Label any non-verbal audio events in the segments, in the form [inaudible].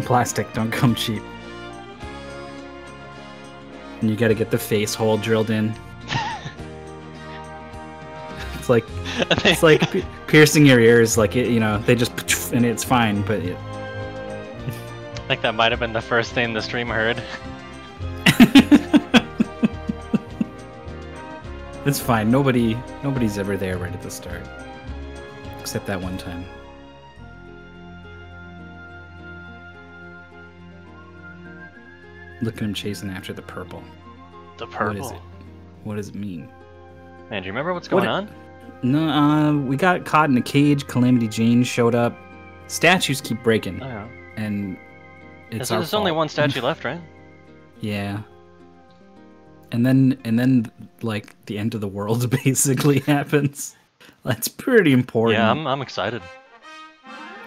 Plastic don't come cheap. And you gotta get the face hole drilled in. [laughs] it's like it's [laughs] like piercing your ears, like it, you know, they just and it's fine, but it, [laughs] I think that might have been the first thing the stream heard. it's fine. Nobody nobody's ever there right at the start, except that one time. Look at him chasing after the purple. The What purple. is it? What does it mean? Man, do you remember what's going it- on? No, uh, we got caught in a cage. Calamity Jane showed up. Statues keep breaking, Oh, yeah. and it's there's only one statue [laughs] left, right? Yeah. And then, and then, like the end of the world [laughs] basically [laughs] happens. That's pretty important. Yeah, I'm, I'm excited.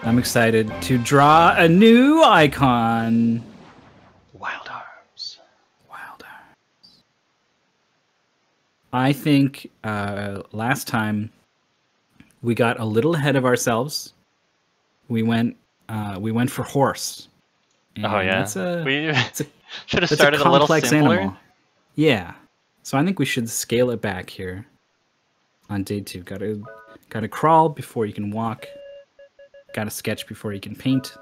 I'm excited to draw a new icon. Wild Arms. Wild Arms. I think uh, last time we got a little ahead of ourselves. We went, uh, we went for horse. Oh yeah. that's a, we [laughs] it's a should have started a a, little complex simpler. animal. Yeah. So I think we should scale it back here on day two. Gotta gotta crawl before you can walk. Gotta sketch before you can paint.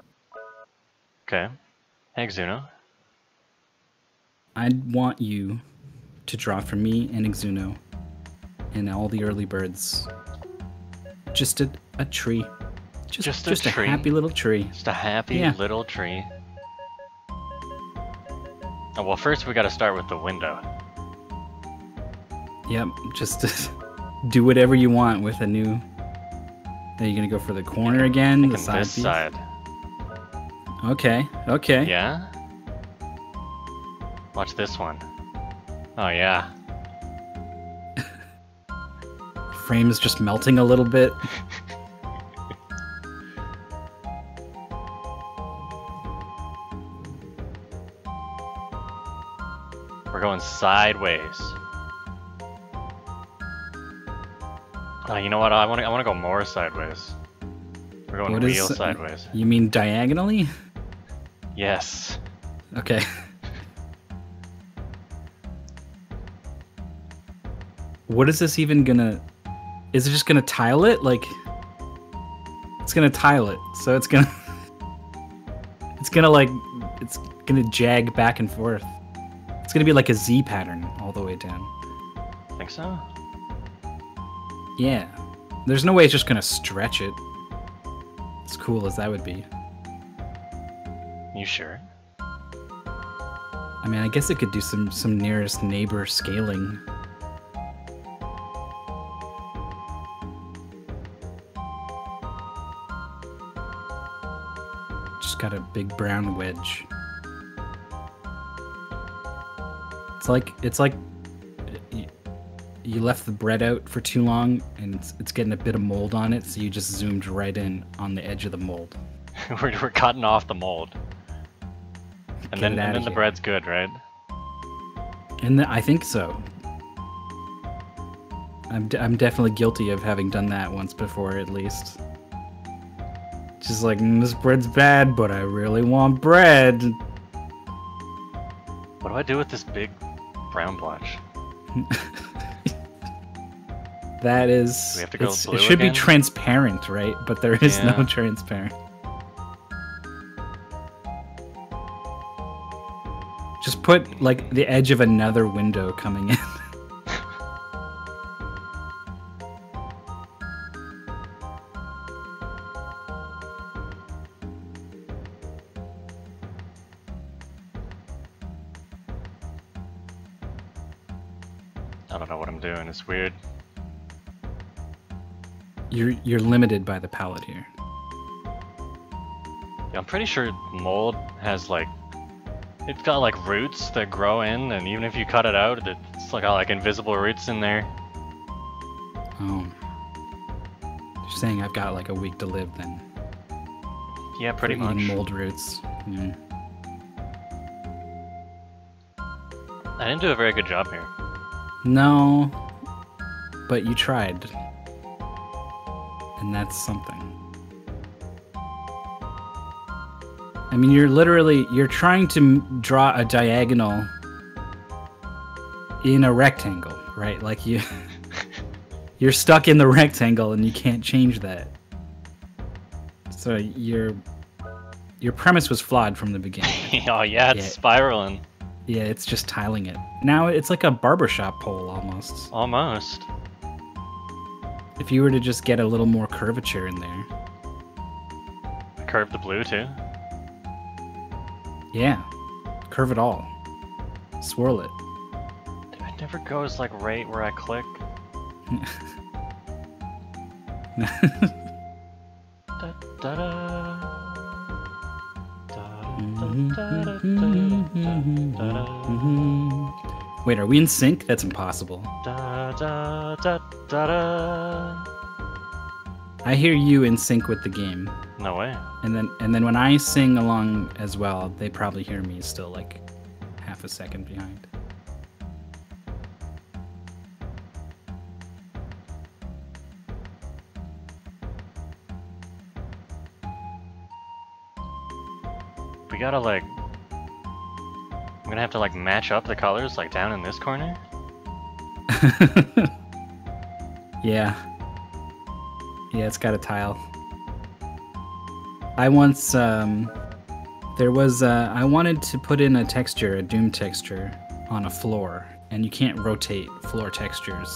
Okay. Hey, Xuno. I want you to draw for me and Exuno and all the early birds. Just a, a tree. Just, Just a just tree? a happy little tree. Just a happy Yeah. little tree. Oh, well, first we got to start with the window. Yep, just [laughs] do whatever you want with a new. Are you gonna go for the corner again? The side this piece? side. Okay, okay. Yeah. Watch this one. Oh yeah. frame is just melting a little bit. [laughs] We're going sideways. Oh, you know what? I want to. I want to go more sideways. We're going What is real si- sideways. You mean diagonally? Yes. Okay. What is this even gonna? Is it just gonna tile it? Like, it's gonna tile it, so it's gonna, [laughs] it's gonna like, it's gonna jag back and forth. It's gonna be like a Z pattern all the way down. Think so? Yeah. There's no way it's just gonna stretch it. As cool as that would be. You sure? I mean, I guess it could do some some nearest neighbor scaling. Got a big brown wedge. It's like it's like you left the bread out for too long and it's, it's getting a bit of mold on it, so you just zoomed right in on the edge of the mold. [laughs] we're, we're cutting off the mold. And Get then, and then the bread's good, right? And th- I think so. I'm, d- I'm definitely guilty of having done that once before, at least. Just like, "Mm, this bread's bad, but I really want bread. What do I do with this big brown blotch? [laughs] That is. we have to go blue it should again? be transparent, right? But there is no [laughs] transparent. Just put like the edge of another window coming in. [laughs] what It's weird. You're you're limited by the palette here. Yeah, I'm pretty sure mold has like, it's got like roots that grow in, and even if you cut it out, it's like got like invisible roots in there. Oh. You're saying I've got like a week to live then. Yeah, pretty much. mold roots. Yeah. I didn't do a very good job here. No, but you tried. And that's something. I mean, you're literally you're trying to draw a diagonal in a rectangle, right? Like you [laughs] you're stuck in the rectangle and you can't change that. So your your premise was flawed from the beginning. [laughs] oh yeah, it's Yeah. spiraling. yeah, it's just tiling it. Now it's like a barbershop pole almost. Almost. If you were to just get a little more curvature in there. Curve the blue too. Yeah. Curve it all. Swirl it. It never goes like right where I click. Da, da, da. Wait, are we in sync? That's impossible. da, da, da, da, da. I hear you in sync with the game. No way. And then and then when I sing along as well, they probably hear me still like half a second behind. We gotta like. I'm gonna have to like match up the colors like down in this corner. [laughs] yeah. Yeah, it's got a tile. I once um there was uh I wanted to put in a texture, a doom texture on a floor, and you can't rotate floor textures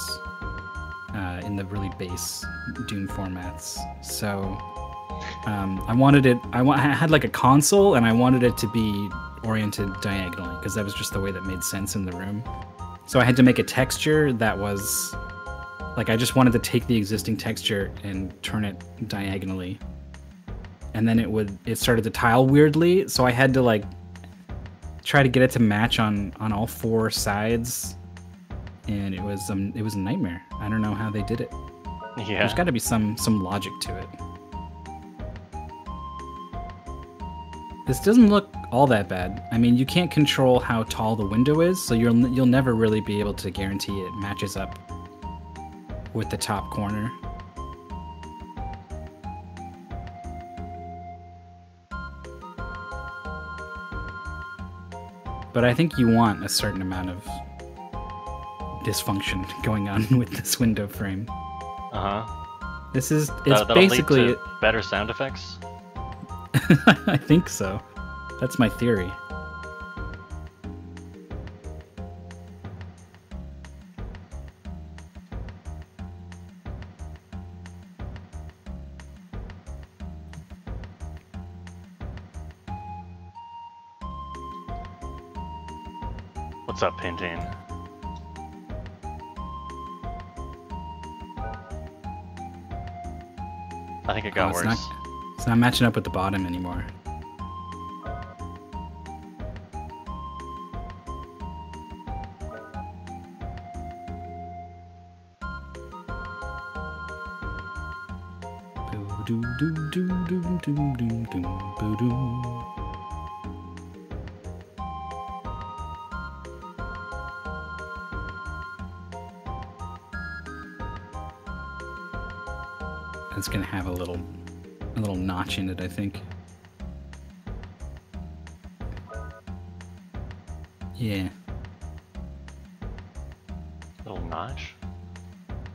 uh, in the really base doom formats. So um, I wanted it I, wa- I had like a console and I wanted it to be oriented diagonally because that was just the way that made sense in the room. So I had to make a texture that was like I just wanted to take the existing texture and turn it diagonally. And then it would it started to tile weirdly, so I had to like try to get it to match on on all four sides. And it was um it was a nightmare. I don't know how they did it. Yeah. There's got to be some some logic to it. This doesn't look all that bad. I mean, you can't control how tall the window is, so you'll you'll never really be able to guarantee it matches up with the top corner. But I think you want a certain amount of dysfunction [laughs] going on [laughs] with this window frame. Uh huh. This is it's That'll basically better sound effects. [laughs] I think so. That's my theory. What's up, Pintin? I think it got Oh, worse. not it's not matching up with the bottom anymore. It's gonna have a little a little notch in it, I think. Yeah, Little notch.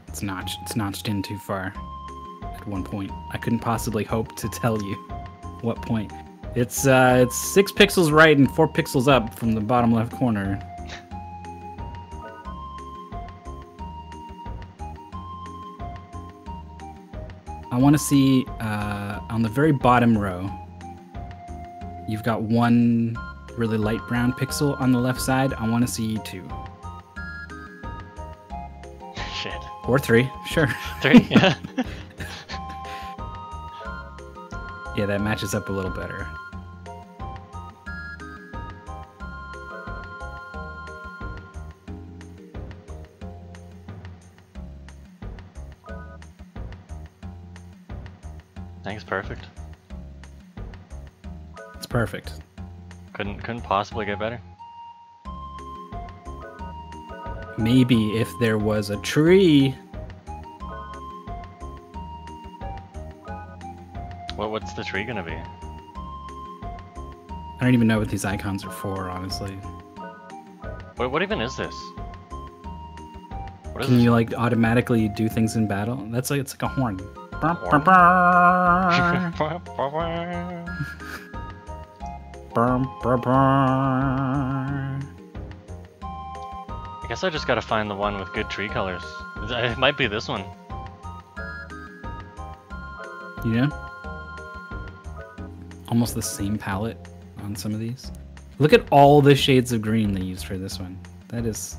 it's notched. It's notched in too far. At one point, I couldn't possibly hope to tell you what point. It's uh, it's six pixels right and four pixels up from the bottom left corner. I want to see uh, on the very bottom row. You've got one really light brown pixel on the left side. I want to see two Shit. or three. Sure. Three? [laughs] Yeah. Yeah, that matches up a little better. Perfect. Couldn't couldn't possibly get better. Maybe if there was a tree. What what's the tree gonna be? I don't even know what these icons are for, honestly. Wait, what even is this? What is Can this? you like automatically do things in battle? That's like it's like a horn. Horn? [laughs] [laughs] [laughs] I guess I just gotta find the one with good tree colors. [laughs] It might be this one. Yeah. Almost the same palette on some of these. Look at all the shades of green they used for this one. That is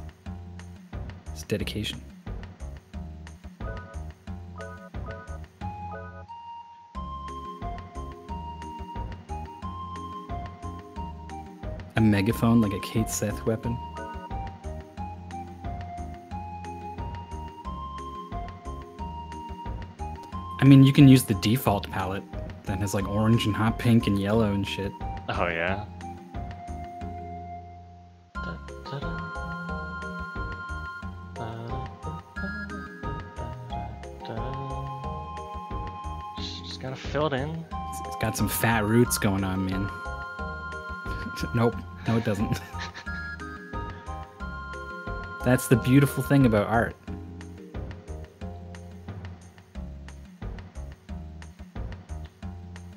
it's dedication. Megaphone like a Kate Seth weapon. I mean, you can use the default palette that has like orange and hot pink and yellow and shit. Oh yeah. Just gotta fill it in. It's- It's got some fat roots going on, man. Nope, no, it doesn't. [laughs] That's the beautiful thing about art.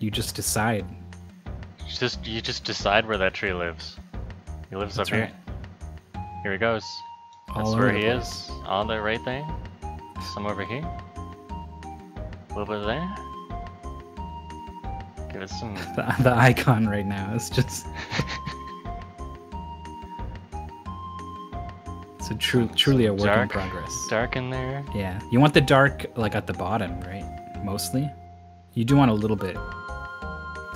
You just decide. You just you just decide where that tree lives. He lives That's up right. here. Here he goes. That's All where he the is. On the right there. Some over here. A little bit there. It some. The, the icon right now is just. it's a true, truly a work in progress. dark in there. Yeah, you want the dark like at the bottom, right? Mostly. You do want a little bit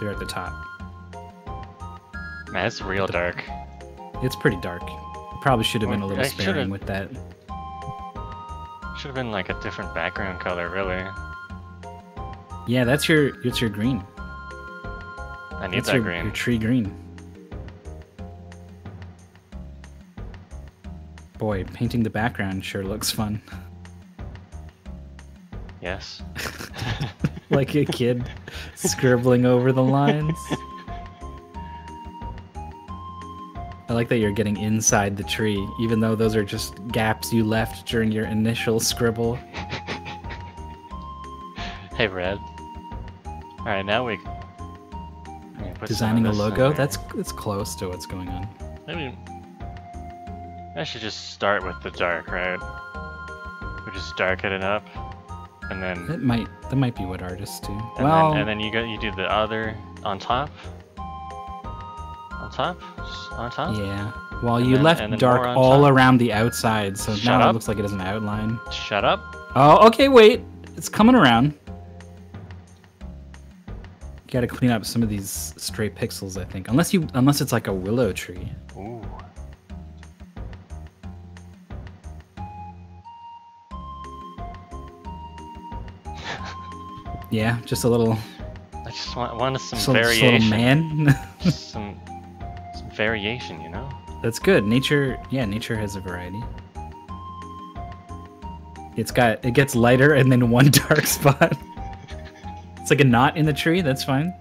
there at the top. Man, it's real dark. It's pretty dark. Probably should have been a little I sparing with that. Should have been like a different background color, really. Yeah, that's your it's your green. I need That's that your, green. your tree green. Boy, painting the background sure looks fun. Yes. [laughs] like a kid scribbling over the lines. I like that you're getting inside the tree, even though those are just gaps you left during your initial scribble. [laughs] hey, Red. Alright, now we. Designing a logo. That's that's close to what's going on. I mean, I should just start with the dark, right? We just darken it up, and then That might that might be what artists do. and well, then and then you go you do the other on top. On top, Just on top. yeah. Well, And you then- left dark all top. around the outside, so Shut now it looks like it has an outline. Shut up. Oh, okay, wait. It's coming around. Gotta clean up some of these stray pixels, I think. Unless you unless it's like a willow tree. Ooh. Yeah, just a little, I just want wanted some a little, just variation. man. [laughs] Some some variation, you know. That's good. Nature, yeah, nature has a variety. It's got it gets lighter and then one [laughs] dark spot. It's like a knot in the tree. That's fine.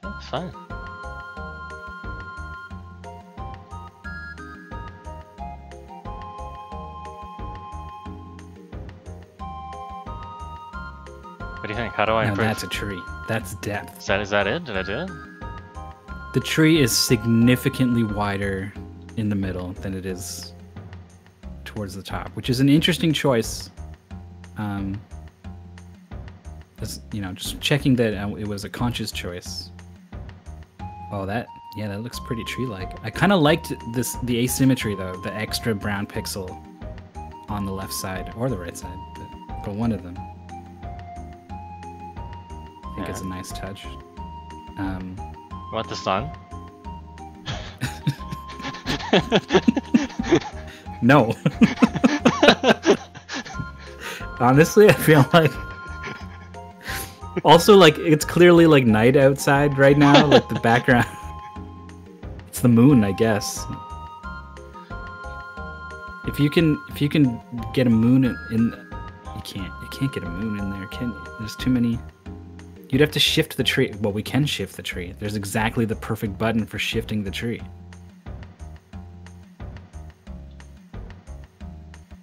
That's fine. What do you think? How do I Now improve? that's a tree. That's depth. Is that is that it? Did I do it? The tree is significantly wider in the middle than it is towards the top, which is an interesting choice. Um, you know, just checking that uh, it was a conscious choice. Oh, that yeah, that looks pretty tree-like. I kind of liked this the asymmetry though, the extra brown pixel on the left side or the right side, but, but one of them. I think it's a nice touch. Um, want the sun? [laughs] No. [laughs] Honestly, I feel like. Also, like it's clearly like night outside right now. Like the background. [laughs] It's the moon, I guess. If you can, if you can get a moon in, in you can't. You can't get a moon in there, can you? There's too many. You'd have to shift the tree. Well, we can shift the tree. There's exactly the perfect button for shifting the tree.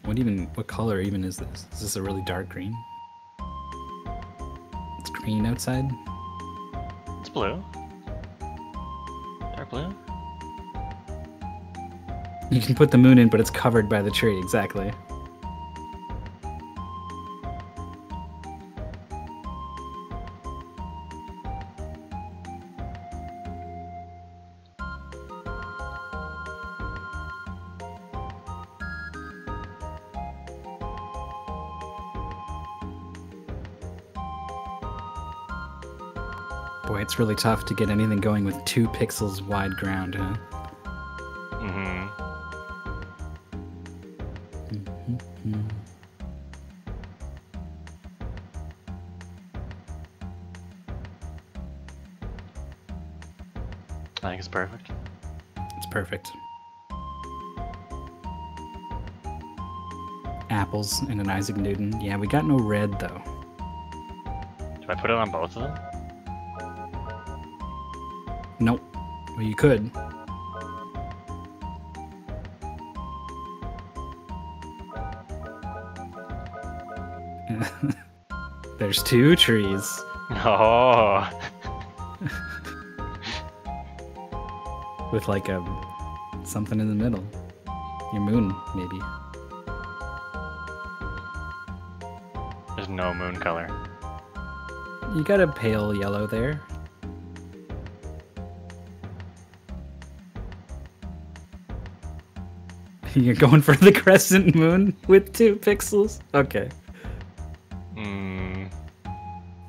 What even, what color even is this? Is this a really dark green? It's green outside? It's blue. Dark blue? You can put the moon in, but it's covered by the tree, exactly. It's really tough to get anything going with two pixels wide ground, huh? Mm-hmm. I think it's perfect. It's perfect. Apples and an Isaac Newton. Yeah, we got no red though. Do I put it on both of them? Nope. Well, you could. [laughs] There's two trees. Oh, [laughs] with like a something in the middle. Your moon, maybe. there's no moon color. You got a pale yellow there. [laughs] You're going for the crescent moon with two pixels? Okay. Mm,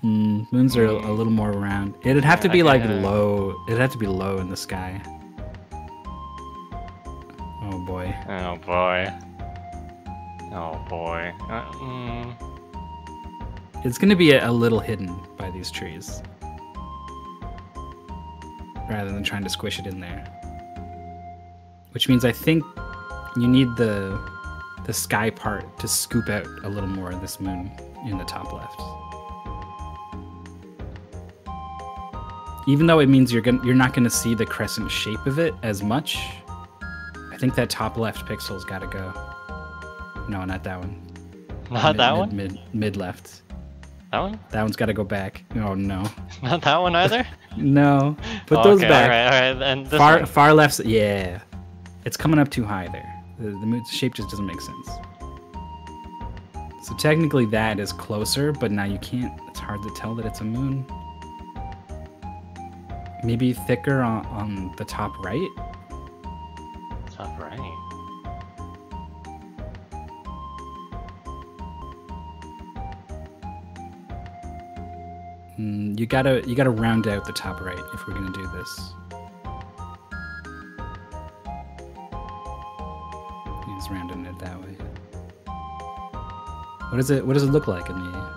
Mm, moons are a, a little more round. It'd have to be like Yeah. low. It'd have to be low in the sky. Oh boy. oh boy. Oh boy. Uh, mm, It's gonna be a, a little hidden by these trees. Rather than trying to squish it in there. Which means I think you need the the sky part to scoop out a little more of this moon in the top left. Even though it means you're gonna you're not gonna see the crescent shape of it as much, I think that top left pixel's gotta go. No, not that one. [laughs] not Mid- that mid, one. Mid mid left. That one. That one's gotta go back. Oh no. [laughs] Not that one either. [laughs] No. Put Oh, those okay, back. All right, all right. And this far far left. Yeah. It's coming up too high there. The, the shape just doesn't make sense. So technically that is closer, but now you can't. It's hard to tell that it's a moon. Maybe thicker on, on the top right. Top right. Mm, you gotta you gotta round out the top right if we're gonna do this. What does it what does it look like in the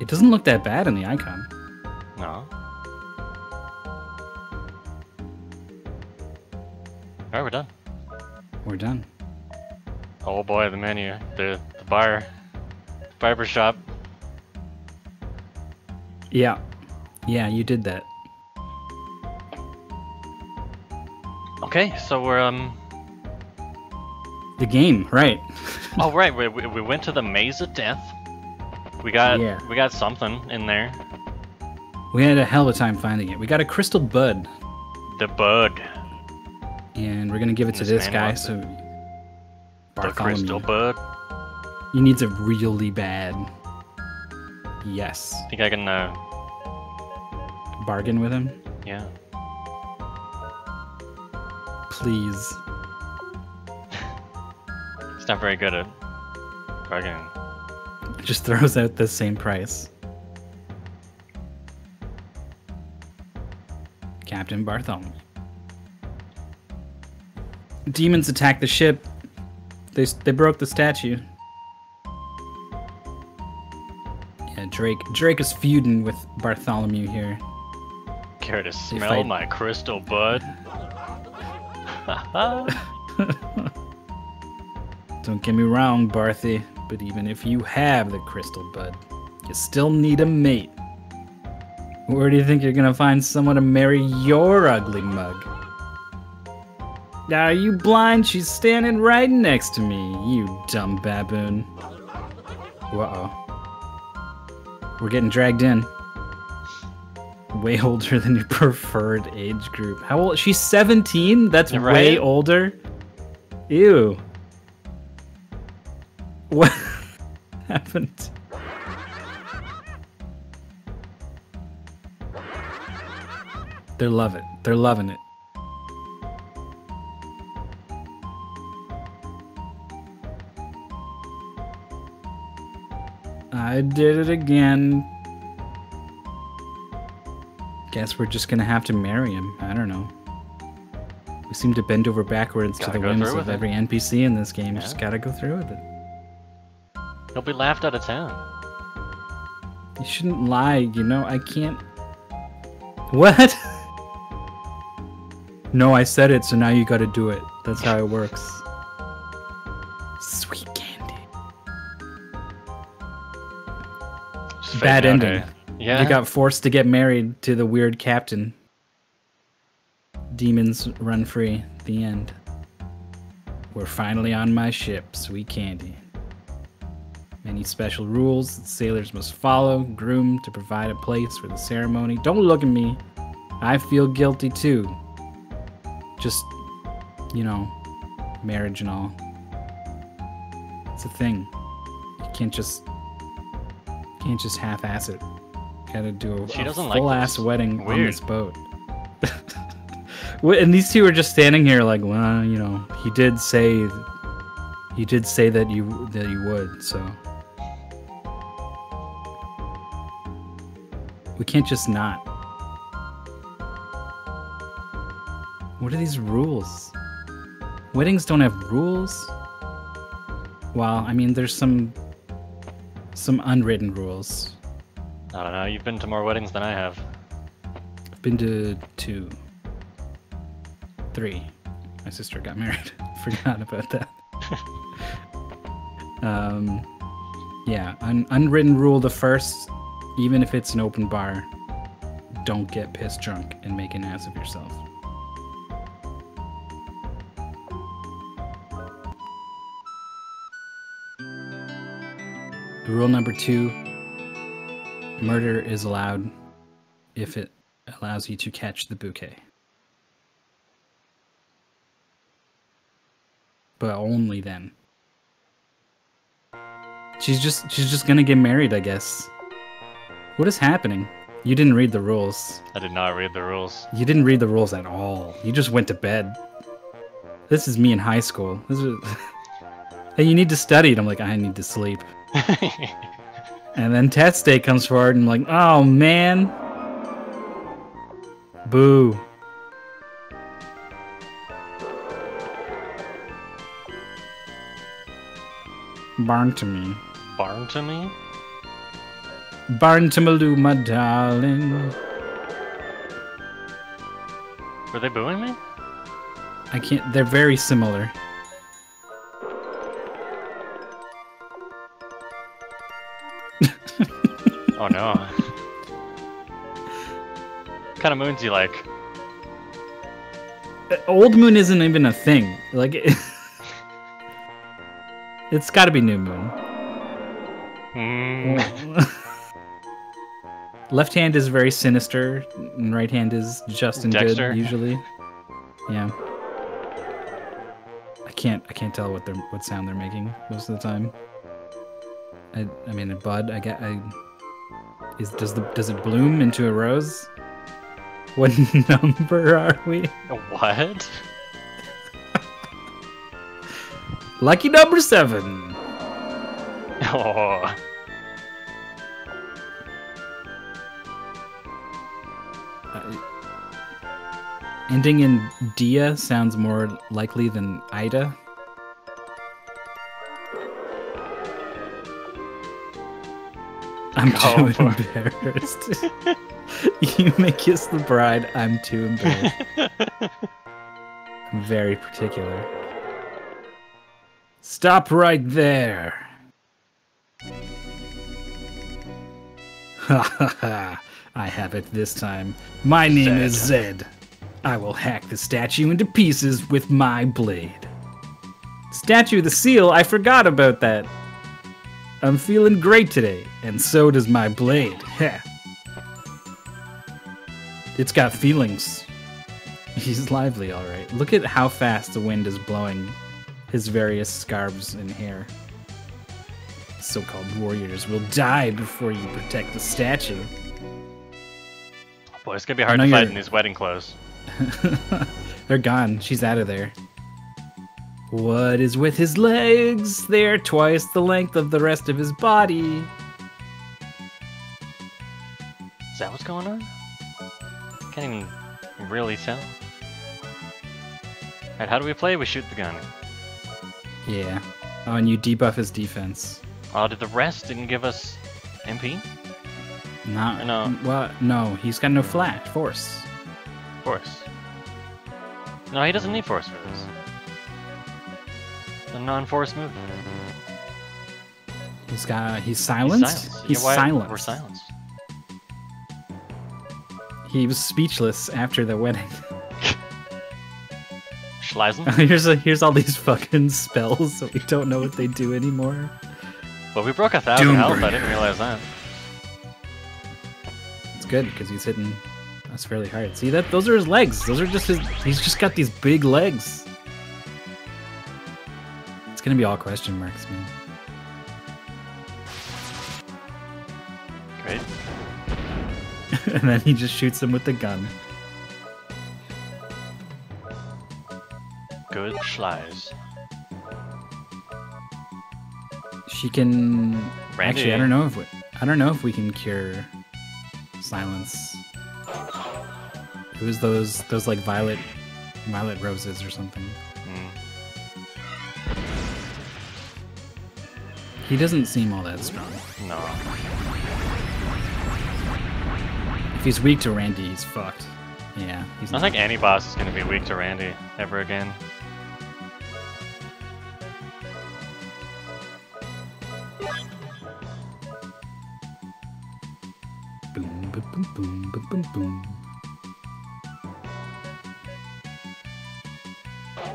It doesn't look that bad in the icon. No. Alright, we're done. We're done. Oh boy, the menu. The, the bar. Barber shop. Yeah. Yeah, you did that. Okay, so we're, um. The game, right. [laughs] Oh, right, we, we, we went to the Maze of Death. We got Yeah. we got something in there. We had a hell of a time finding it. We got a crystal bud, The bud. and we're gonna give it to This this guy, so The crystal bud. He needs a really bad. Yes. Think I can, uh, Bargain with him? yeah. Please. Not very good at bargaining. Just throws out the same price. Captain Bartholomew. Demons attack the ship. They, they broke the statue. Yeah, Drake. Drake is feuding with Bartholomew here. Care to smell my crystal bud? [laughs] [laughs] Don't get me wrong, Barthy, but even if you have the crystal bud, you still need a mate. Where do you think you're gonna find someone to marry your ugly mug? Are you blind? She's standing right next to me, you dumb baboon. Uh oh. We're getting dragged in. Way [laughs] older than your preferred age group. How old? She's 17? That's Right? way older? Ew. What [laughs] happened? They're loving it. They're loving it. I did it again. Guess we're just gonna have to marry him. I don't know. We seem to bend over backwards Gotta to the whims of it. every NPC in this game. Just gotta go through with it. He'll be laughed out of town. You shouldn't lie, you know, I can't. [laughs] What? no, I said it, so now you gotta do it. That's how it works. Sweet candy. Just Bad fading out, ending. eh? Yeah. They got forced to get married to the weird captain. Demons run free. The end. We're finally on my ship, sweet candy. Many special rules that sailors must follow, groom to provide a place for the ceremony. Don't look at me. I feel guilty too. Just, you know, marriage and all. It's a thing. You can't just can't just half-ass it. Gotta do a, She a like full-ass this. wedding on this boat. [laughs] And these two are just standing here like, well, you know, he did say, he did say that you that you would, so we can't just not. What are these rules? Weddings don't have rules. Well, I mean, there's some some unwritten rules. I don't know. You've been to more weddings than I have. I've been to two, three. My sister got [laughs] married. Forgot about that. [laughs] um, yeah, un- unwritten rule: the first, even if it's an open bar, don't get pissed drunk and make an ass of yourself. Rule number two: murder is allowed if it allows you to catch the bouquet. But only then. She's just she's just gonna get married, I guess. What is happening? You didn't read the rules. I did not read the rules. You didn't read the rules at all. You just went to bed. This is me in high school. This is [laughs] Hey, you need to study. And I'm like, I need to sleep. [laughs] And then test day comes forward and I'm like, oh man. Boo. Barn to me. Barn to me? Barn to Maloo, my darling. Were they booing me? I can't, they're very similar. [laughs] Oh no. what kind of moons you like? Uh, Old moon isn't even a thing. Like, it, [laughs] it's gotta be new moon. Hmm. Left hand is very sinister, and right hand is just and Dexter. good usually. Yeah. I can't I can't tell what they're what sound they're making most of the time. I I mean a bud, I get I is does the does it bloom into a rose? [laughs] What number are we? What? Lucky number seven. [laughs] Oh. Uh, ending in dia sounds more likely than Ida. I'm Go [laughs] too embarrassed. [laughs] you may kiss the bride. I'm too embarrassed. [laughs] I'm very particular. Stop right there. Ha ha ha. I have it this time. My name is Zed. I will hack the statue into pieces with my blade. Statue of the seal, I forgot about that. I'm feeling great today, and so does my blade. [laughs] Heh. It's got feelings. [laughs] He's lively, all right. Look at how fast the wind is blowing his various scarves and hair. So called warriors will die before you protect the statue. Boy, it's gonna be hard to fight you're- in these wedding clothes. [laughs] They're gone. She's out of there. What is with his legs? They're twice the length of the rest of his body. Is that what's going on? Can't even really tell. Alright, how do we play? We shoot the gun. Yeah. Oh, and you debuff his defense. Oh, did the rest didn't give us MP? Not. No. Well, no. He's got no flash force. Force. No, he doesn't need force for this. A non-force move. He's got. He's He's silenced. silenced. He's Yeah, silenced. We're silenced. He was speechless after the wedding. Schleisen? [laughs] here's a, here's all these fucking spells that we don't know what they do anymore. Well, we broke a thousand health, I didn't realize that. Good because he's hitting us fairly hard. See that? Those are his legs. Those are just his. He's just got these big legs. It's gonna be all question marks, man. Great. [laughs] and then he just shoots him with the gun. Good Schleiz. She can. Randy. Actually, I don't know if we, I don't know if we can cure silence. It was those those like violet violet roses or something. Mm. He doesn't seem all that strong. No. If he's weak to Randy, he's fucked. Yeah, he's I not. don't think any boss is gonna be weak to Randy ever again. Boom.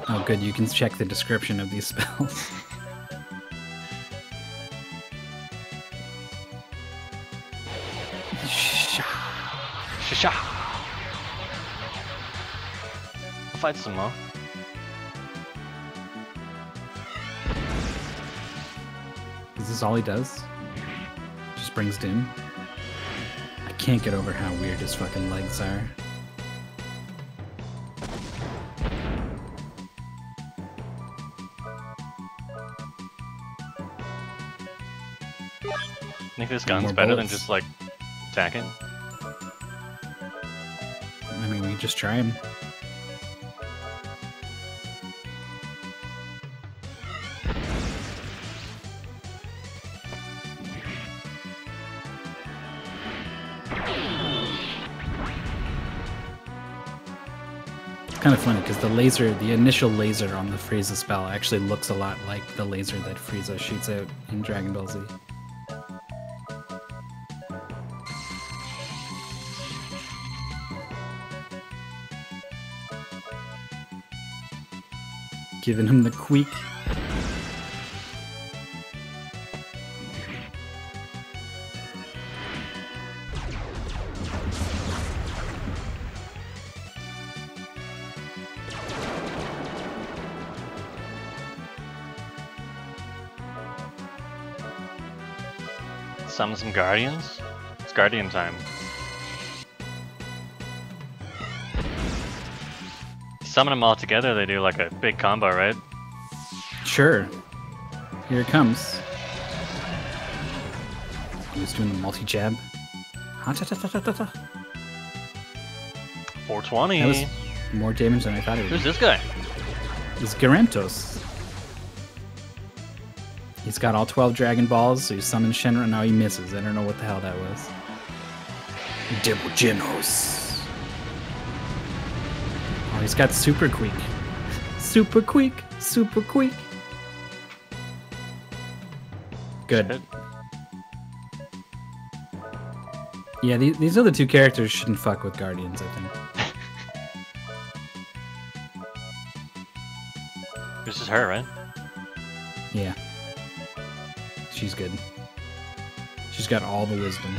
Oh, good. You can check the description of these spells. [laughs] Shisha! I'll fight some more. Is this all he does? Just brings doom? I can't get over how weird his fucking legs are. I think this gun's More better than just like attacking. I mean, we just try him. Laser, the initial laser on the Frieza spell actually looks a lot like the laser that Frieza shoots out in Dragon Ball Z. Giving him the queek. Summon some guardians. It's guardian time. Summon them all together, they do like a big combo, right? Sure. Here it comes. He's doing the multi jab. That 420. was more damage than I thought it would. Who's this guy? It's Garantos. He's got all 12 Dragon Balls, so he summons Shenron. Now he misses. I don't know what the hell that was. Double Genos. Oh, he's got Super Queek. Super Queek. Super Queek. Good. Shit. Yeah, these, these other two characters shouldn't fuck with Guardians, I think. This is her, right? Yeah. She's good. She's got all the wisdom.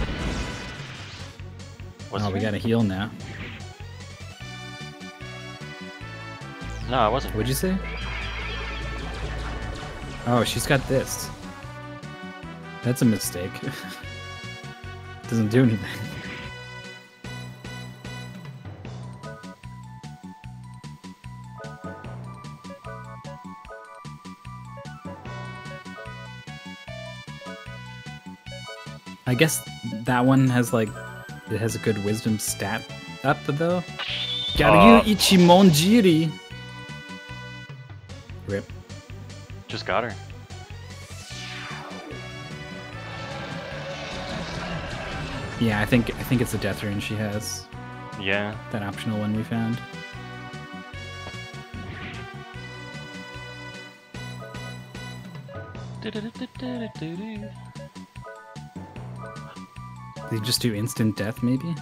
Was oh, we her? gotta heal now. No, I wasn't. What'd you say? Oh, she's got this. That's a mistake. [laughs] Doesn't do anything. I guess that one has like it has a good wisdom stat up though. Garyu Uh, Ichimonjiri. Rip. Just got her. Yeah, I think I think it's a death rune she has. Yeah. That optional one we found. They just do instant death, maybe?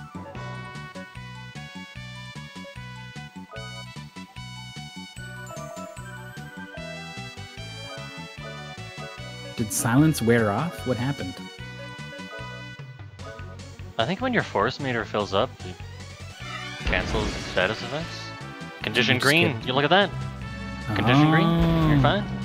Did silence wear off? What happened? I think when your force meter fills up, it cancels status effects. Condition green. You look at that. Condition green. You're Oh. fine.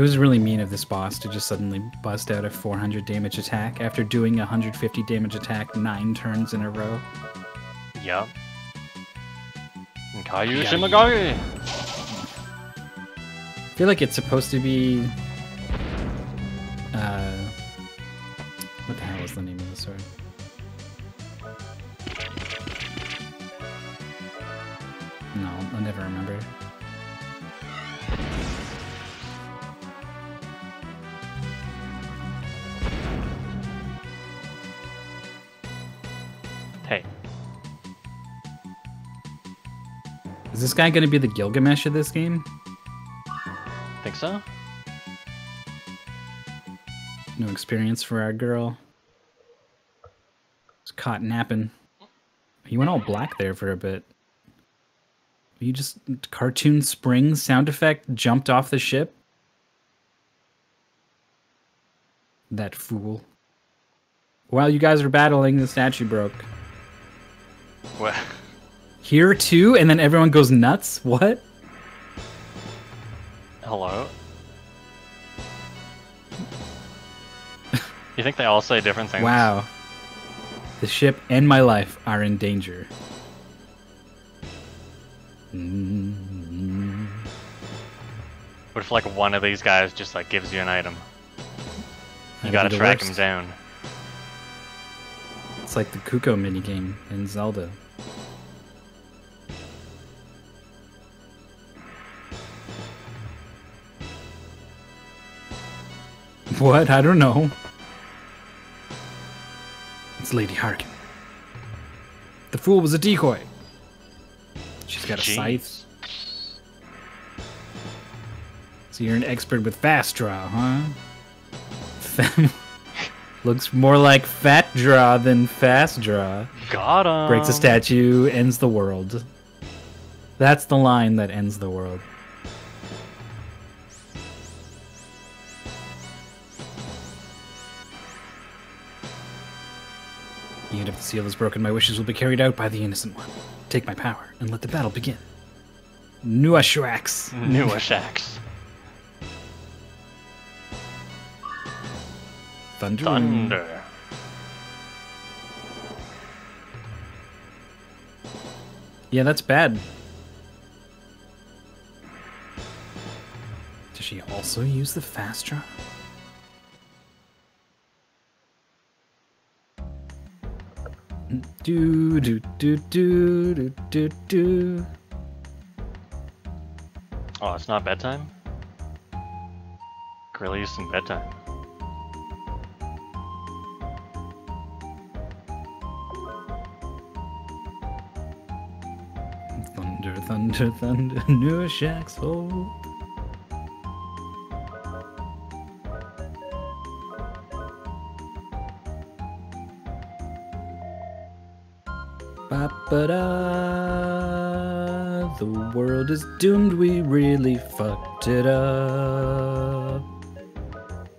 It was really mean of this boss to just suddenly bust out a 400 damage attack after doing a 150 damage attack nine turns in a row. Yup. Kayu Yeah. Shimagari. I feel like it's supposed to be. Guy going to be the Gilgamesh of this game? think so? No experience for our girl. Was caught napping. He went all black there for a bit. You just cartoon spring sound effect jumped off the ship. That fool. While you guys are battling, the statue broke. What? Here too, and then everyone goes nuts. What? Hello? you think they all say different things? Wow. The ship and my life are in danger. Mm. What if like one of these guys just like gives you an item? You That'd gotta track him down. It's like the Cucco minigame in Zelda. What? I don't know. It's Lady Harken. The fool was a decoy. She's got a Jeez. scythe. So you're an expert with fast draw, huh? [laughs] Looks more like fat draw than fast draw. Got him. Breaks a statue, ends the world. That's the line that ends the world. Even if the seal is broken, my wishes will be carried out by the innocent one. Take my power and let the battle begin. Nuashrax. [laughs] New Shax. Thunder. Thunder. Yeah, that's bad. Does she also use the fast draw? Do do do do do do do. Oh, it's not bedtime? Really used in bedtime. Thunder, thunder, thunder, [laughs] Nuashrax, oh. Ba-ba-da. The world is doomed, we really fucked it up.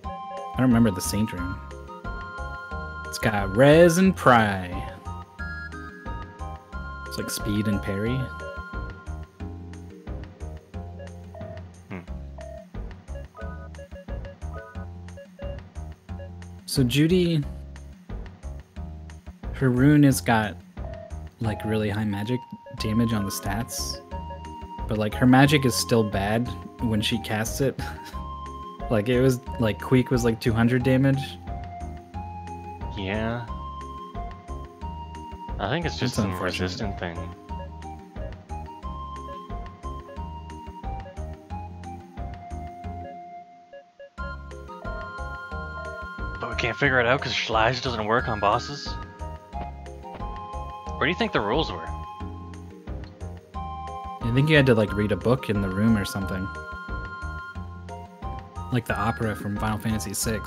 I don't remember the Saint Room. It's got Rez and Pry. It's like Speed and Parry. Hmm. So Judy, her rune has got like really high magic damage on the stats, but like her magic is still bad when she casts it. [laughs] like it was like Queek was like 200 damage. Yeah. I think it's just That's some resistant thing. But we can't figure it out because Slash doesn't work on bosses. Where do you think the rules were? I think you had to like read a book in the room or something. Like the opera from Final Fantasy VI.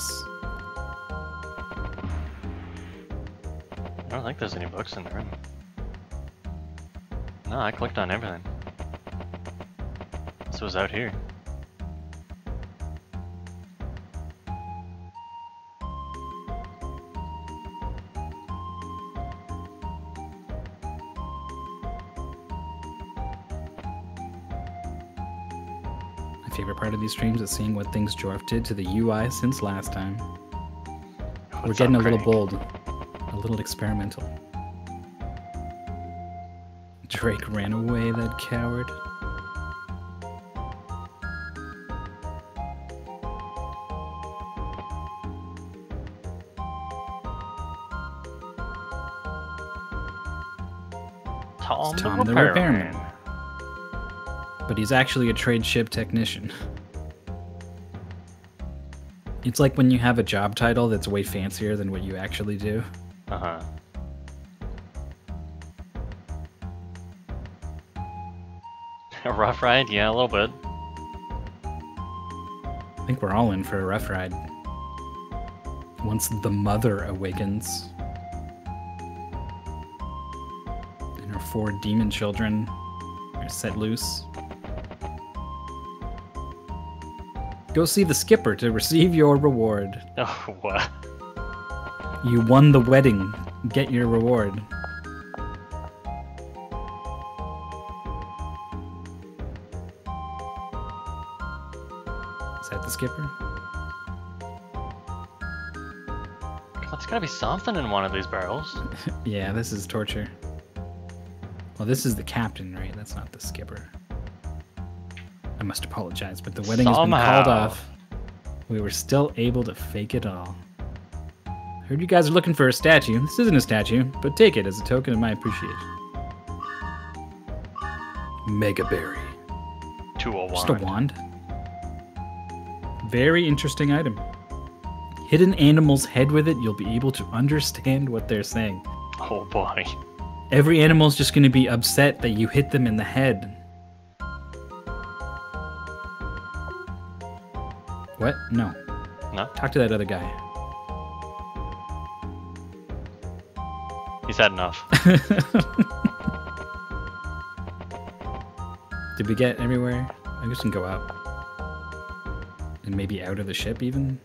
I don't think there's any books in the room. No, I clicked on everything. This was out here. Part of these streams is seeing what things Jorf did to the UI since last time. Oh, We're What's getting a little bold, a little experimental. Drake ran away, that coward. Tom, Tom the repairman. repairman. But he's actually a trade ship technician. It's like when you have a job title that's way fancier than what you actually do. Uh huh. [laughs] A rough ride? Yeah, a little bit. I think we're all in for a rough ride. Once the mother awakens. And her four demon children are set loose. Go see the skipper to receive your reward. [laughs] Oh, what? You won the wedding. Get your reward. Is that the skipper? There's gotta be something in one of these barrels. [laughs] Yeah, this is torture. Well, this is the captain, right? That's not the skipper. I must apologize, but the wedding has been called off. We were still able to fake it all. I Heard you guys are looking for a statue. This isn't a statue, but take it as a token of my appreciation. Mega berry. To a Just a wand. wand. Very interesting item. Hit an animal's head with it, you'll be able to understand what they're saying. Oh boy. Every animal's just going to be upset that you hit them in the head. What? No. No? Talk to that other guy. He's had enough. [laughs] Did we get everywhere? I guess we can go up. And maybe out of the ship, even?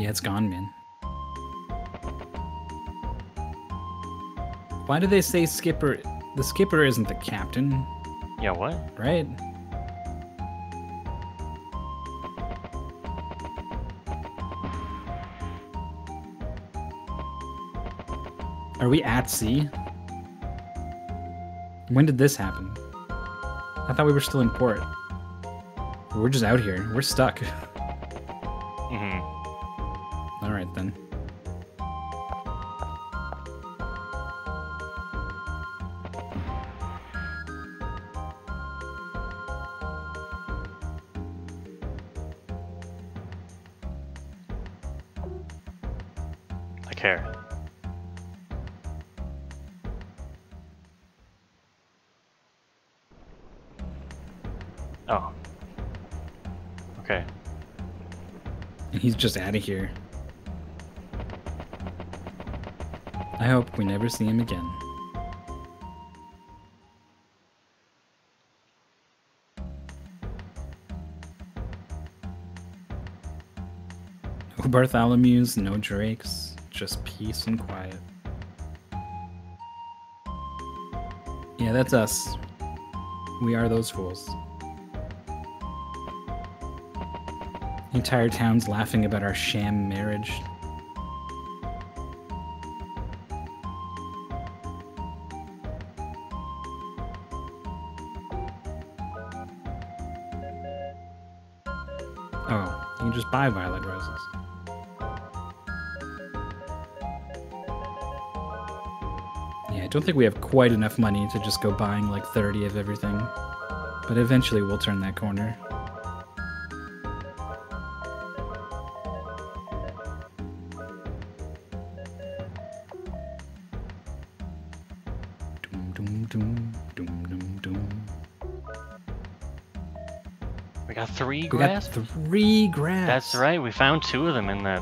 Yeah, it's gone, man. Why do they say skipper? The skipper isn't the captain, yeah, what? right? Are we at sea? When did this happen? I thought we were still in port. We're just out here. We're stuck. [laughs] just out of here. I hope we never see him again. No Bartholomew's, no Drakes, just peace and quiet. Yeah, that's us. We are those fools. Entire town's laughing about our sham marriage. Oh, you can just buy violet roses. Yeah, I don't think we have quite enough money to just go buying like 30 of everything. But eventually we'll turn that corner. We grass. got three grass. That's right. We found two of them in the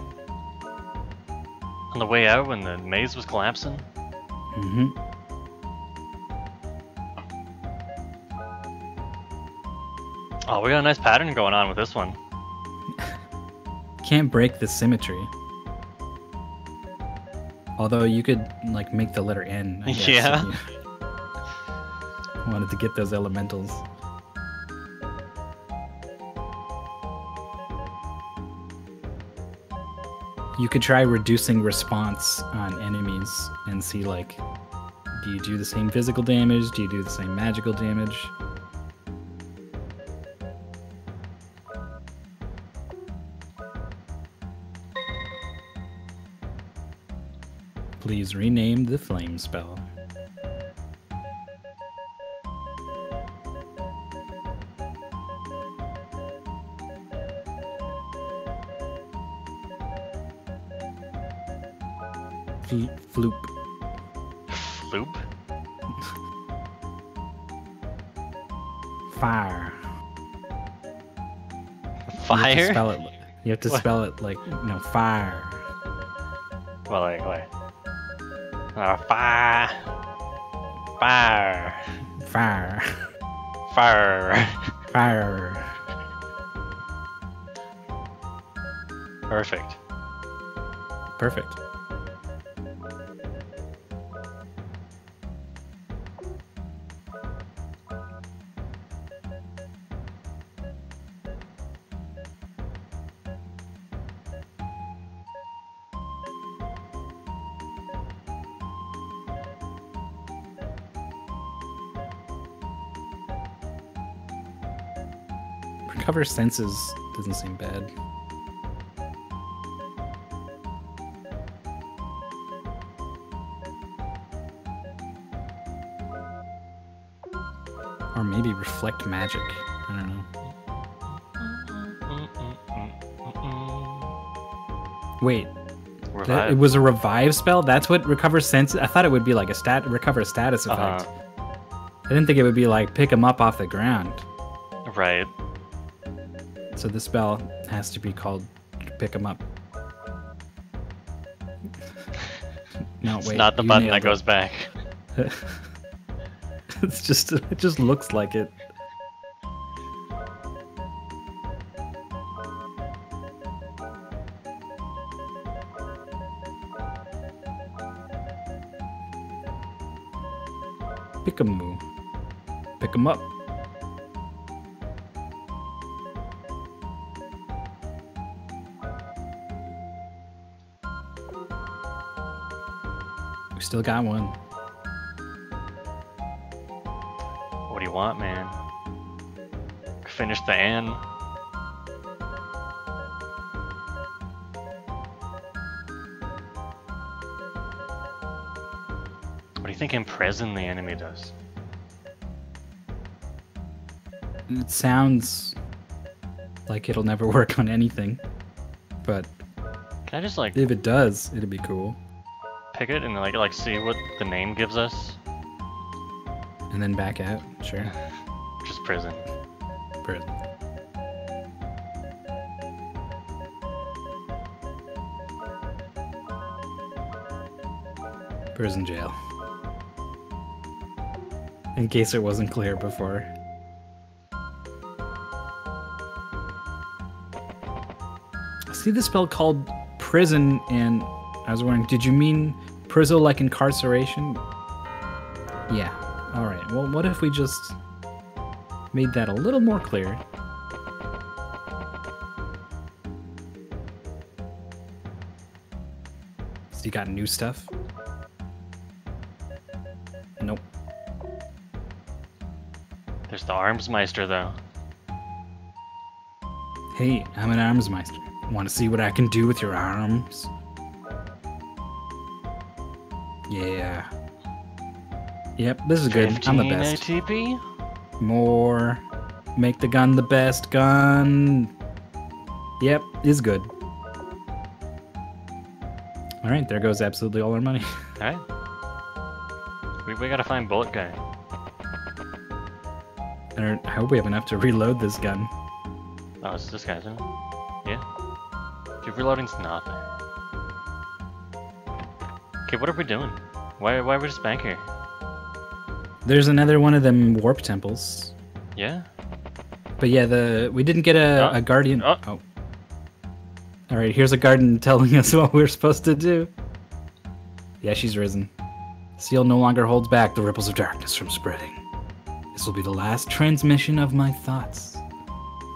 on the way out when the maze was collapsing. Mm-hmm. Oh, we got a nice pattern going on with this one. Can't break the symmetry. Although you could like make the letter N. I guess, Yeah. [laughs] Wanted to get those elementals. You could try reducing response on enemies and see like do you do the same physical damage? Do you do the same magical damage? Please rename the flame spell. You have to spell it. You have to What? spell it like no fire. Well, like, wait. Uh, fire. Fire. Fire. Fire. Fire. Perfect. Perfect. Recover senses doesn't seem bad. Or maybe reflect magic. I don't know. Wait, that, it was a revive spell? That's what recover senses? I thought it would be like a stat recover status Uh-huh. effect. I didn't think it would be like pick them up off the ground. Right. So the spell has to be called pick them up. No, It's wait. not the button that it. goes back. [laughs] it's just it just looks like it. Still got one. What do you want, man? Finish the N. What do you think imprison the enemy does? It sounds like it'll never [laughs] work on anything, but Can I just like if it does, it'd be cool pick it and like like see what the name gives us? And then back out. Sure. [laughs] Just prison. Prison. Prison jail. In case it wasn't clear before. I see the spell called prison and I was wondering, did you mean prison like incarceration? Yeah. Alright, well, what if we just made that a little more clear? So you got new stuff? Nope. There's the Armsmeister though. Hey, I'm an Armsmeister. Want to see what I can do with your arms? Yep, this is good. I'm the 15 best. ATP? More. Make the gun the best gun. Yep, is good. All right, there goes absolutely all our money. [laughs] Alright. We, we gotta find Bullet Guy. I, hope we have enough to reload this gun. Oh, it's this guy, isn't it? Yeah. Dude, reloading's nothing. Okay, what are we doing? Why, why are we just back here? There's another one of them warp temples. Yeah? But yeah, the we didn't get a, Oh. a guardian. Oh. Oh. All right, here's a garden [laughs] telling us what we're supposed to do. Yeah, she's risen. Seal no longer holds back the ripples of darkness from spreading. This will be the last transmission of my thoughts.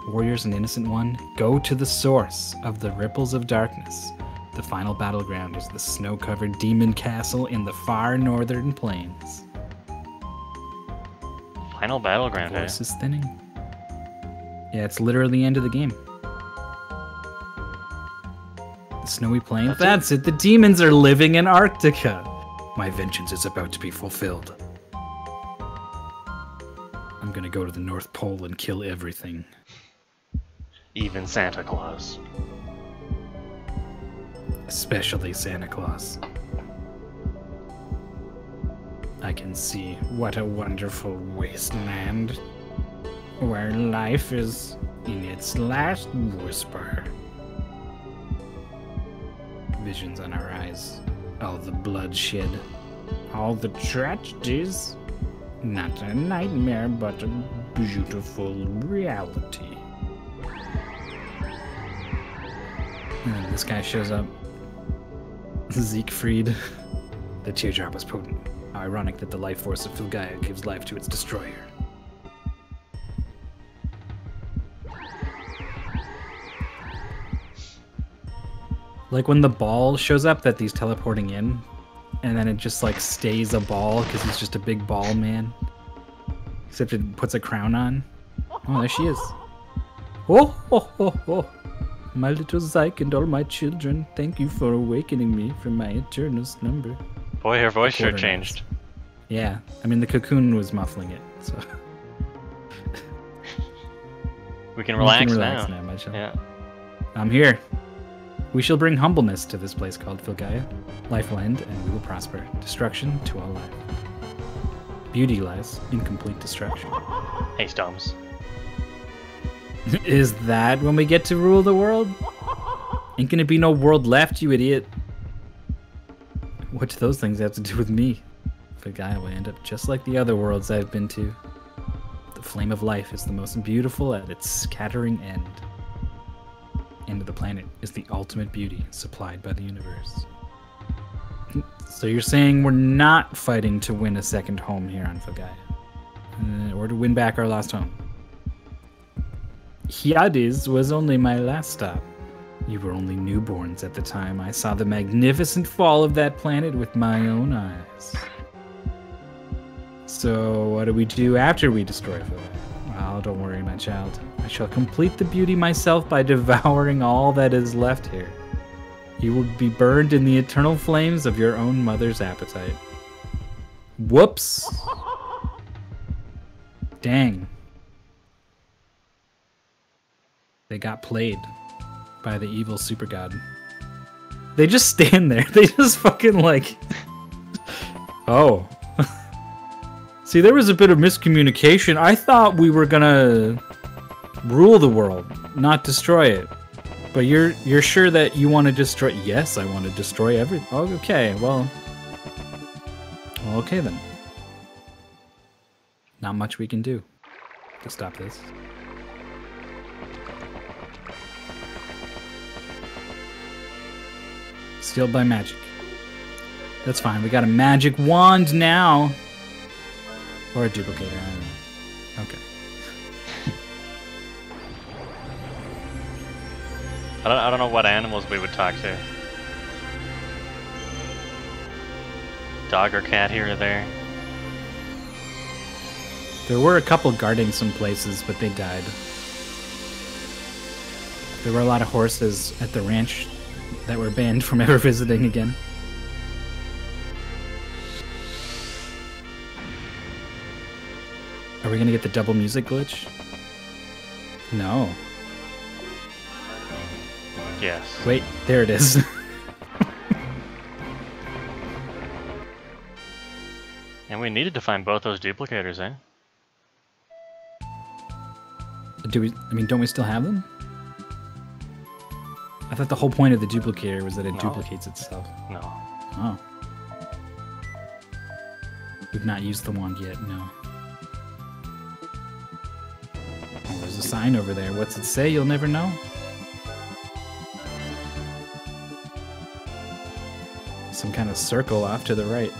Warriors and innocent one, go to the source of the ripples of darkness. The final battleground is the snow-covered demon castle in the far northern plains. Final battleground, eh? Voice is thinning. Yeah, it's literally the end of the game. The snowy plain. That's it? That's, it. The demons are living in Arctica. My vengeance is about to be fulfilled. I'm gonna go to the North Pole and kill everything. Even Santa Claus. especially Santa Claus. I can see what a wonderful wasteland where life is in its last whisper. Visions on our eyes, all the bloodshed, all the tragedies. Not a nightmare, but a beautiful reality. And this guy shows up. Siegfried. [laughs] The teardrop was potent. Ironic that the life force of Filgaia gives life to its destroyer. Like when the ball shows up that he's teleporting in, and then it just like stays a ball because he's just a big ball man. Except it puts a crown on. Oh, there she is. Oh, ho, ho, ho. My little Zyke and all my children, thank you for awakening me from my eternal slumber. Boy, her voice sure changed. Yeah, I mean, the cocoon was muffling it, so. [laughs] We can relax, can relax now. now, my child. Yeah. I'm here. We shall bring humbleness to this place called Filgaia. Life will end, and we will prosper. Destruction to all life. Beauty lies in complete destruction. Hey, Stones. [laughs] Is that when we get to rule the world? Ain't gonna be no world left, you idiot. What do those things have to do with me? Filgaia will end up just like the other worlds I've been to. The flame of life is the most beautiful at its scattering end. End of the planet is the ultimate beauty supplied by the universe. So you're saying we're not fighting to win a second home here on Filgaia, uh, or to win back our lost home? Hyades was only my last stop. You were only newborns at the time I saw the magnificent fall of that planet with my own eyes. So, what do we do after we destroy Philae? Well, don't worry, my child. I shall complete the beauty myself by [laughs] devouring all that is left here. You will be burned in the eternal flames of your own mother's appetite. Whoops! Dang. They got played by the evil super god. They just stand there. [laughs] They just fucking like. Oh. [laughs] See, there was a bit of miscommunication. I thought we were gonna rule the world, not destroy it. But you're you're sure that you want to destroy? Yes, I want to destroy everything. Oh, okay, well, Well, okay then. Not much we can do to stop this. Sealed by magic. That's fine. We got a magic wand now. Or a duplicator. I don't know. Okay. I don't, I don't know what animals we would talk to. Dog or cat here or there. There were a couple guarding some places, but they died. There were a lot of horses at the ranch that were banned from ever visiting again. Are we gonna get the double music glitch? No. Yes. Wait, there it is. [laughs] And we needed to find both those duplicators, eh? Do we? I mean, don't we still have them? I thought the whole point of the duplicator was that it No. duplicates itself. No. Oh. We've not used the wand yet, no. Oh, there's a sign over there. What's it say? You'll never know? Some kind of circle off to the right.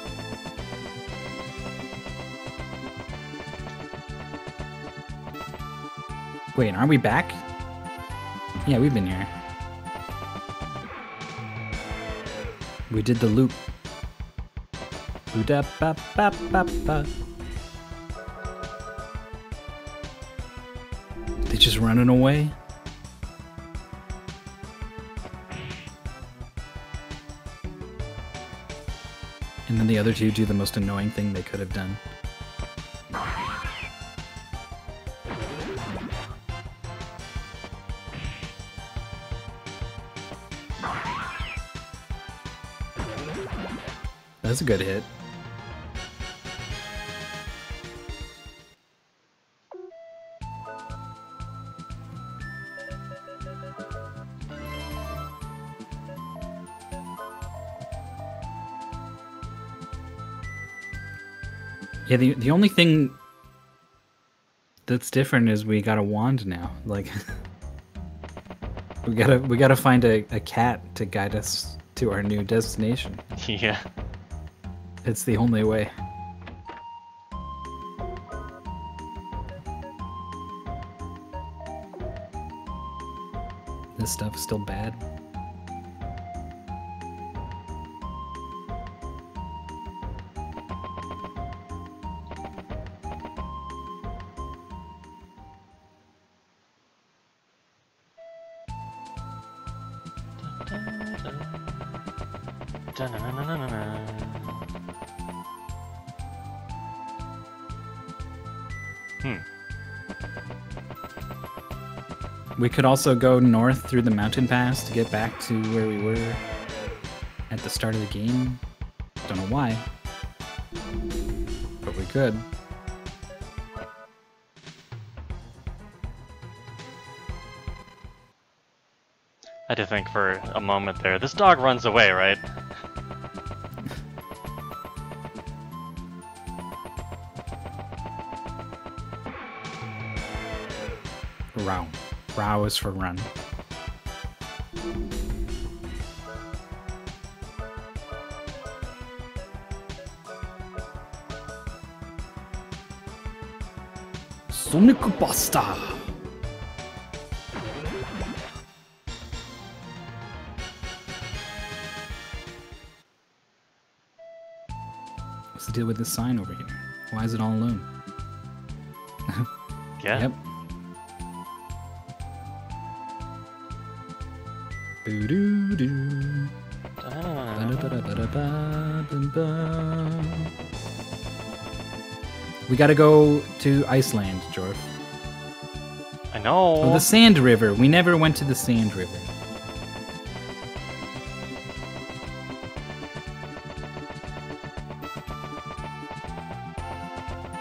Wait, aren't we back? Yeah, we've been here. We did the loop. They just running away? And then the other two do the most annoying thing they could have done. That's a good hit. Yeah, the the only thing that's different is we got a wand now. Like [laughs] we gotta we gotta find a, a cat to guide us to our new destination. [laughs] yeah. It's the only way. This stuff's still bad. We could also go north through the mountain pass to get back to where we were at the start of the game. Don't know why. But we could. I had to think for a moment there. This dog runs away, right? Row. Row is for run. Sonic Buster! What's the deal with this sign over here? Why is it all alone? [laughs] Yeah. Yep. We gotta go to Iceland, Jorf. I know. Oh, the Sand River. We never went to the Sand River.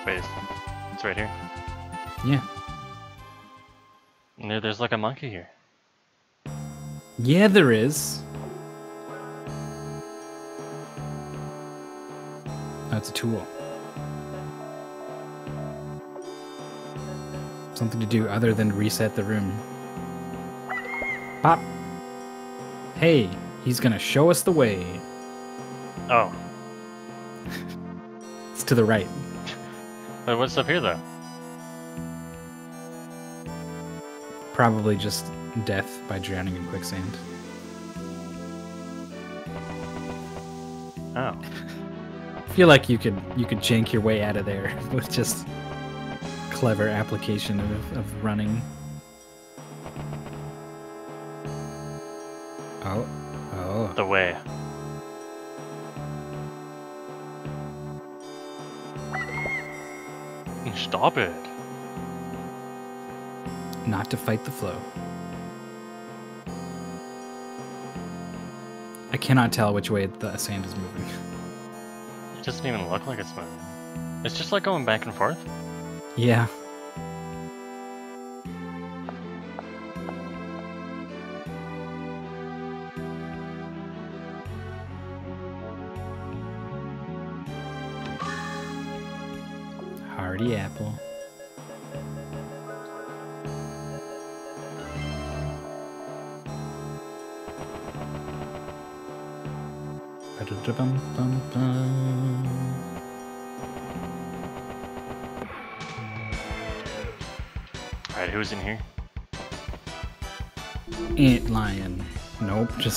Wait, it's- it's right here. Yeah. There's like a monkey here. Yeah, there is. That's a tool. Something to do other than reset the room. Pop. Hey, he's gonna show us the way. Oh, [laughs] It's to the right. but what's up here though? Probably just death by drowning in quicksand. Oh, I feel like you could you could jank your way out of there [laughs] with just clever application of, of running. Oh, oh. the way. Stop it. Not to fight the flow. Cannot tell which way the sand is moving. It doesn't even look like it's moving. It's just like going back and forth. Yeah.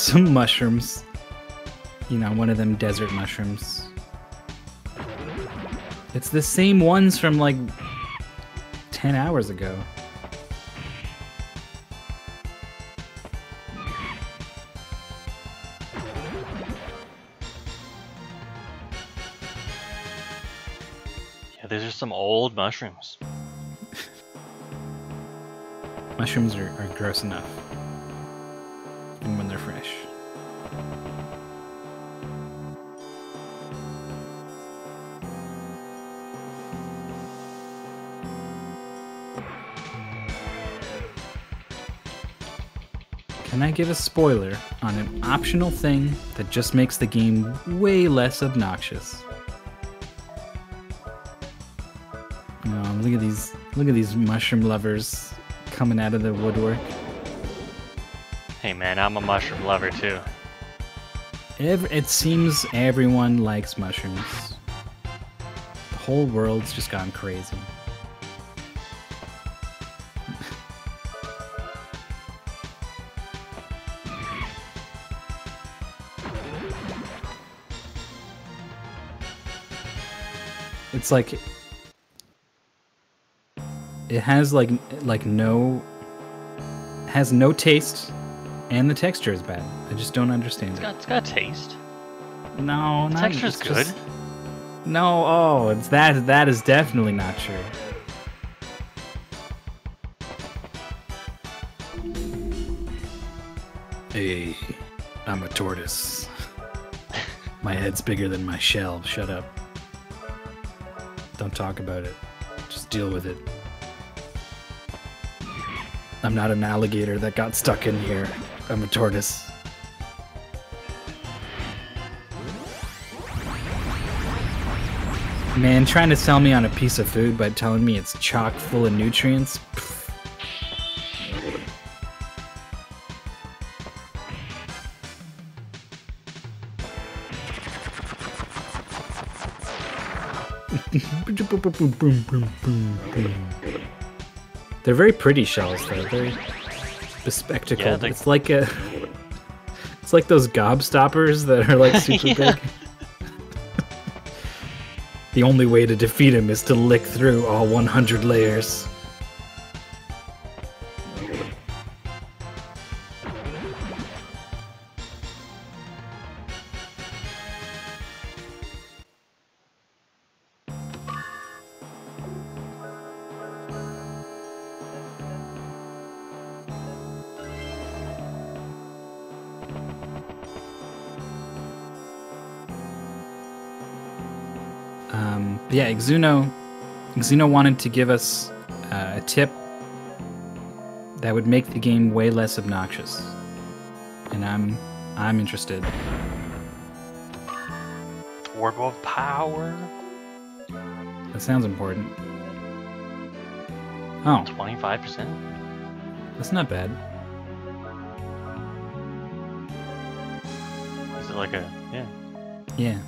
Some mushrooms. You know, one of them desert mushrooms. It's the same ones from like 10 hours ago. Yeah, these are some old mushrooms. [laughs] Mushrooms are, are gross enough. Give a spoiler on an optional thing that just makes the game way less obnoxious? Oh, look at these look at these mushroom lovers coming out of the woodwork. Hey man, I'm a mushroom lover too. Ev- it seems everyone likes mushrooms. The whole world's just gone crazy. It's like it has like like no has no taste and the texture is bad. I just don't understand It's it. got, it's got taste. No, not texture's it's just- good. No, oh, it's that. That is definitely not true. Hey, I'm a tortoise. My head's bigger than my shell. Shut up. Don't talk about it. Just deal with it. I'm not an alligator that got stuck in here. I'm a tortoise. Man, trying to sell me on a piece of food by telling me it's chock full of nutrients. Pff. They're very pretty shells, though. Very bespectacled. Yeah, they- It's like a. It's like those gobstoppers that are like super [laughs] Yeah. big. The only way to defeat him is to lick through all 100 layers. Exuno, Exuno wanted to give us uh, a tip that would make the game way less obnoxious, and I'm I'm interested. Orb of power. That sounds important. Oh, 25%? that's not bad. Is it like a yeah? Yeah.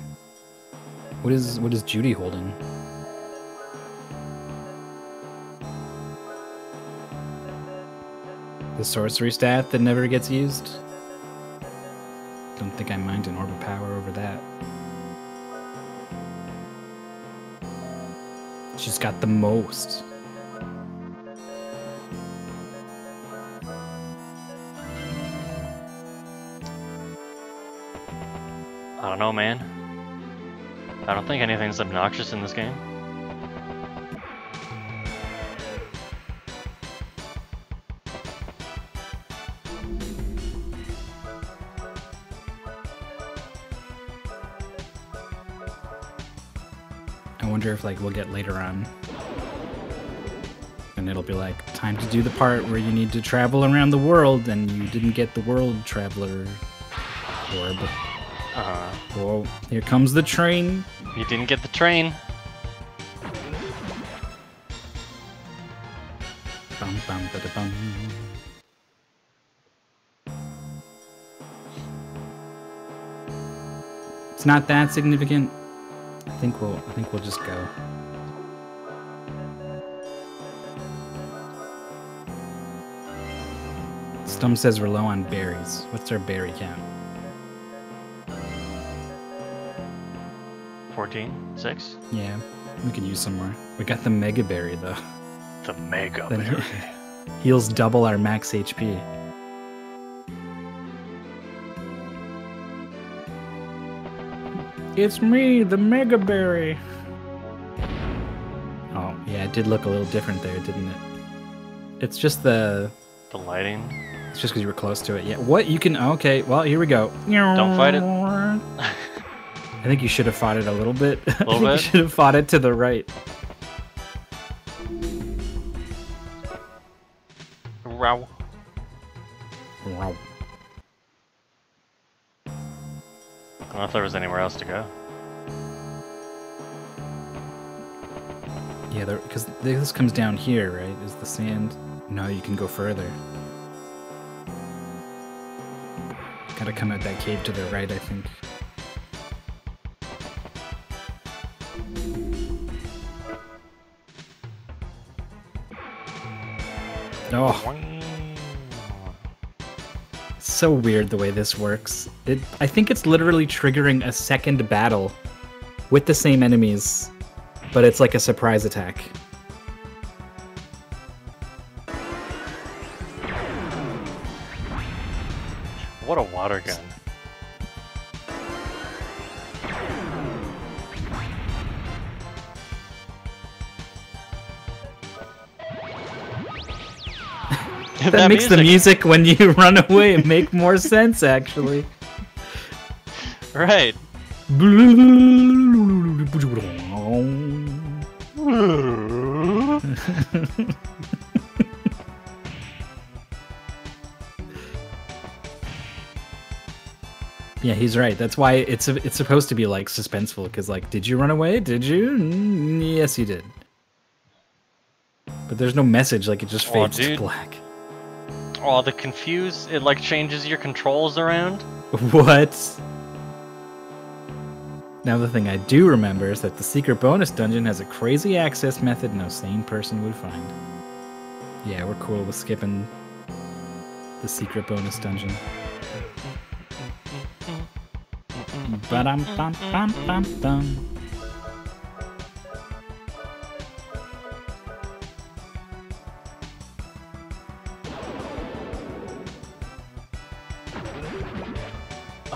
What is what is Judy holding? The sorcery staff that never gets used? Don't think I mind an orb of power over that. She's got the most. I don't know, man. I don't think anything's obnoxious in this game. I wonder if like we'll get later on. And it'll be like time to do the part where you need to travel around the world and you didn't get the world traveler orb. Uh, Whoa, here comes the train. You didn't get the train. Bum, bum, bum. It's not that significant. I think we'll I think we'll just go. Stum says we're low on berries. What's our berry count? 14, 6. Yeah, we could use some more. We got the mega berry though. The mega Then berry. [laughs] heals double our max HP. It's me, the Mega Berry. Oh, yeah, it did look a little different there, didn't it? It's just the. The lighting. It's just because you were close to it. Yeah. What? You can. Okay, well, here we go. Don't fight it. I think you should have fought it a little bit. [laughs] I Little think you should have fought it to the right. Row. Wow. I don't know if there was anywhere else to go. Yeah, because this comes down here, right? Is the sand? No, you can go further. Gotta come out that cave to the right, I think. Oh, so weird the way this works. It, I think it's literally triggering a second battle with the same enemies, but it's like a surprise attack. That, makes the music when you [laughs] run away make more sense, actually. [laughs] Right. [laughs] Yeah, he's right. That's why it's it's supposed to be like suspenseful. Because like, did you run away? Did you? Mm, yes, you did. But there's no message. Like it just fades to black. Oh, the confuse, it like changes your controls around. [laughs] What? Now the thing I do remember is that the secret bonus dungeon has a crazy access method no sane person would find. Yeah, we're cool with skipping the secret bonus dungeon. Ba-dum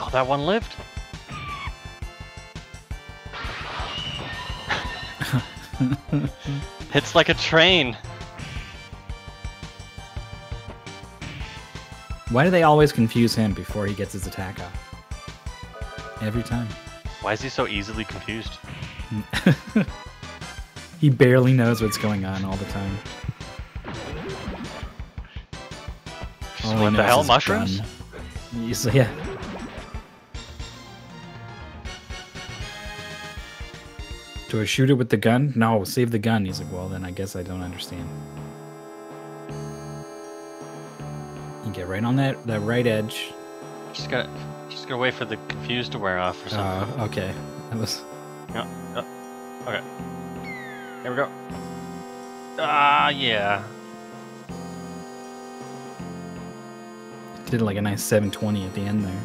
Oh, that one lived? [laughs] it's like a train. Why do they always confuse him before he gets his attack off? Every time. Why is he so easily confused? [laughs] He barely knows what's going on all the time. All he what the hell, mushrooms? gun. He's- yeah. Do I shoot it with the gun? No, save the gun. He's like, well, then I guess I don't understand. You get right on that, that right edge. Just gotta, just gotta wait for the confused to wear off or something. Uh, okay. That was. Yeah, yeah. Okay. Here we go. Ah, yeah. Did like a nice 720 at the end there.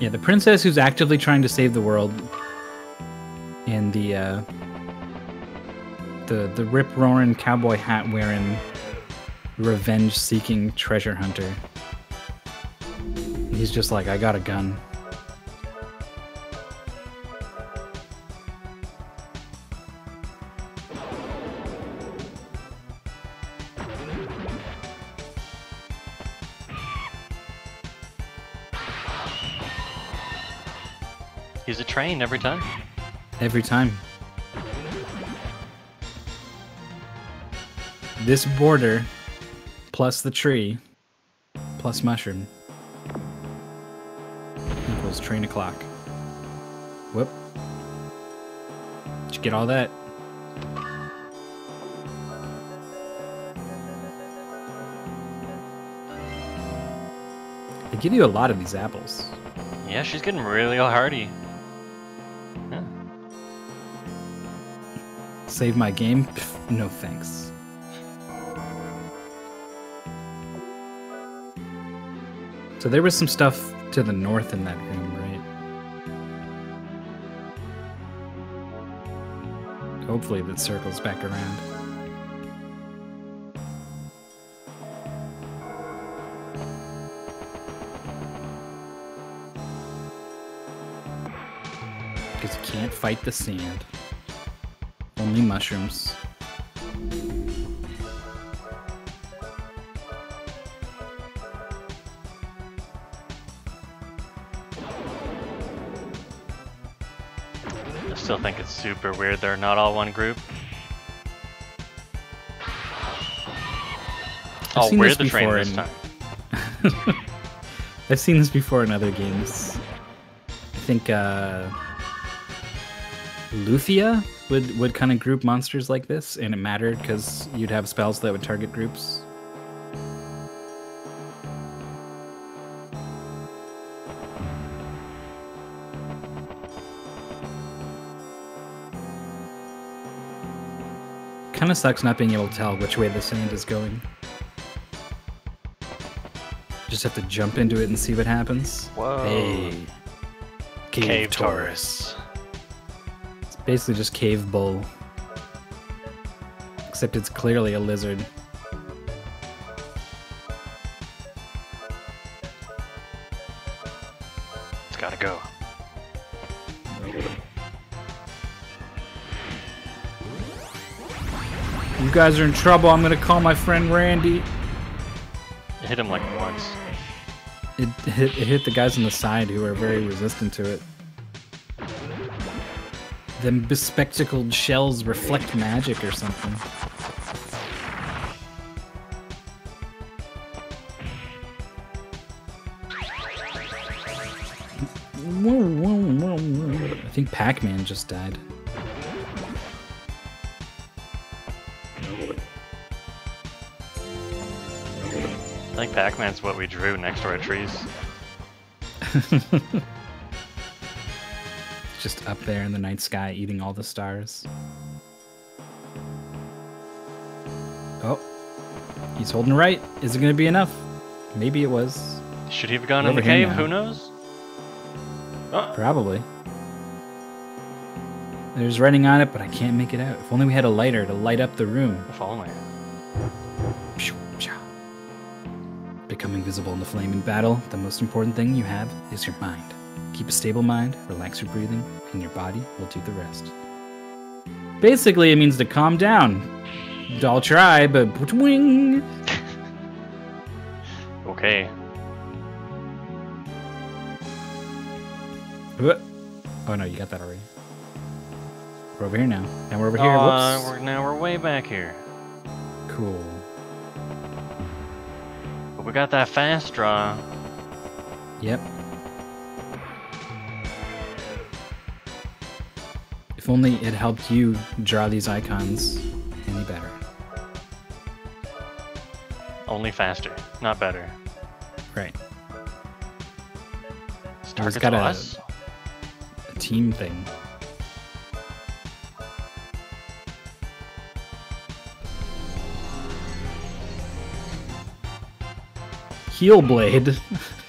Yeah, the princess who's actively trying to save the world, and the uh, the the rip roaring cowboy hat wearing, revenge seeking treasure hunter. He's just like, I got a gun. He's a train every time. Every time. This border, plus the tree, plus mushroom, equals train o'clock. Whoop. Did you get all that? They give you a lot of these apples. Yeah, she's getting really hardy. Save my game? No thanks. So there was some stuff to the north in that room, right? Hopefully that circles back around. Because you can't fight the sand. Only mushrooms. I still think it's super weird they're not all one group. I've oh, seen we're this the train this time. [laughs] I've seen this before in other games. I think uh, Lufia would would kind of group monsters like this, and it mattered because you'd have spells that would target groups. Kind of sucks not being able to tell which way the sand is going. Just have to jump into it and see what happens. Whoa. Hey. Cave, Cave Taurus. Taurus. Basically just cave bull. Except it's clearly a lizard. It's gotta go. You guys are in trouble. I'm gonna call my friend Randy. It hit him like once. It hit, it hit the guys on the side who are very resistant to it. Them bespectacled shells reflect magic or something. I think Pac-Man just died. I think Pac-Man's what we drew next to our trees. [laughs] just up there in the night sky eating all the stars. Oh, he's holding right. Is it going to be enough? Maybe it was. Should he have gone in the cave? now. Who knows? Oh, Probably. There's writing on it, but I can't make it out. If only we had a lighter to light up the room. if only. Pshoo, pshaw. Becoming visible in the flame in battle, the most important thing you have is your mind. Keep a stable mind, relax your breathing, and your body will do the rest. Basically, it means to calm down. I'll try, but wing. Okay. Oh no, you got that already. We're over here now. And we're over here. Uh, Whoops. we're, now we're way back here. Cool. But we got that fast draw. Yep. If only it helped you draw these icons any better. Only faster, not better. Right. Target got a-. A team thing. Heel [laughs]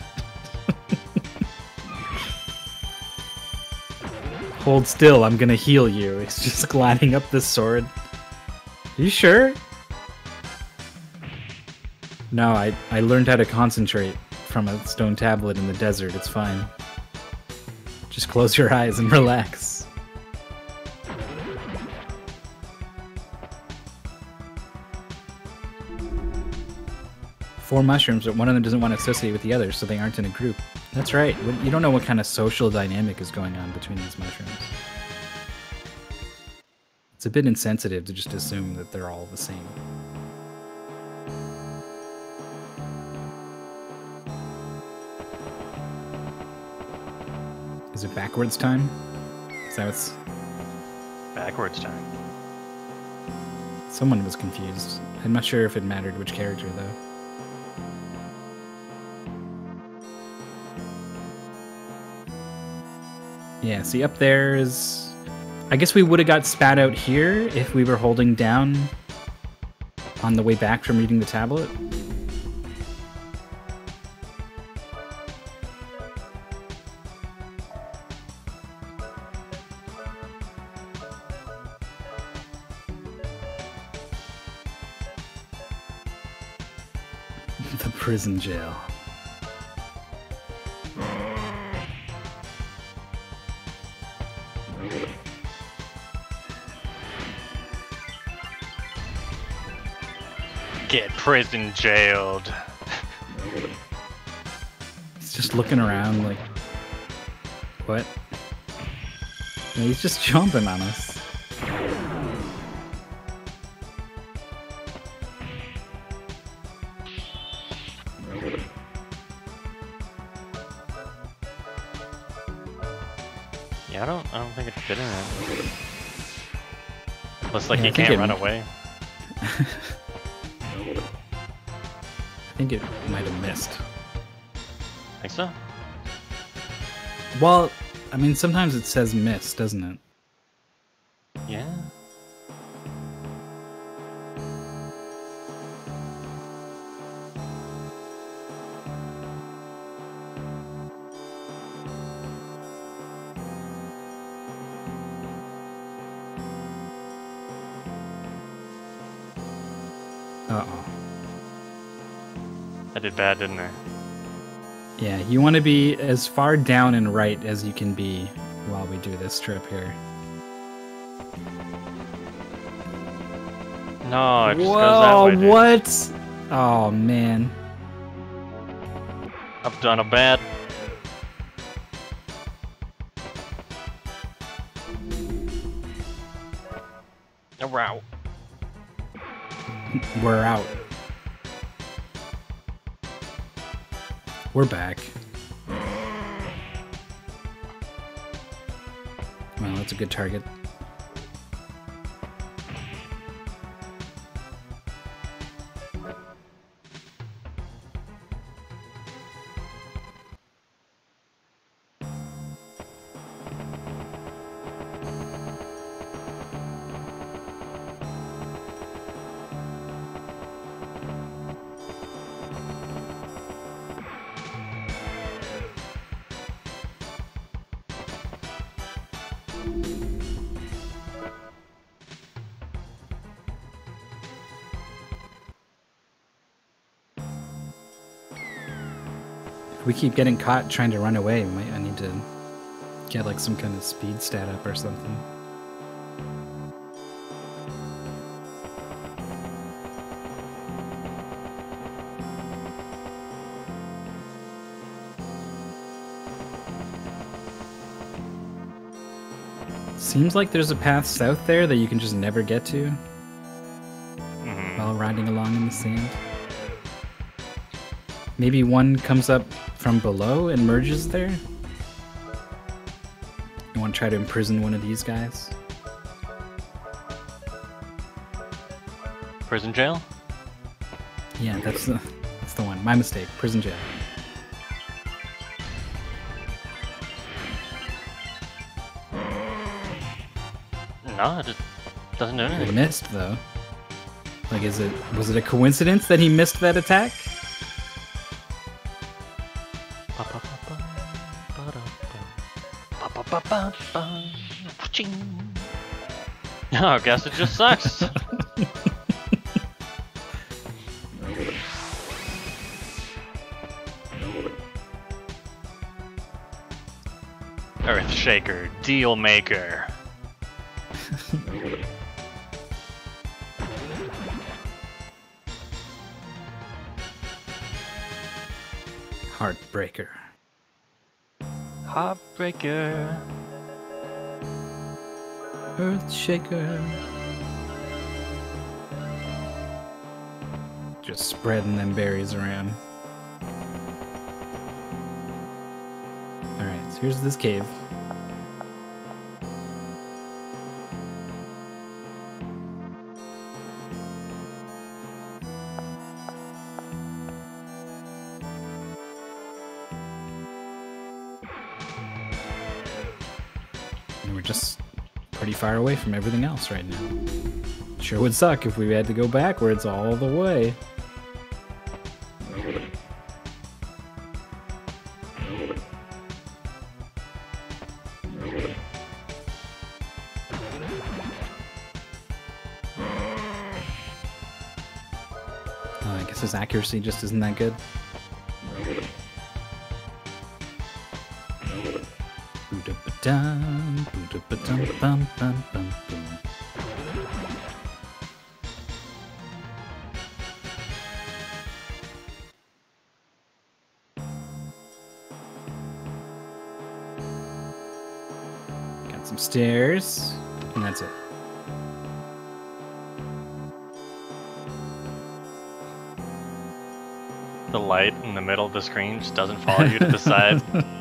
Hold still, I'm gonna heal you. [laughs] He's just gliding up the sword. you sure? No, I, I learned how to concentrate from a stone tablet in the desert. It's fine. Just close your eyes and [laughs] relax. Four mushrooms, but one of them doesn't want to associate with the others, so they aren't in a group. That's right. You don't know what kind of social dynamic is going on between these mushrooms. It's a bit insensitive to just assume that they're all the same. Is it backwards time? Is that what's. Backwards time. Someone was confused. I'm not sure if it mattered which character, though. Yeah, see, up there is. I guess we would have got spat out here if we were holding down on the way back from reading the tablet. [laughs] the prison jail. Prison jailed. He's just looking around like, what? No, he's just jumping on us. Yeah, I don't. I don't think it did it. Looks like Yeah, he can't it- run away. [laughs] I think it might have missed. Think so? Well, I mean, sometimes it says miss, doesn't it? Bad, didn't I? Yeah, you want to be as far down and right as you can be while we do this trip here. No, it just goes that way. dude. what? Oh man. I've done a bad. We're back. Well, that's a good target. Keep getting caught trying to run away, might I need to get like some kind of speed stat up or something. Seems like there's a path south there that you can just never get to hmm while riding along in the sand. Maybe one comes up from below and merges there? You want to try to imprison one of these guys? Prison jail? Yeah, that's the that's the one. My mistake. Prison jail. No, it just doesn't do He anything. missed though. Like, is it was it a coincidence that he missed that attack? I oh, guess it just sucks. [laughs] Earthshaker, deal maker. [laughs] Heartbreaker. Heartbreaker. Earthshaker. Just spreading them berries around. Alright, so here's this cave. Far away from everything else right now. Sure would suck if we had to go backwards all the way. Oh, I guess his accuracy just isn't that good. Bum, bum, bum, boom. Got some stairs, and that's it. The light in the middle of the screen just doesn't follow you to the side. [laughs]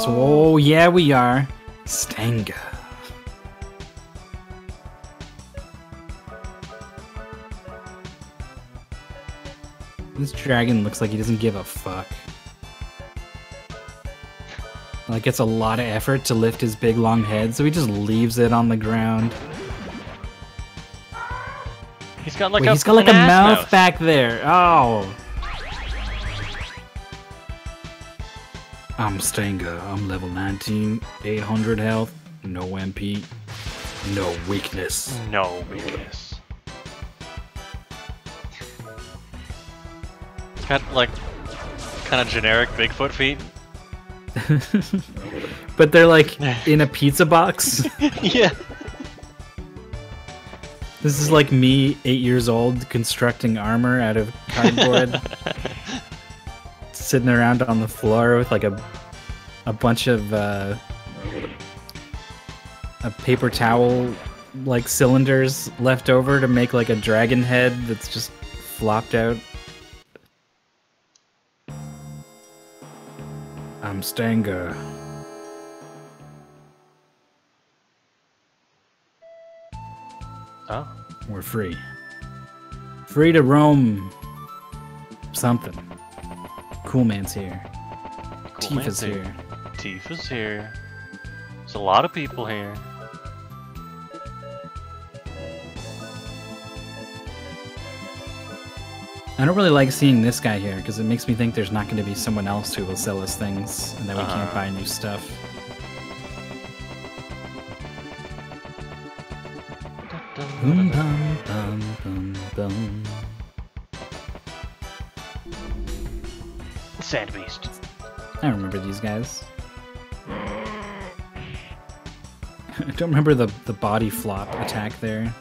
see anything? Oh, yeah, we are. Stanga. This dragon looks like he doesn't give a fuck. Like, it's a lot of effort to lift his big long head, so he just leaves it on the ground. He's got like Wait, a he's got like a an ass mouth back there. Oh. I'm Stanga. I'm level 19, 800 health, no MP, no weakness. No weakness. Got like kind of generic Bigfoot feet. [laughs] but they're like [laughs] in a pizza box. [laughs] yeah. This is like me, eight years old, constructing armor out of cardboard, sitting around on the floor with like a a bunch of uh, a paper towel like cylinders left over to make like a dragon head that's just flopped out. I'm Stanger. Oh. We're free. Free to roam. Something. Cool man's here. Cool Tifa's man's here. Tifa's here. There's a lot of people here. I don't really like seeing this guy here because it makes me think there's not going to be someone else who will sell us things and that we can't Uh. buy new stuff. Boom, bum, bum, bum, bum. Sand Beast. I remember these guys. I [laughs] don't remember the, the body flop attack there.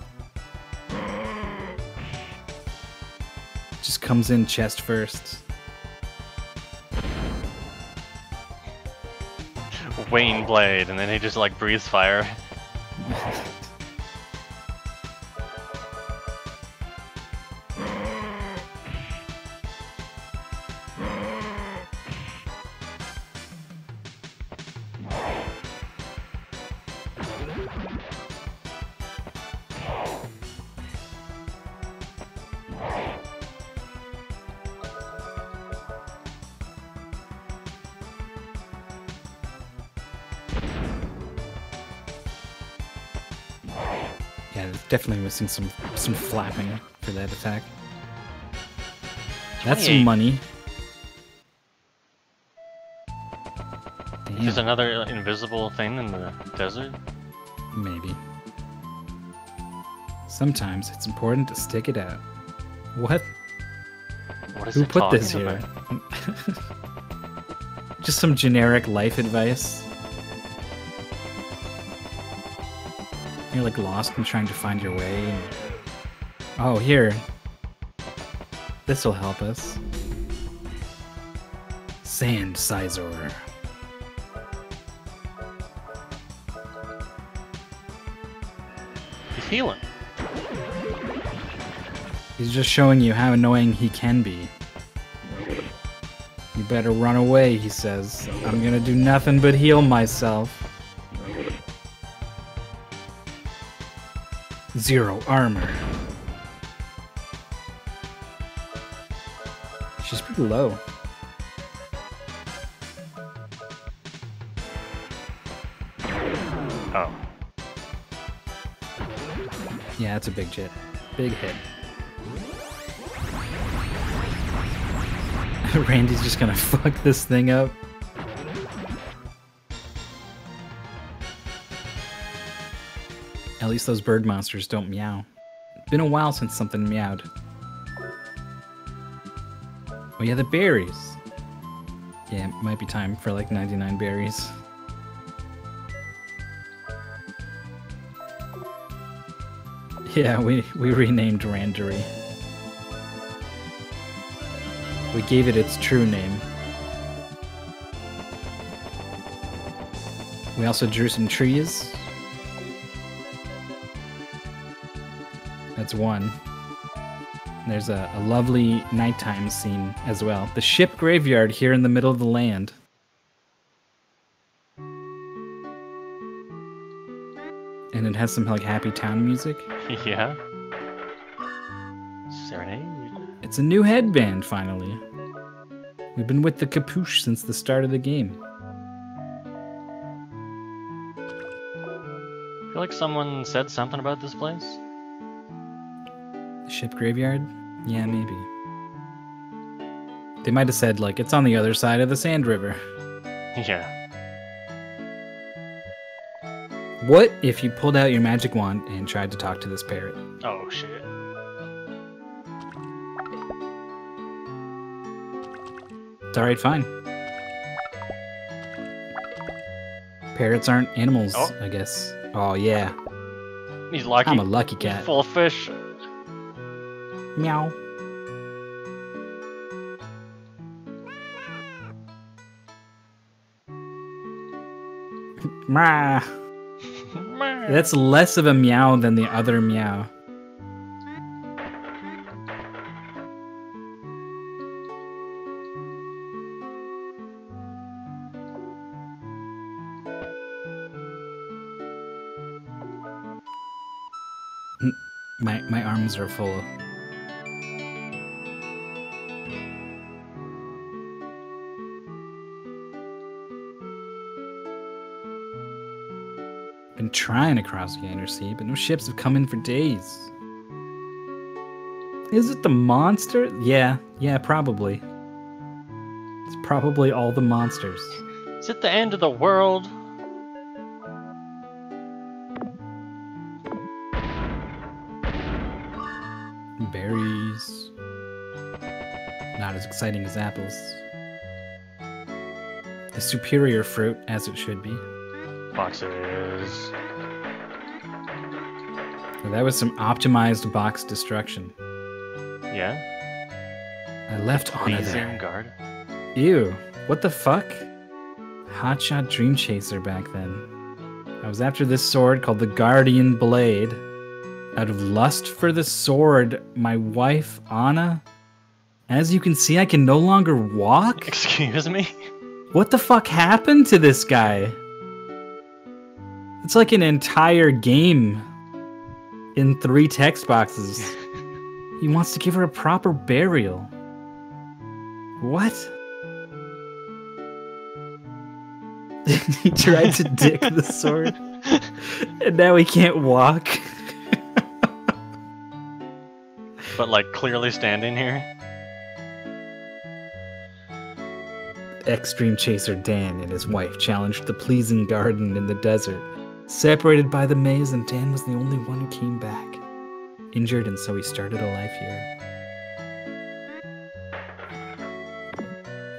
Just comes in chest first. Wayne Blade, and then he just like breathes fire. Some some flapping for that attack. That's some 28. money. Damn, another invisible thing in the desert. maybe. Sometimes it's important to stick it out. What? What is Who it put this here? [laughs] Just some generic life advice. You're like lost and trying to find your way. Oh, here. This'll help us. Sand Sizor. He's healing. He's just showing you how annoying he can be. You better run away, he says. I'm gonna do nothing but heal myself. Zero armor. She's pretty low. Oh. Yeah, that's a big hit. Big hit. [laughs] Randy's just gonna [laughs] fuck this thing up. At least those bird monsters don't meow. Been a while since something meowed. Oh yeah, the berries. Yeah, might be time for like 99 berries. Yeah, we, we renamed Randery. We gave it its true name. We also drew some trees. That's one. There's a, a lovely nighttime scene as well. The ship graveyard here in the middle of the land. And it has some like happy town music. [laughs] yeah. Serenade. It's a new headband, finally. We've been with the capuche since the start of the game. I feel like someone said something about this place. Ship graveyard? Yeah, maybe. They might have said, like, it's on the other side of the Sand River. [laughs] Yeah. What if you pulled out your magic wand and tried to talk to this parrot? Oh shit. It's alright, fine. Parrots aren't animals, Oh. I guess. Oh, yeah. He's lucky. I'm a lucky cat. Full of fish. Meow. [laughs] That's less of a meow than the other meow. My my arms are full. Trying to cross the Gander Sea, but no ships have come in for days. Is it the monster? Yeah, yeah, probably. It's probably all the monsters. Is it the end of the world? Berries. Not as exciting as apples. The superior fruit, as it should be. Boxes. So that was some optimized box destruction. Yeah. I left honor Pleasing there. guard. Ew. What the fuck? Hotshot Dream Chaser back then. I was after this sword called the Guardian Blade. Out of lust for the sword, my wife, Anna. As you can see, I can no longer walk? [laughs] Excuse me? What the fuck happened to this guy? It's like an entire game in three text boxes. [laughs] he wants to give her a proper burial. What? [laughs] he tried to dick the sword, [laughs] and now he can't walk. but like clearly standing here. Extreme Chaser Dan and his wife challenged the pleasing garden in the desert. Separated by the maze, and Dan was the only one who came back. Injured, and so he started a life here.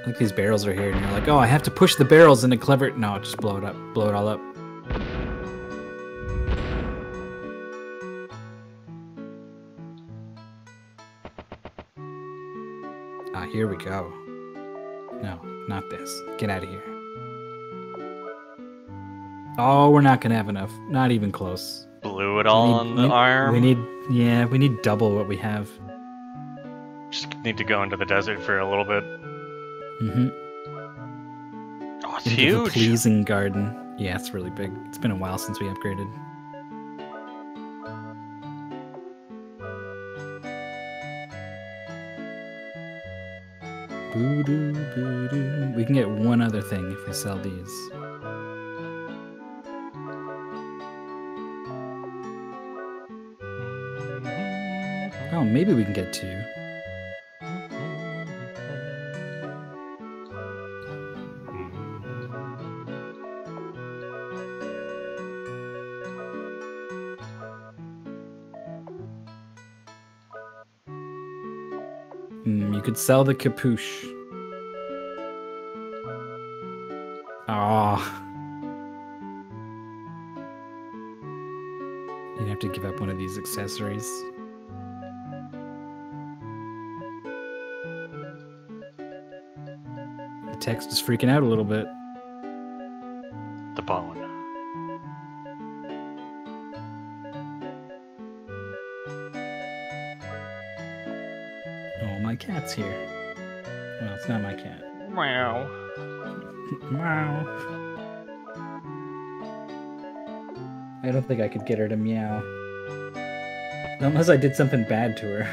Like these barrels are here, and you're like, oh, I have to push the barrels into clever. No, just blow it up. Blow it all up. Ah, here we go. No, not this. Get out of here. Oh, we're not gonna have enough. Not even close. Blew it all We on need- the we- arm. We need, yeah, we need double what we have. Just need to go into the desert for a little bit. Mm-hmm. Oh, it's Into the huge. pleasing garden. Yeah, it's really big. It's been a while since we upgraded. We can get one other thing if we sell these. Oh, maybe we can get two. Hmm, you could sell the capuche. Ah. You'd have to give up one of these accessories. Text is freaking out a little bit. The bone. Oh, my cat's here. Well, it's not my cat. Wow. [laughs] Meow. I don't think I could get her to meow. Unless I did something bad to her.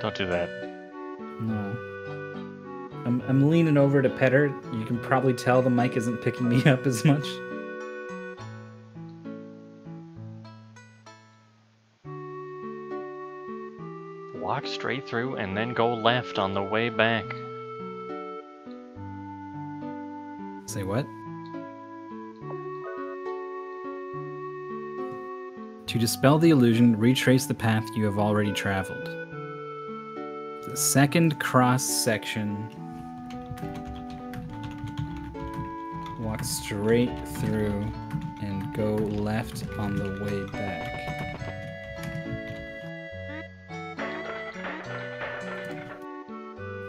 Don't do that. No. I'm, I'm leaning over to pet her. You can probably tell the mic isn't picking me up as much. Walk straight through and then go left on the way back. Say what? To dispel the illusion, retrace the path you have already traveled. The second cross section. Straight through and go left on the way back.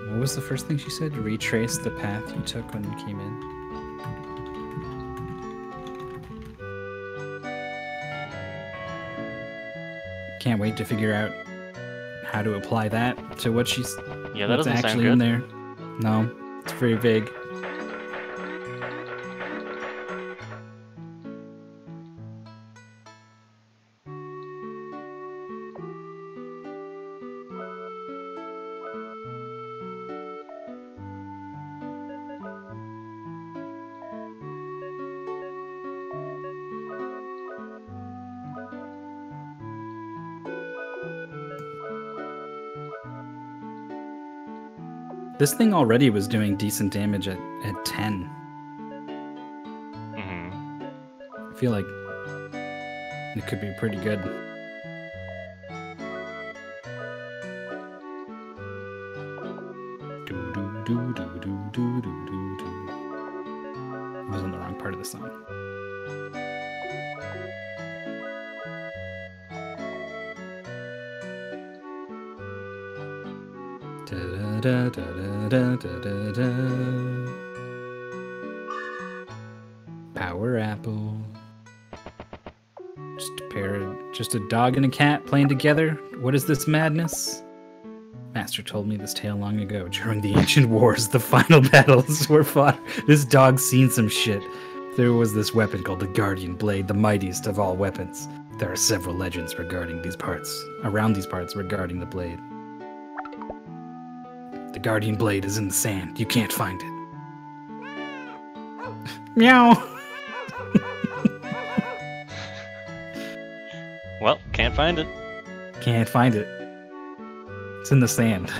What was the first thing she said? Retrace the path you took when you came in. Can't wait to figure out how to apply that to what she's Yeah, that doesn't sound actually good. in there. No, it's very vague. This thing already was doing decent damage at, at 10. hmm I feel like it could be pretty good. Dog and a cat playing together. What is this madness? Master told me this tale long ago. During the [laughs] ancient wars, the final [laughs] battles were fought. This dog's seen some shit. There was this weapon called the Guardian Blade, the mightiest of all weapons. There are several legends regarding these parts, around these parts regarding the blade. The Guardian Blade is in the sand. You can't find it. Meow. [laughs] Well, can't find it. Can't find it. It's in the sand. [laughs]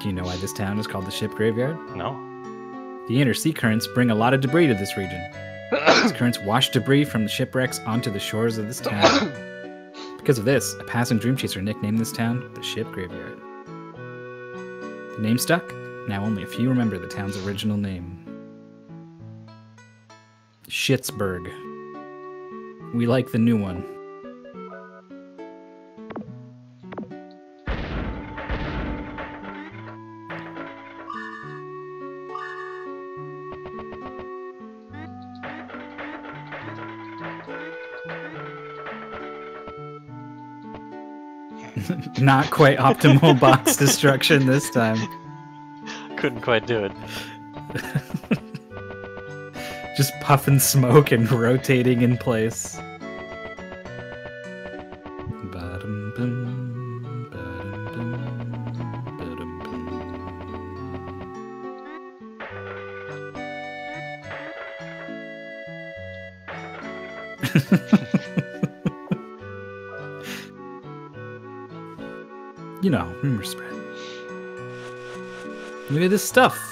Do you know why this town is called the Ship Graveyard? No. The inner sea currents bring a lot of debris to this region. [coughs] These currents wash debris from the shipwrecks onto the shores of this town. [coughs] Because of this, a passing dream chaser nicknamed this town the Ship Graveyard. The name stuck. Now only a few remember the town's original name. Schittsburg. We like the new one. [laughs] Not quite optimal box [laughs] destruction this time. Couldn't quite do it. [laughs] Just puffing smoke and rotating in place. [laughs] You know, rumor spread. Look at this stuff.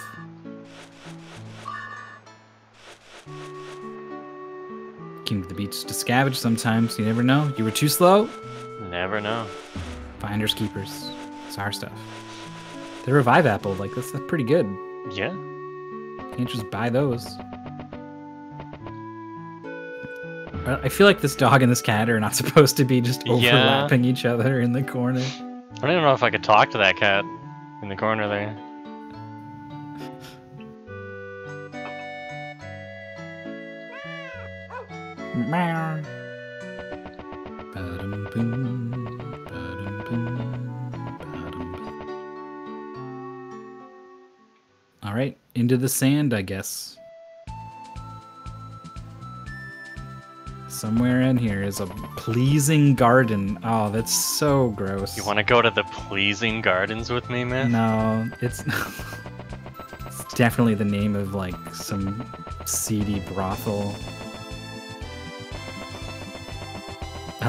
Scavenge sometimes. You never know. You were too slow. Never know. Finders keepers. It's our stuff. The revive apple, like that's, that's pretty good. Yeah. Can't just buy those. I feel like this dog and this cat are not [laughs] supposed to be just Yeah. overlapping each other in the corner. I don't even know if I could talk to that cat in the corner there. Meow. All right, into the sand, I guess. Somewhere in here is a pleasing garden. Oh, that's so gross. You want to go to the pleasing gardens with me, man? No, it's [laughs] it's definitely the name of like some seedy brothel.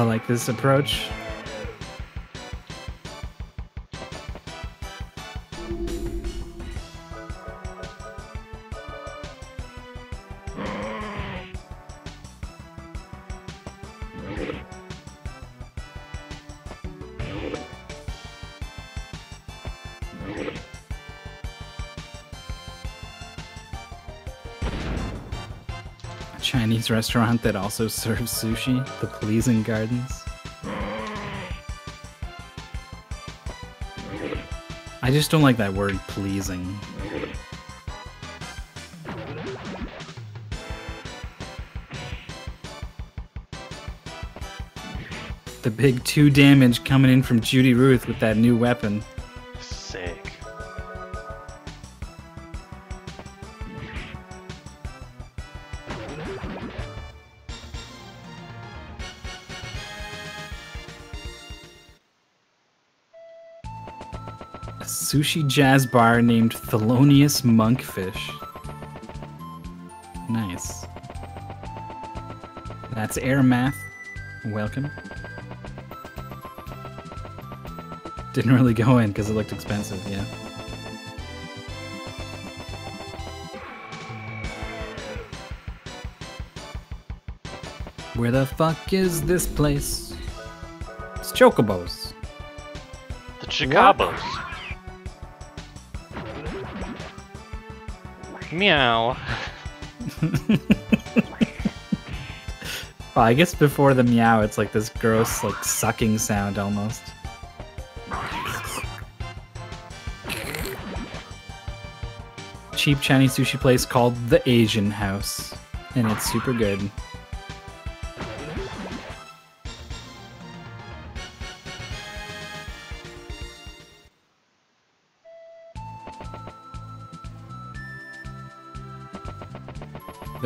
I like this approach. Restaurant that also serves sushi, the Pleasing Gardens. I just don't like that word pleasing. The big two damage coming in from Judy Ruth with that new weapon. Sushi jazz bar named Thelonious Monkfish. Nice. That's air math. Welcome. Didn't really go in because it looked expensive, yeah. Where the fuck is this place? It's Chocobos. The Chicabos. Meow. Oh, I guess before the meow, it's like this gross, like sucking sound almost. cheap Chinese sushi place called the Asian House, and it's super good.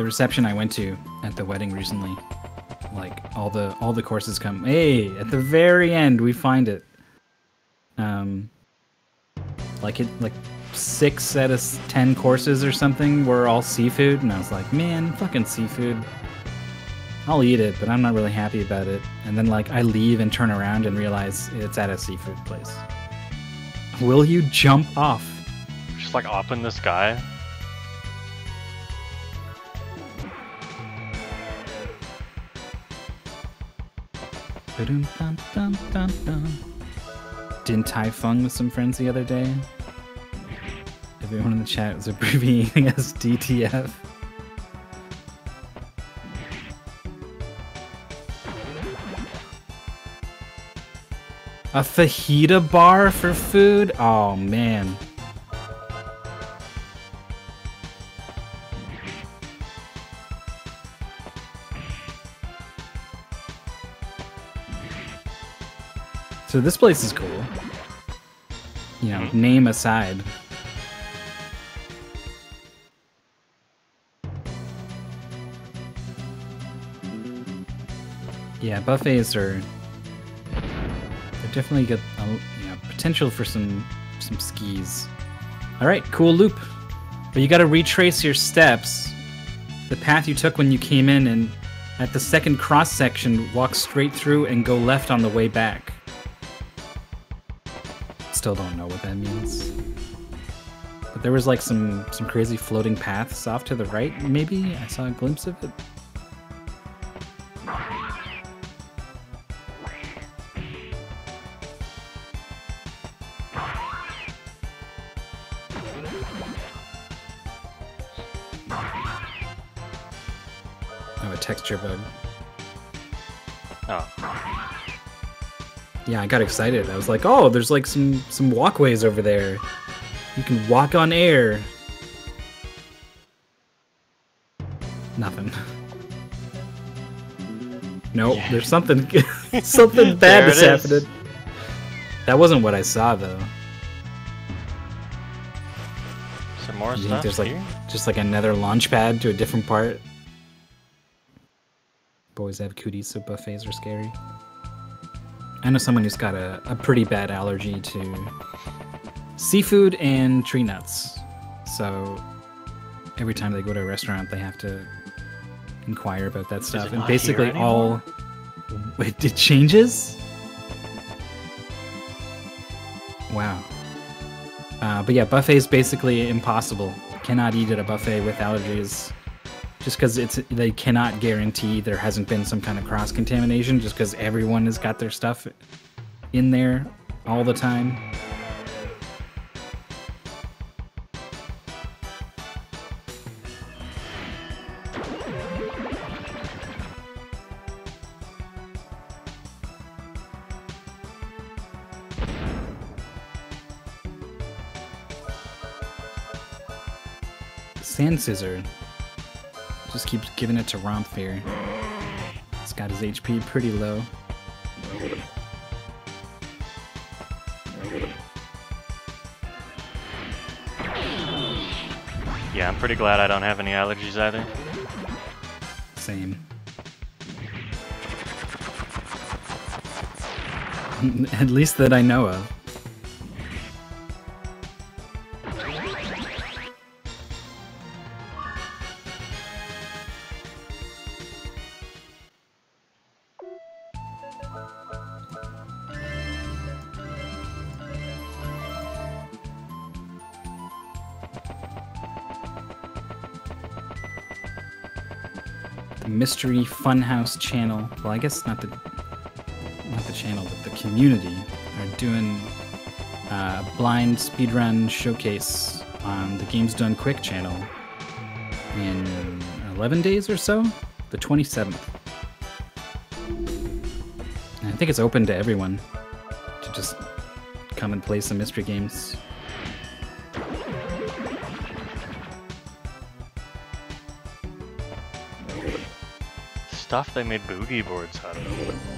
Reception I went to at the wedding recently, like all the all the courses come. Hey, at the very end we find it. Um, like it like six out of ten courses or something were all seafood, and I was like, man, fucking seafood. I'll eat it, but I'm not really happy about it. And then like I leave and turn around and realize it's at a seafood place. Will you jump off? Just like up in the sky. Din Tai Fung with some friends the other day. Everyone in the chat was abbreviating [laughs] as DTF. A fajita bar for food? Oh man. So this place is cool. You know, Mhm. name aside. Yeah, buffets are they definitely got a, you know, potential for some some skis. All right, cool loop. But you got to retrace your steps, the path you took when you came in, and at the second cross section, walk straight through and go left on the way back. Still don't know what that means. But there was like some some crazy floating paths off to the right. Maybe I saw a glimpse of it. I got excited. I was like, "Oh, there's like some some walkways over there. You can walk on air." Nothing. Nope, Yeah. there's something [laughs] something [laughs] bad that's is. happening. That wasn't what I saw though. some more You think stuff there's like here? just like another launch pad to a different part? Boys have cooties, so buffets are scary. I know someone who's got a, a pretty bad allergy to seafood and tree nuts. So every time they go to a restaurant, they have to inquire about that stuff. And basically, all. Wait, it changes? Wow. Uh, but yeah, buffet is basically impossible. Cannot eat at a buffet with allergies, just because it's they cannot guarantee there hasn't been some kind of cross contamination. Just because everyone has got their stuff in there all the time. Sand Scissor just keeps giving it to Rompfair. He's got his HP pretty low. Yeah, I'm pretty glad I don't have any allergies either. Same. [laughs] At least that I know of. Mystery Funhouse channel. Well, I guess not the not the channel, but the community are doing uh, a blind speedrun showcase on the Games Done Quick channel in 11 days or so, the 27th. And I think it's open to everyone to just come and play some mystery games. Stuff they made boogie boards out of.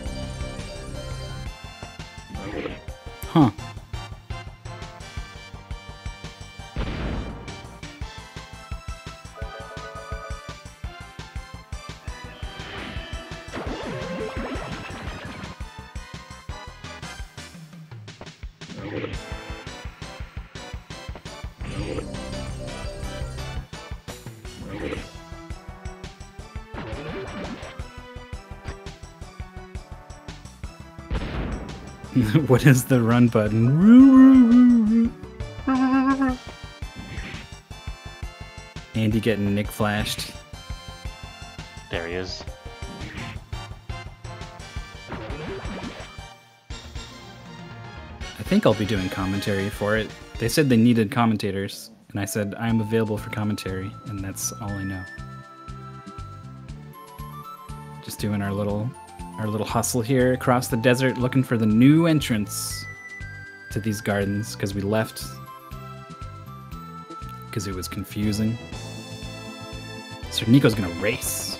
[laughs] what is the run button? Andy getting Nick flashed. There he is. I think I'll be doing commentary for it. They said they needed commentators, and I said I'm available for commentary, and that's all I know. Just doing our little our little hustle here across the desert looking for the new entrance to these gardens because we left because it was confusing. So Nico's gonna race.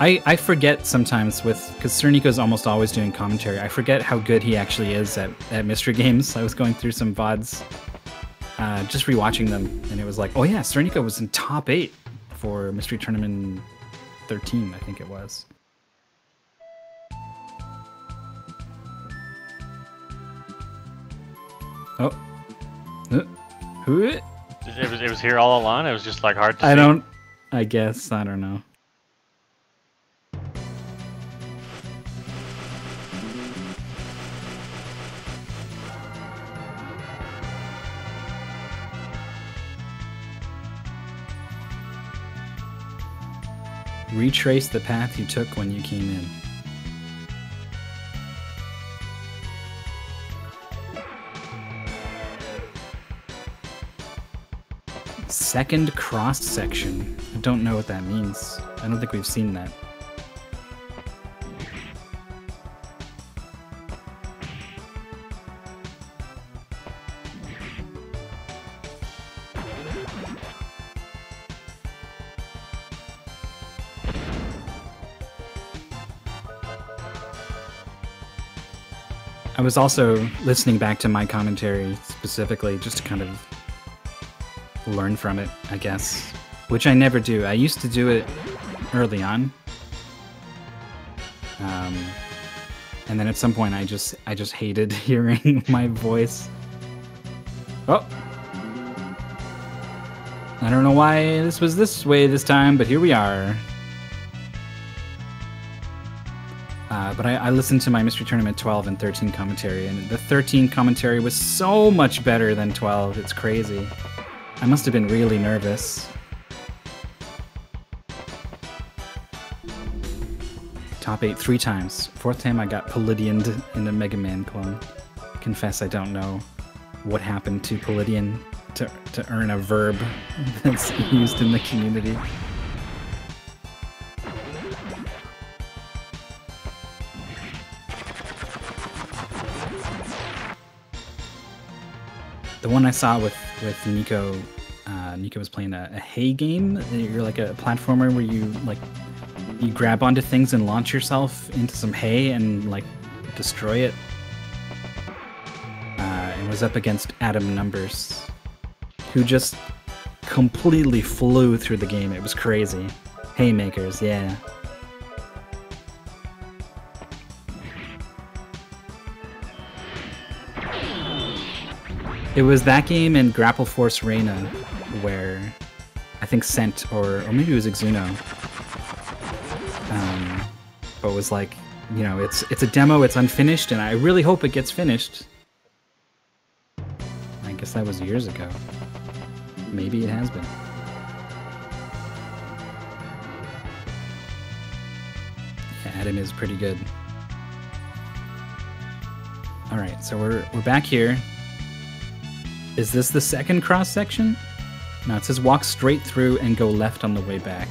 I, I forget sometimes with because Sir Nico's almost always doing commentary. I forget how good he actually is at, at mystery games. [laughs] I was going through some VODs, uh, just rewatching them, and it was like, oh yeah, Sir Nico was in top eight for Mystery Tournament 13, I think it was. Who? It was, it was here all along. It was just like hard to. I see. don't. I guess I don't know. Retrace the path you took when you came in. Second cross section. I don't know what that means. I don't think we've seen that. I was also listening back to my commentary specifically just to kind of learn from it, I guess. Which I never do. I used to do it early on. Um, and then at some point I just I just hated [laughs] hearing my voice. Oh. I don't know why this was this way this time, but here we are. Uh, but I, I, listened to my Mystery Tournament 12 and 13 commentary, and the 13 commentary was so much better than 12. It's crazy. I must have been really nervous. Top 8 three times. Fourth time I got Pallidioned in a Mega Man clone. Confess I don't know what happened to Pallidion to, to earn a verb [laughs] that's used in the community. The one I saw with with Nico, uh, Nico was playing a, a hay game. You're like a platformer where you like you grab onto things and launch yourself into some hay and like destroy it. Uh, and was up against Adam Numbers, who just completely flew through the game. It was crazy. Haymakers, yeah. It was that game and Grapple Force Rena where I think Sent or or maybe it was Exuno. Um, but was like, you know, it's it's a demo, it's unfinished, and I really hope it gets finished. I guess that was years ago. Maybe it has been. Yeah, Adam is pretty good. All right, so we're we're back here. Is this the second cross section? No, it says walk straight through and go left on the way back.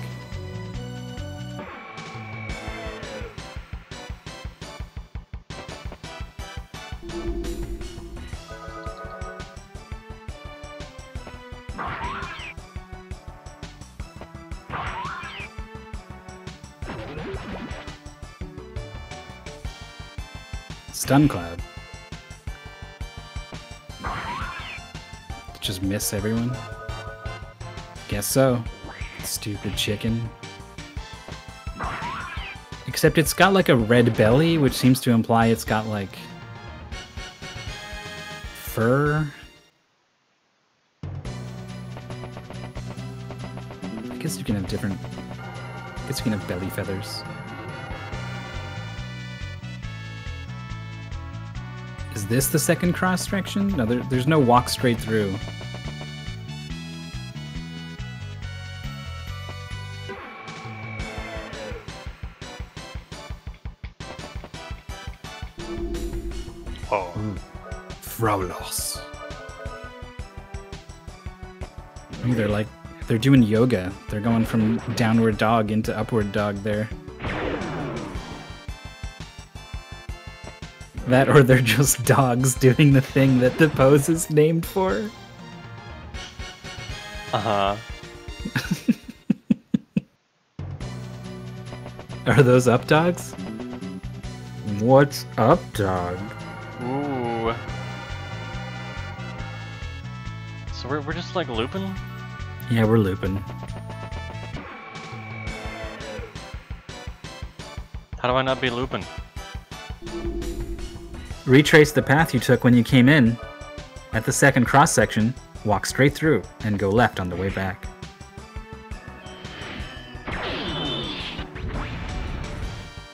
Stun cloud. Miss everyone? Guess so. Stupid chicken. Except it's got like a red belly, which seems to imply it's got like fur. I guess you can have different. I guess you can have belly feathers. Is this the second cross section? No, there, there's no walk straight through. Ooh, they're like they're doing yoga. They're going from downward dog into upward dog there. That or they're just dogs doing the thing that the pose is named for. Uh huh. [laughs] Are those up dogs? What's up, dog? Ooh. So we're, we're just like looping? Yeah, we're looping. How do I not be looping? Retrace the path you took when you came in. At the second cross section, walk straight through and go left on the way back.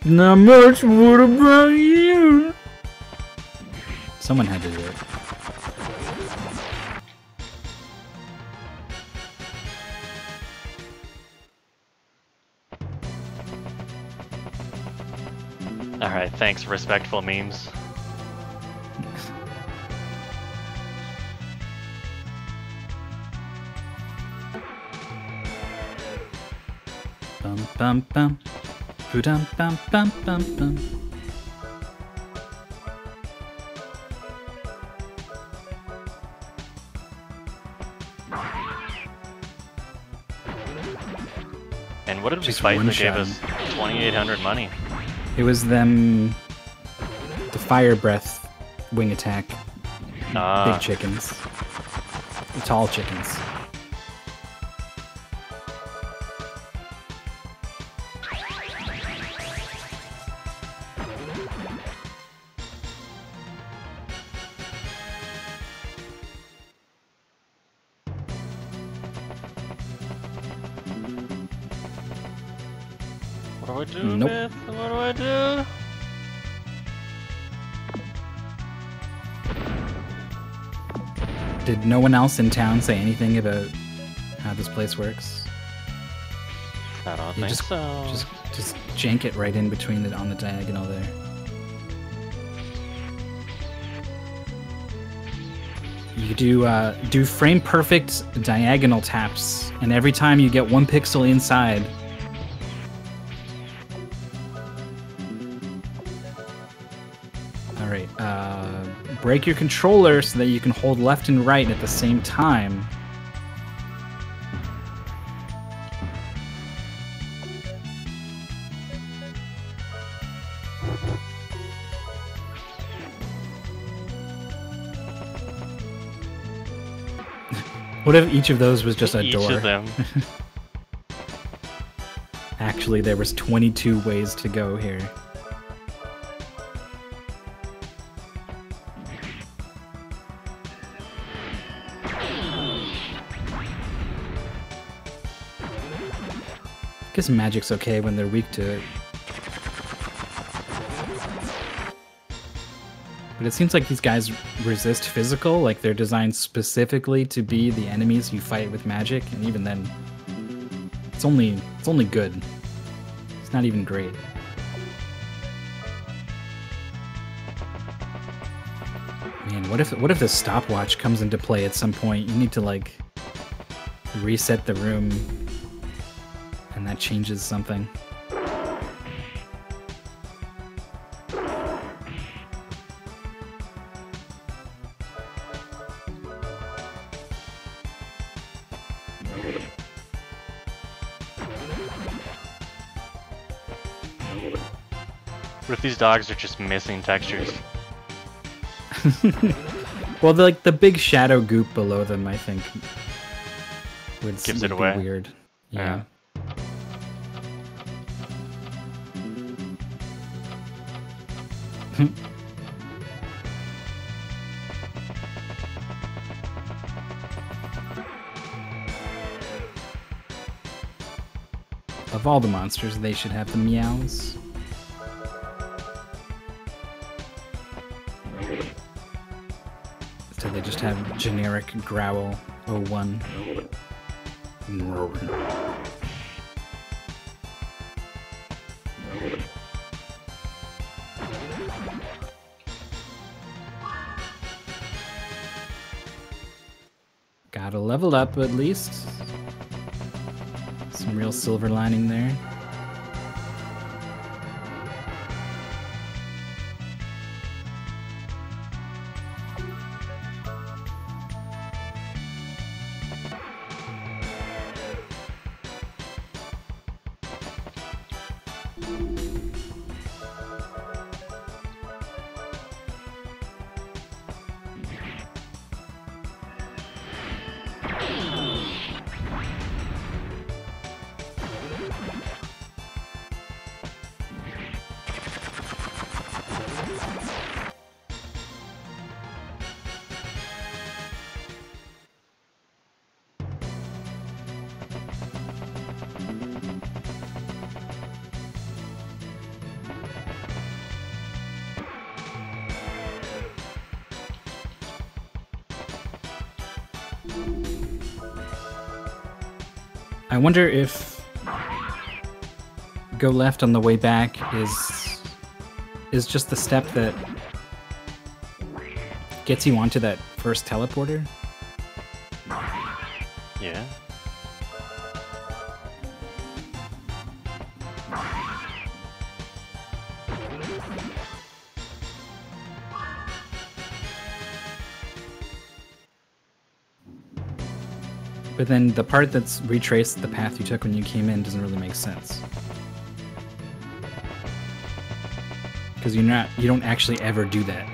Not much. What about you? Someone had to do it. Thanks, respectful memes. Bum bum bum. Boodum bum bum bum bum. And what did we fight that gave us 2800 money? It was them. The fire breath wing attack. Ah, Big chickens. The tall chickens. No one else in town say anything about how this place works? I don't You think just- so. Just just jank it right in between it on the diagonal there. You do uh, do frame perfect diagonal taps, and every time you get one pixel inside. Break your controller so that you can hold left and right at the same time. [laughs] What if each of those was just a Each door? of them. [laughs] Actually, there was 22 ways to go here. Guess magic's okay when they're weak to it. But it seems like these guys resist physical, like they're designed specifically to be the enemies you fight with magic, and even then, it's only it's only good. It's not even great. Man, what if what if the stopwatch comes into play at some point? You need to like reset the room that changes something. What if these dogs are just missing textures? [laughs] well, the, like the big shadow goop below them, I think, would Gives it be away. Weird. Yeah. [laughs] Of all the monsters, they should have the meows. So they just have generic growl 01. Up at least. Some real silver lining there. I wonder if go left on the way back is is just the step that gets you onto that first teleporter. But then the part that's retraced the path you took when you came in doesn't really make sense. Because you're not you don't actually ever do that.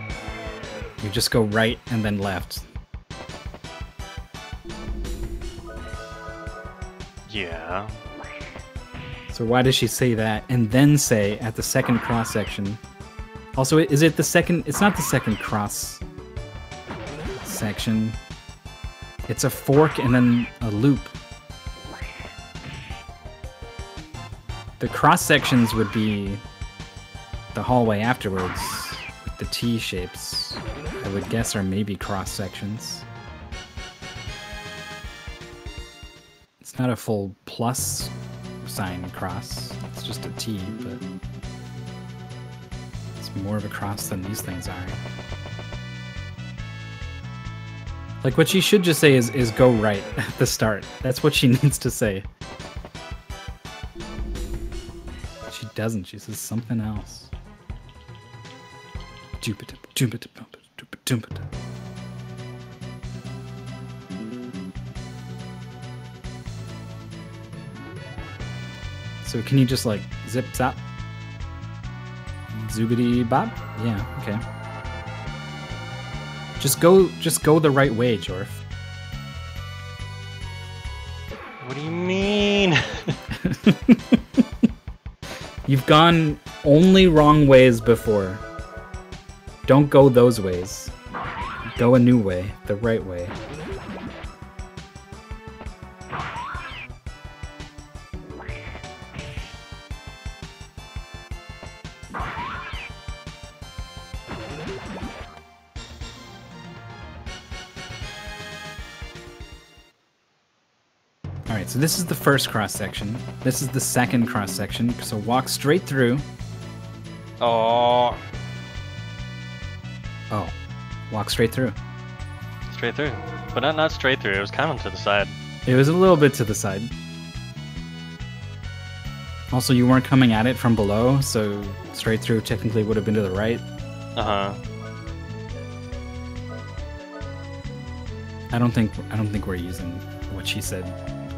You just go right and then left. Yeah. So why does she say that and then say at the second cross section? Also, is it the second? It's not the second cross section. It's a fork and then a loop. The cross sections would be the hallway afterwards with the T shapes. I would guess are maybe cross sections. It's not a full plus sign cross. It's just a T, but it's more of a cross than these things are. Like what she should just say is is go right [laughs] at the start. That's what she [laughs] needs to say. She doesn't. She says something else. So can you just like zip zap? Zoobity bop? Yeah, okay. Just go just go the right way, Jorf. What do you mean? [laughs] You've gone only wrong ways before. Don't go those ways. Go a new way, the right way. This is the first cross section. This is the second cross section. So walk straight through. oh, Oh, walk straight through. straight through. But not not straight through. It was kind of to the side. It was a little bit to the side. Also, you weren't coming at it from below, so straight through technically would have been to the right. Uh huh. I don't think I don't think we're using what she said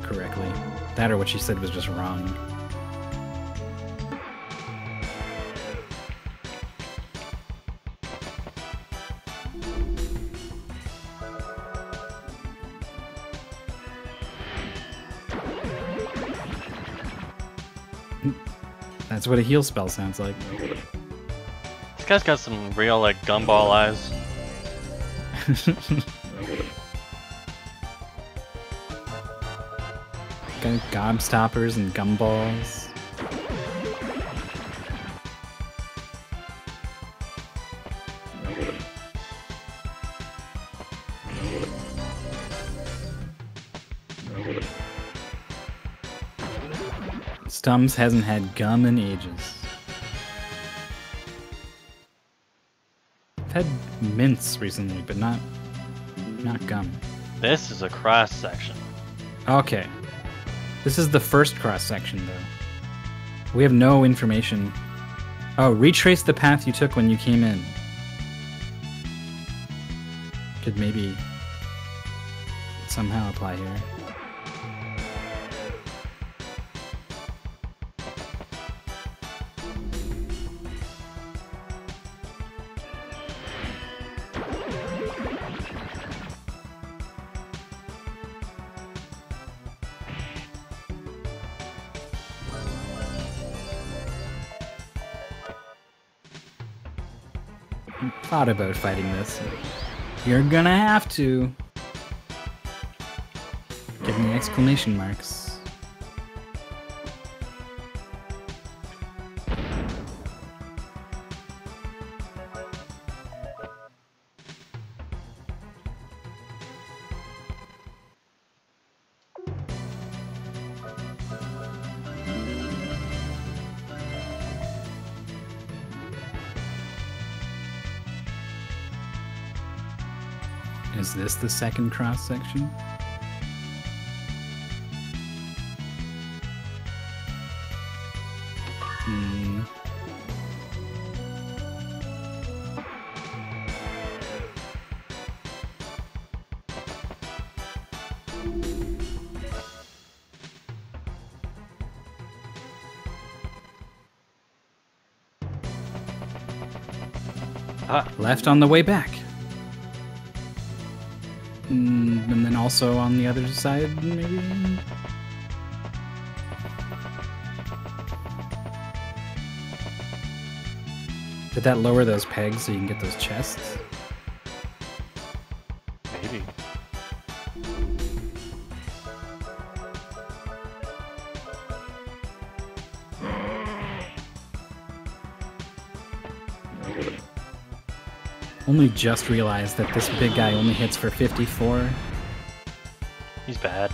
correctly. That or what she said was just wrong. That's what a heal spell sounds like. This guy's got some real, like, gumball eyes. [laughs] Got uh, gobstoppers and gumballs. Stums hasn't had gum in ages. I've had mints recently, but not not gum. This is a cross section. Okay. This is the first cross section, though. We have no information. Oh, retrace the path you took when you came in. Could maybe somehow apply here. Thought about fighting this. You're gonna have to. Give me exclamation marks. This the second cross section? Hmm. Ah, Left on the way back. Mm, and then also on the other side, maybe? Did that lower those pegs so you can get those chests? Only just realized that this big guy only hits for 54. He's bad.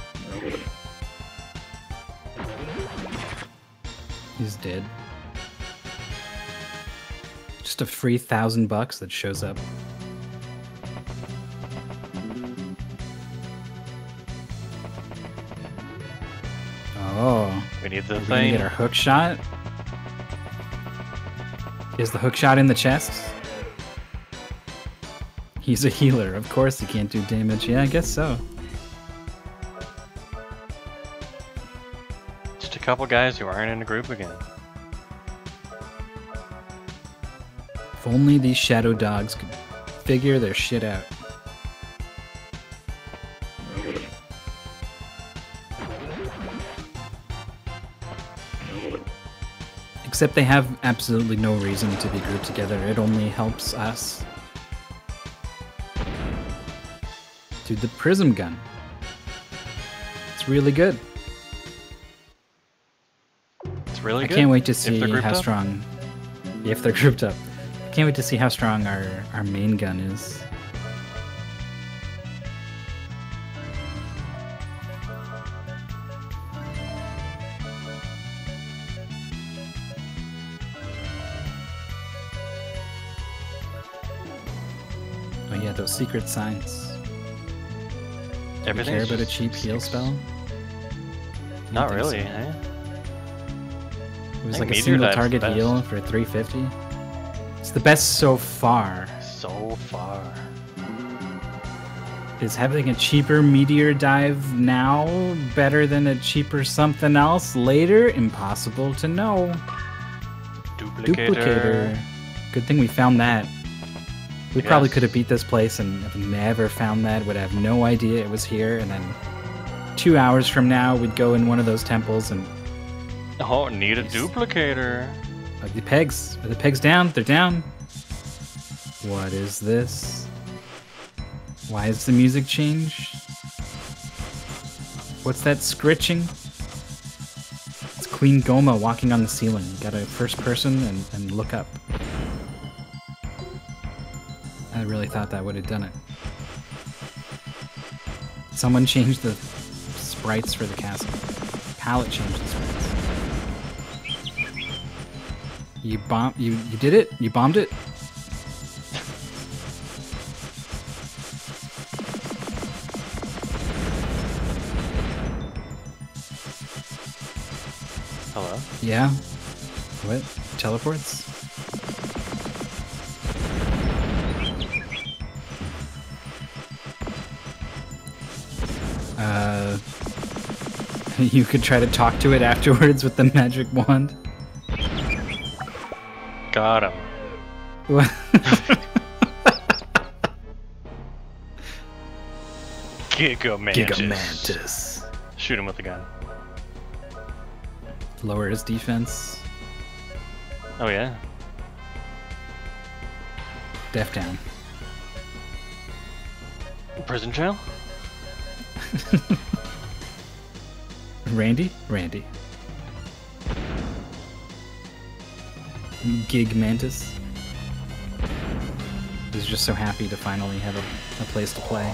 He's dead. Just a free thousand bucks that shows up. Oh, We need the are we get our hook shot? Is the hook shot in the chest? He's a healer. Of course he can't do damage. Yeah, I guess so. Just a couple guys who aren't in a group again. If only these shadow dogs could figure their shit out. Except they have absolutely no reason to be grouped together. It only helps us. Dude, the prism gun. It's really good. It's really I good. I can't wait to see how up. strong. If they're grouped up, I can't wait to see how strong our our main gun is. Oh yeah, those secret signs. You care about a cheap heal spell? Not really, so. eh? It was like a single target heal for 350. It's the best so far. So far. Is having a cheaper meteor dive now better than a cheaper something else later? Impossible to know. Duplicator. Duplicator. Good thing we found that. We probably could have beat this place and never found that, would have no idea it was here, and then two hours from now we'd go in one of those temples and Oh, need a duplicator. Are the pegs? Are the pegs down? They're down. What is this? Why is the music change? What's that scritching? It's Queen Goma walking on the ceiling. You gotta first person and, and look up. Thought that would have done it. Someone changed the sprites for the castle. Palette changed the sprites. You bomb you you did it? You bombed it? Hello? Yeah. What? Teleports? [laughs] you could try to talk to it afterwards with the magic wand. Got him. What? Gigamantis. [laughs] Gigamantis. Shoot him with a gun. Lower his defense. Oh yeah. Def down. Prison jail? [laughs] Randy? Randy. Gig Mantis. He's just so happy to finally have a, a place to play.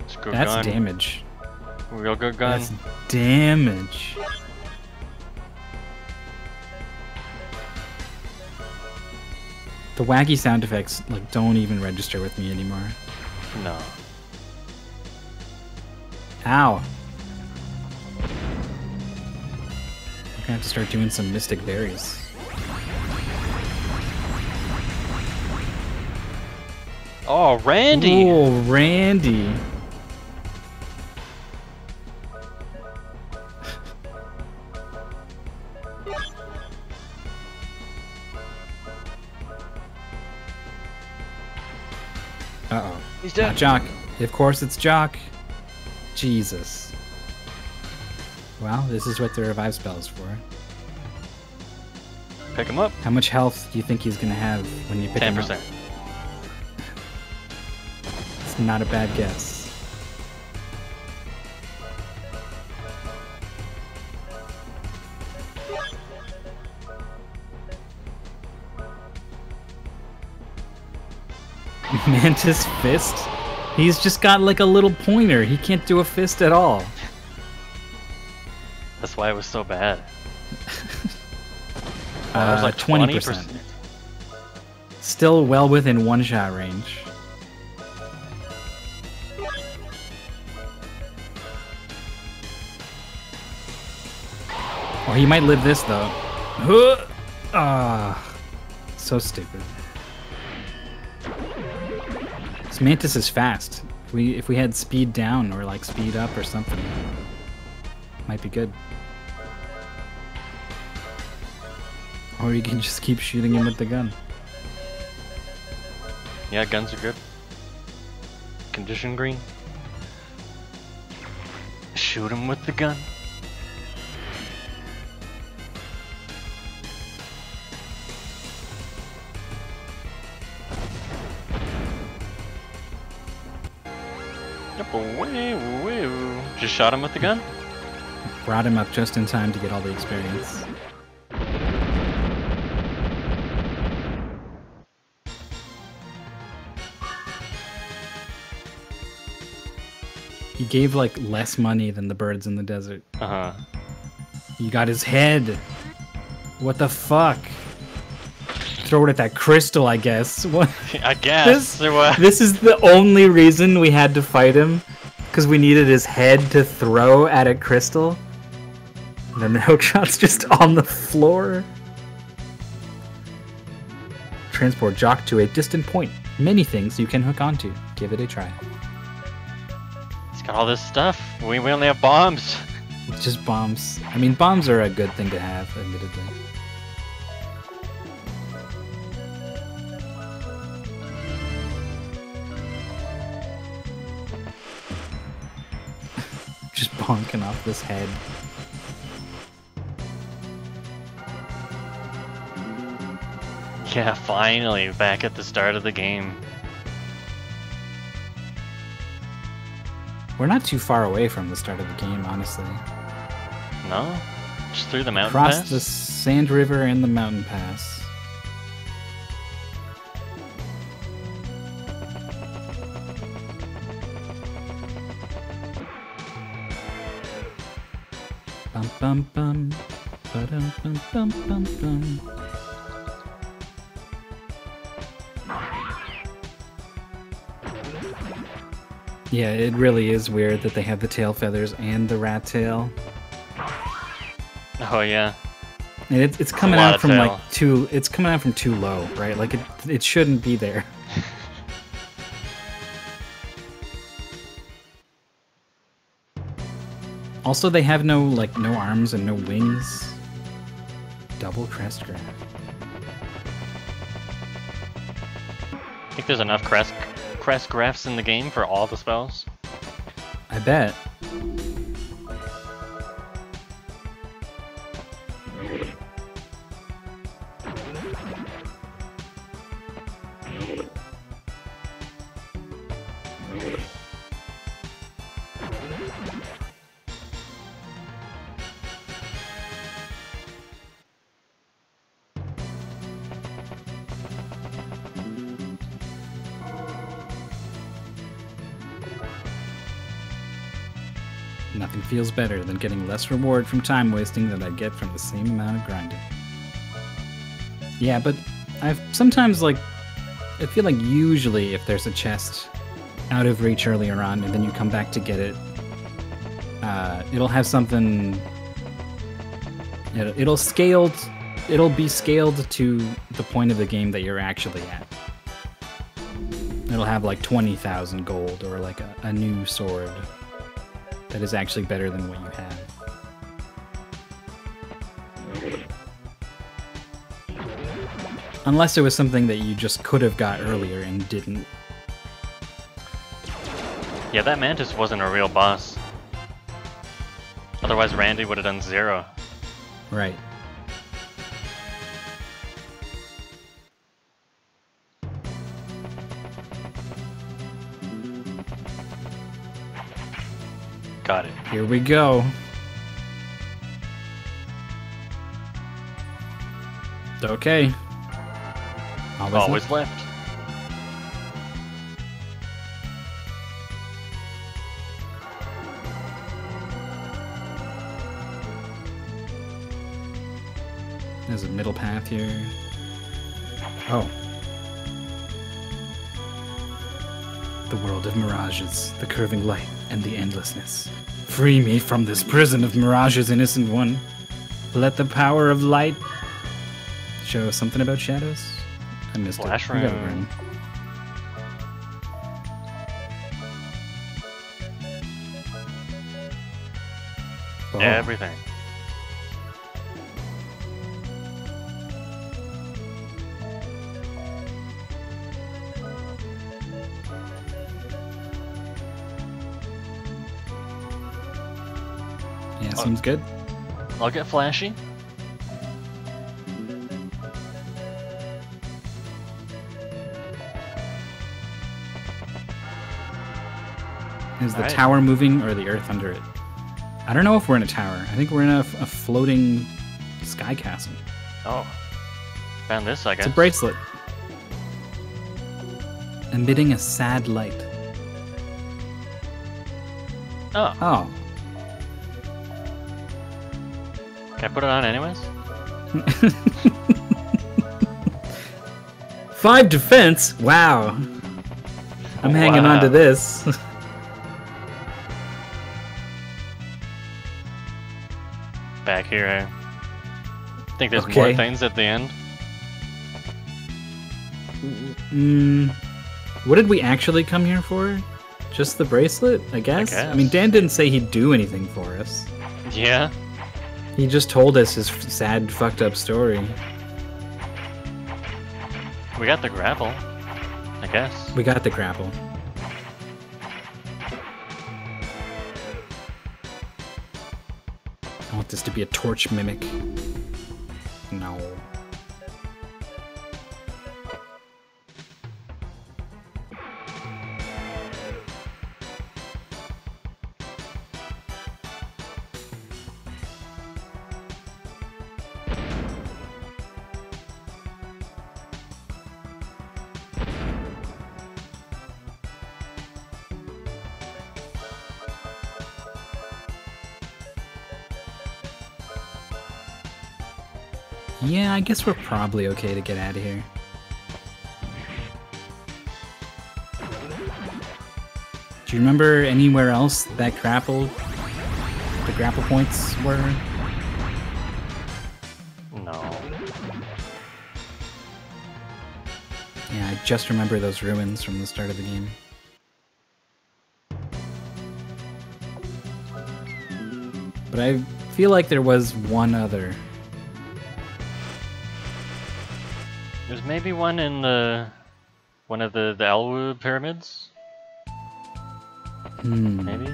It's a good That's gun. damage. Real good gun. That's damage. The wacky sound effects like don't even register with me anymore. No. Ow. I'm gonna have to start doing some mystic berries. Oh, Randy! Oh, Randy. Not. Jock. Of course it's Jock. Jesus. Well, this is what the revive spell is for. Pick him up. How much health do you think he's gonna have when you pick Ten him up? 10%. It's not a bad guess. [laughs] Mantis fist? He's just got like a little pointer. He can't do a fist at all. That's why it was so bad. [laughs] Oh, it was Uh, like 20%. Still well within one shot range. Oh, he might live this though. Ah, so stupid. Mantis is fast. If we if we had speed down or like speed up or something, might be good. Or you can just keep shooting him with the gun. Yeah, guns are good. Condition green. Shoot him with the gun. Just shot him with the gun? Brought him up just in time to get all the experience. He gave like less money than the birds in the desert. Uh huh. You got his head. What the fuck? Throw it at that crystal, I guess. [laughs] What? I guess. This- there was- This is the only reason we had to fight him, because we needed his head to throw at a crystal. And then the [laughs] hookshot's just on the floor. Transport Jock to a distant point. Many things you can hook onto. Give it a try. It's got all this stuff. We, we only have bombs. It's just bombs. I mean, bombs are a good thing to have, admittedly. Bonking off this head. Yeah, finally, back at the start of the game. We're not too far away from the start of the game, honestly. No? Just through the mountain Across pass? the Sand River and the mountain pass. Bum bum bum. Ba-dum bum bum bum bum. Yeah, it really is weird that they have the tail feathers and the rat tail. Oh yeah. And it, it's coming out from tail. like too. It's coming out from too low, right? Like it. It shouldn't be there. Also, they have no like no arms and no wings. Double crest graph. I think there's enough crest crest graphs in the game for all the spells. I bet. Feels better than getting less reward from time wasting than I get from the same amount of grinding. Yeah, but I've sometimes like I feel like usually if there's a chest out of reach earlier on and then you come back to get it, uh, it'll have something. It'll, it'll scaled. It'll be scaled to the point of the game that you're actually at. It'll have like twenty thousand gold or like a, a new sword that is actually better than what you have. Unless it was something that you just could have got earlier and didn't. Yeah, that mantis wasn't a real boss. Otherwise, Randy would have done zero. Right. Here we go. Okay. Always, Always left. There's a middle path here. Oh. The world of mirages, the curving light, and the endlessness. Free me from this prison of mirages, innocent one. Let the power of light show something about shadows. I missed Flash it. Room. Oh, Everything. Oh. seems good. I'll get flashy. Is the Alright. tower moving or the earth under it? I don't know if we're in a tower. I think we're in a, a floating sky castle. Oh. Found this, I guess. It's a bracelet. Emitting a sad light. Oh, Oh. Can I put it on anyways? [laughs] Five defense? Wow. I'm hanging on to this. [laughs] Back here, I Think there's more things at the end? mm, what did we actually come here for? Just the bracelet, I guess? I mean. Dan didn't say he'd do anything for us. Yeah. He just told us his sad, fucked up story. We got the grapple, I guess. We got the grapple. I want this to be a torch mimic. Guess we're probably okay to get out of here. Do you remember anywhere else that grapple, the grapple points were? No. Yeah, I just remember those ruins from the start of the game. But I feel like there was one other. There's maybe one in the one of the the Elwu pyramids. Hmm. Maybe.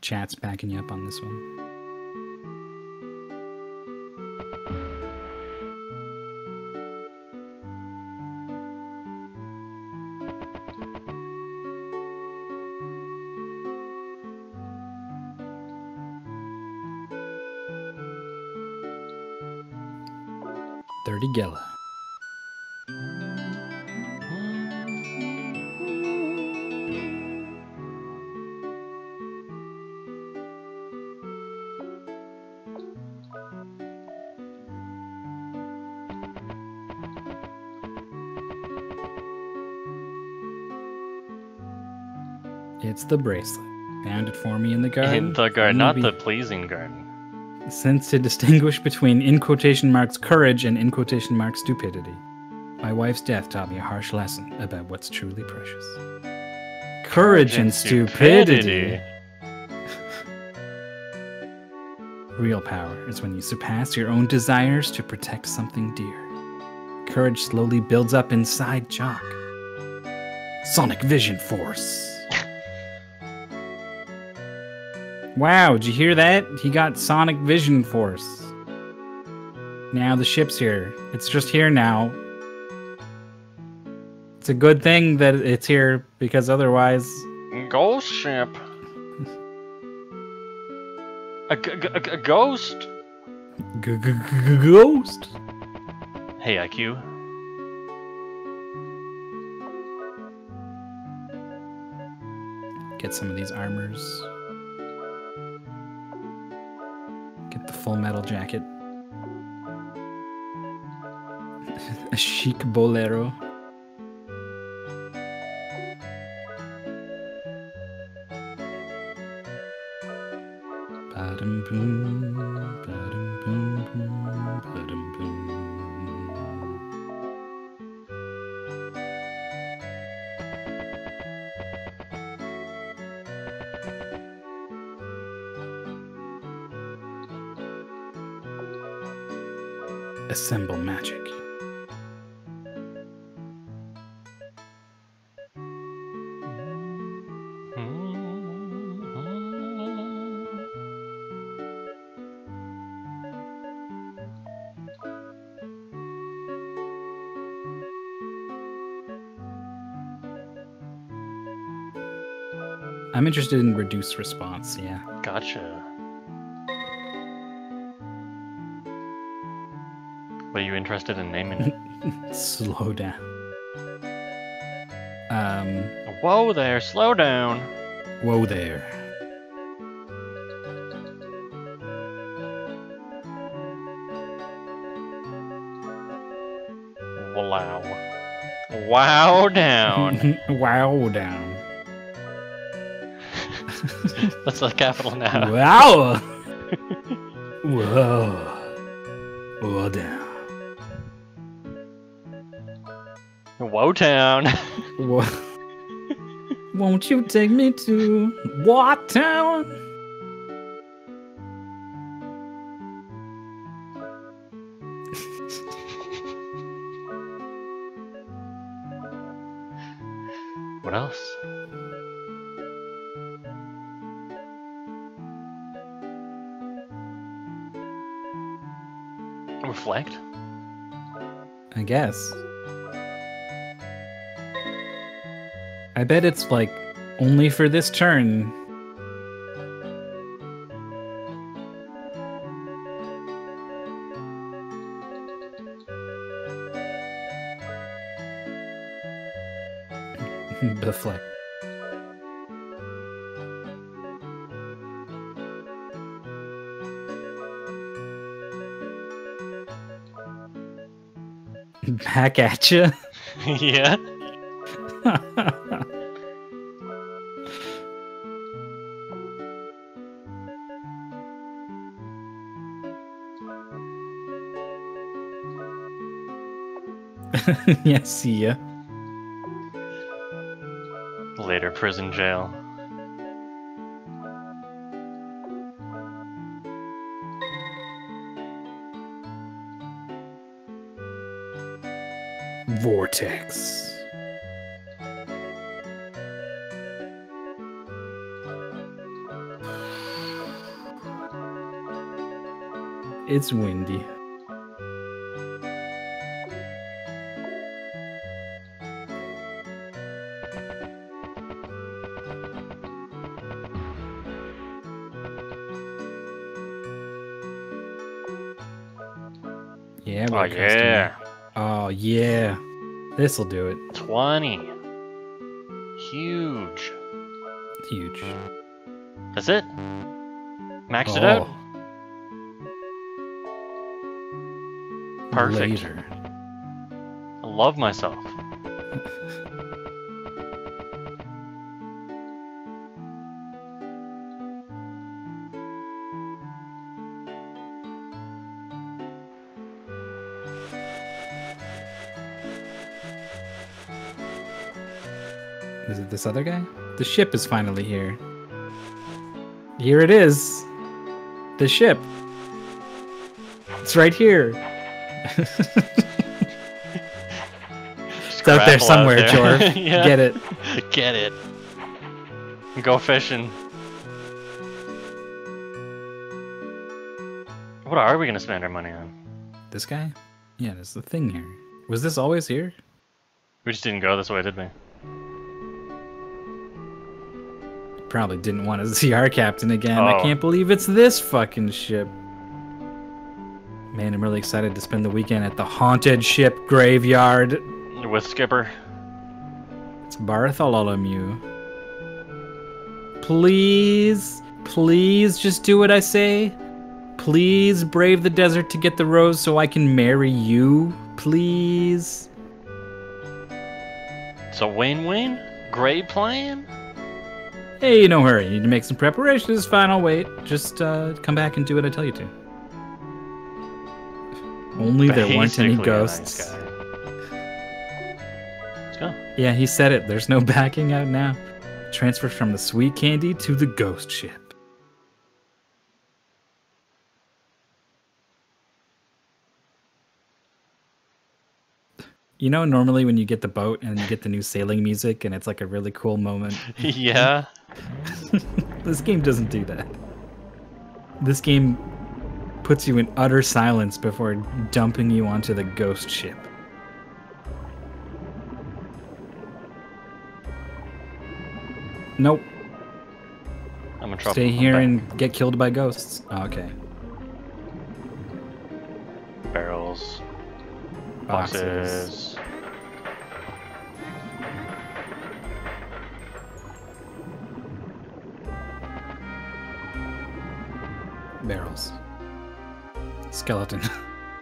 Chat's backing you up on this one. It's the bracelet. Found it for me in the garden. In the garden, not the pleasing garden. Since to distinguish between in quotation marks courage and in quotation marks stupidity. My wife's death taught me a harsh lesson about what's truly precious. Courage and stupidity. [laughs] Real power is when you surpass your own desires to protect something dear. Courage slowly builds up inside Jock. Sonic Vision Force. Wow, did you hear that? He got Sonic Vision Force. Now the ship's here. It's just here now. It's a good thing that it's here because otherwise Ghost ship. A, g- g- a, a ghost. G- g- g- ghost. Hey, IQ. Get some of these armors. Full metal jacket. [laughs] A chic bolero. Interested in reduce response, yeah. Gotcha. Were you interested in naming it? [laughs] Slow down. Um, Whoa there, slow down. whoa there. Wow. Wow down. [laughs] wow down. That's the capital now. Wow. [laughs] Whoa. Whoa down. Whoa town. Wha- [laughs] Won't you take me to What Town? Guess. I bet it's like only for this turn. [laughs] Deflect. Back at you. [laughs] yeah. [laughs] yeah, see ya. Later prison jail. Vortex. It's windy. Yeah, Oh yeah. Oh yeah. This'll do it. 20. Huge. Huge. That's it? Maxed it out? Oh, Perfect. later. I love myself. This other guy? The ship is finally here. Here it is. The ship. It's right here. It's out there somewhere, there. Jorf. [laughs] yeah. Get it. Get it. Go fishing. What are we gonna spend our money on? This guy? Yeah, there's the thing here. Was this always here? We just didn't go this way, did we? Probably didn't want to [laughs] see our captain again. I Oh. can't believe it's this fucking ship. Man, I'm really excited to spend the weekend at the haunted ship graveyard. With Skipper. It's Bartholomew. Please, please just do what I say. Please brave the desert to get the rose so I can marry you. Please. So win-win? Great plan? Hey, no hurry. You need to make some preparations. It's fine. I'll wait. Just uh, come back and do what I tell you to. Only there weren't any nice ghosts. Let's go. Yeah, he said it. There's no [laughs] backing out now. Transfer from the sweet candy to the ghost ship. You know, normally when you get the boat and you get the new sailing music and it's like a really cool moment. [laughs] yeah. [laughs] this game doesn't do that. This game puts you in utter silence before dumping you onto the ghost ship. Nope. I'm in trouble. Stay here and get killed by ghosts. Oh, okay. barrels, Boxes. boxes. Skeleton.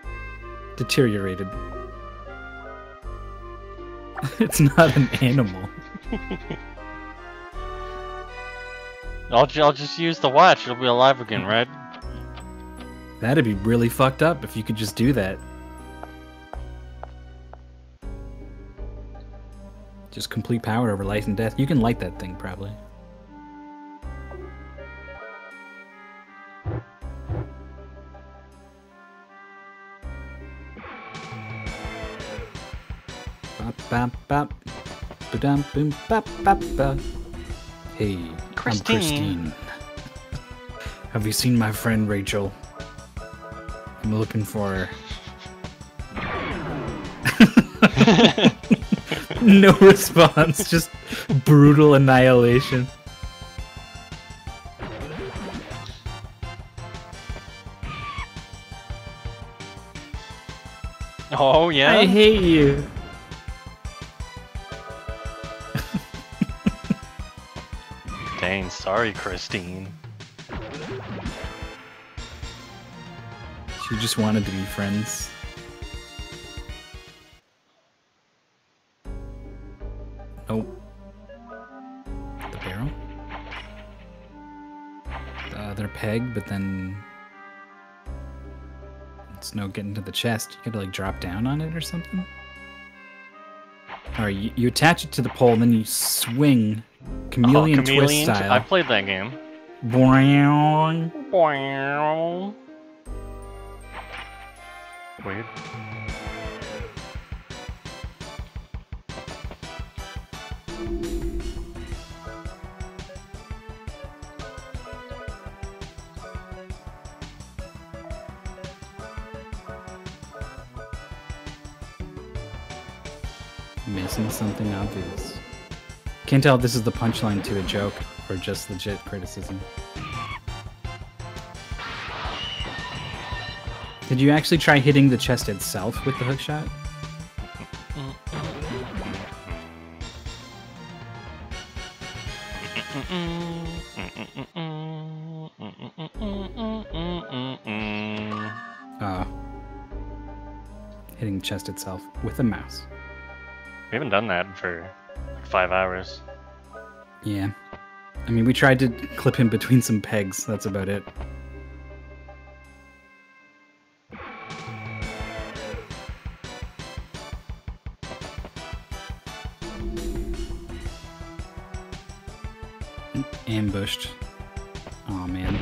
[laughs] Deteriorated. [laughs] it's not an animal. [laughs] I'll, I'll just use the watch. It'll be alive again, right? That'd be really fucked up if you could just do that. Just complete power over life and death. You can light that thing, probably. Bop, bop, bop. Boom, ba, ba, ba. Hey, Christine. I'm Christine. Have you seen my friend Rachel? I'm looking for her. [laughs] no response, just brutal annihilation. Oh yeah. I hate you. Sorry, Christine. She just wanted to be friends. Oh. The barrel? Uh, they're pegged, but then it's no getting to the chest. You gotta like drop down on it or something. Alright, you, you attach it to the pole, and then you swing chameleon, oh, chameleon twist style. I played that game. Boing. Weird. Missing something obvious. Can't tell if this is the punchline to a joke or just legit criticism. Did you actually try hitting the chest itself with the hook shot? Uh, hitting the chest itself with a mouse. We haven't done that for like five hours. Yeah. I mean, we tried to clip him between some pegs. That's about it. Ambushed. Oh man.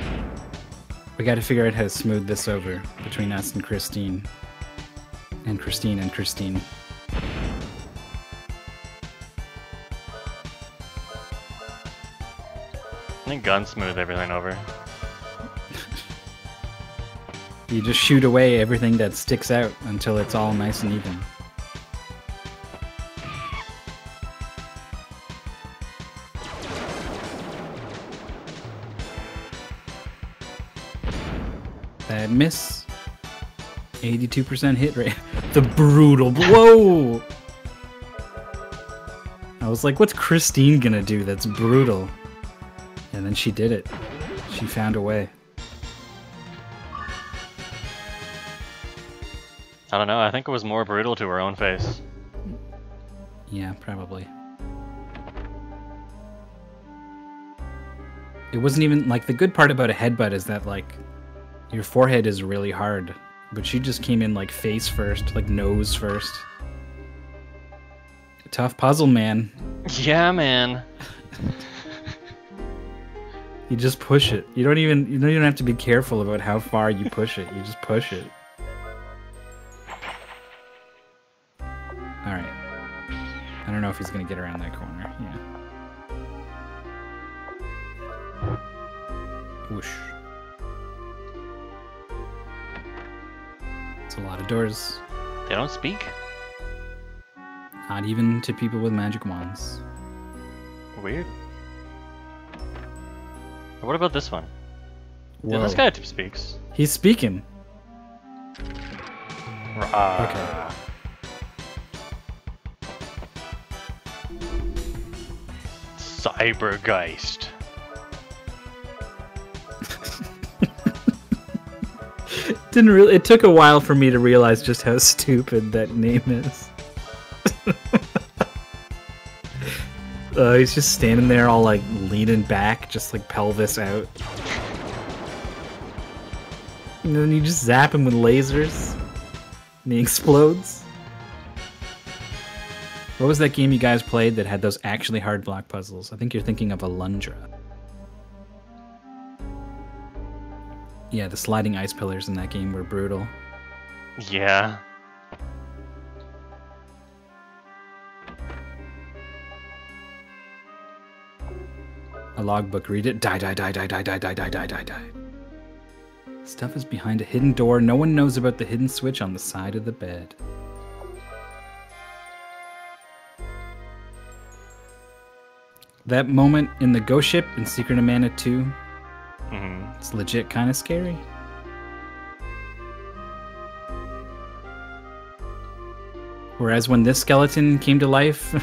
We gotta figure out how to smooth this over between us and Christine. And Christine and Christine. Think gun smooth everything over. [laughs] You just shoot away everything that sticks out until it's all nice and even. That miss. 82% hit rate. [laughs] The brutal. blow! I was like, what's Christine gonna do that's brutal? And she did it. She found a way. I don't know. I think it was more brutal to her own face. Yeah, probably. It wasn't even like the good part about a headbutt is that like your forehead is really hard, but she just came in like face first, like nose first. Tough puzzle, man. [laughs] Yeah, man. [laughs] You just push it. You don't even you know you don't even have to be careful about how far you push it. You just push it. All right. I don't know if he's gonna get around that corner. Yeah. Whoosh. It's a lot of doors. They don't speak? Not even to people with magic wands. Weird. What about this one? Yeah, Whoa. this guy speaks. He's speaking. Uh, Cybergeist. [laughs] Didn't really. It took a while for me to realize just how stupid that name is. Uh, he's just standing there, all like leaning back, just like pelvis out. And then you just zap him with lasers, and he [laughs] explodes. What was that game you guys played that had those actually hard block puzzles? I think you're thinking of Alundra. Yeah, the sliding ice pillars in that game were brutal. Yeah. A logbook. Read it. Die, die, die, die, die, die, die, die, die, die, die. Stuff is behind a hidden door. No one knows about the hidden switch on the side of the bed. That moment in the ghost ship in Secret of Mana 2, hmm it's legit kind of scary. Whereas when this skeleton came to life,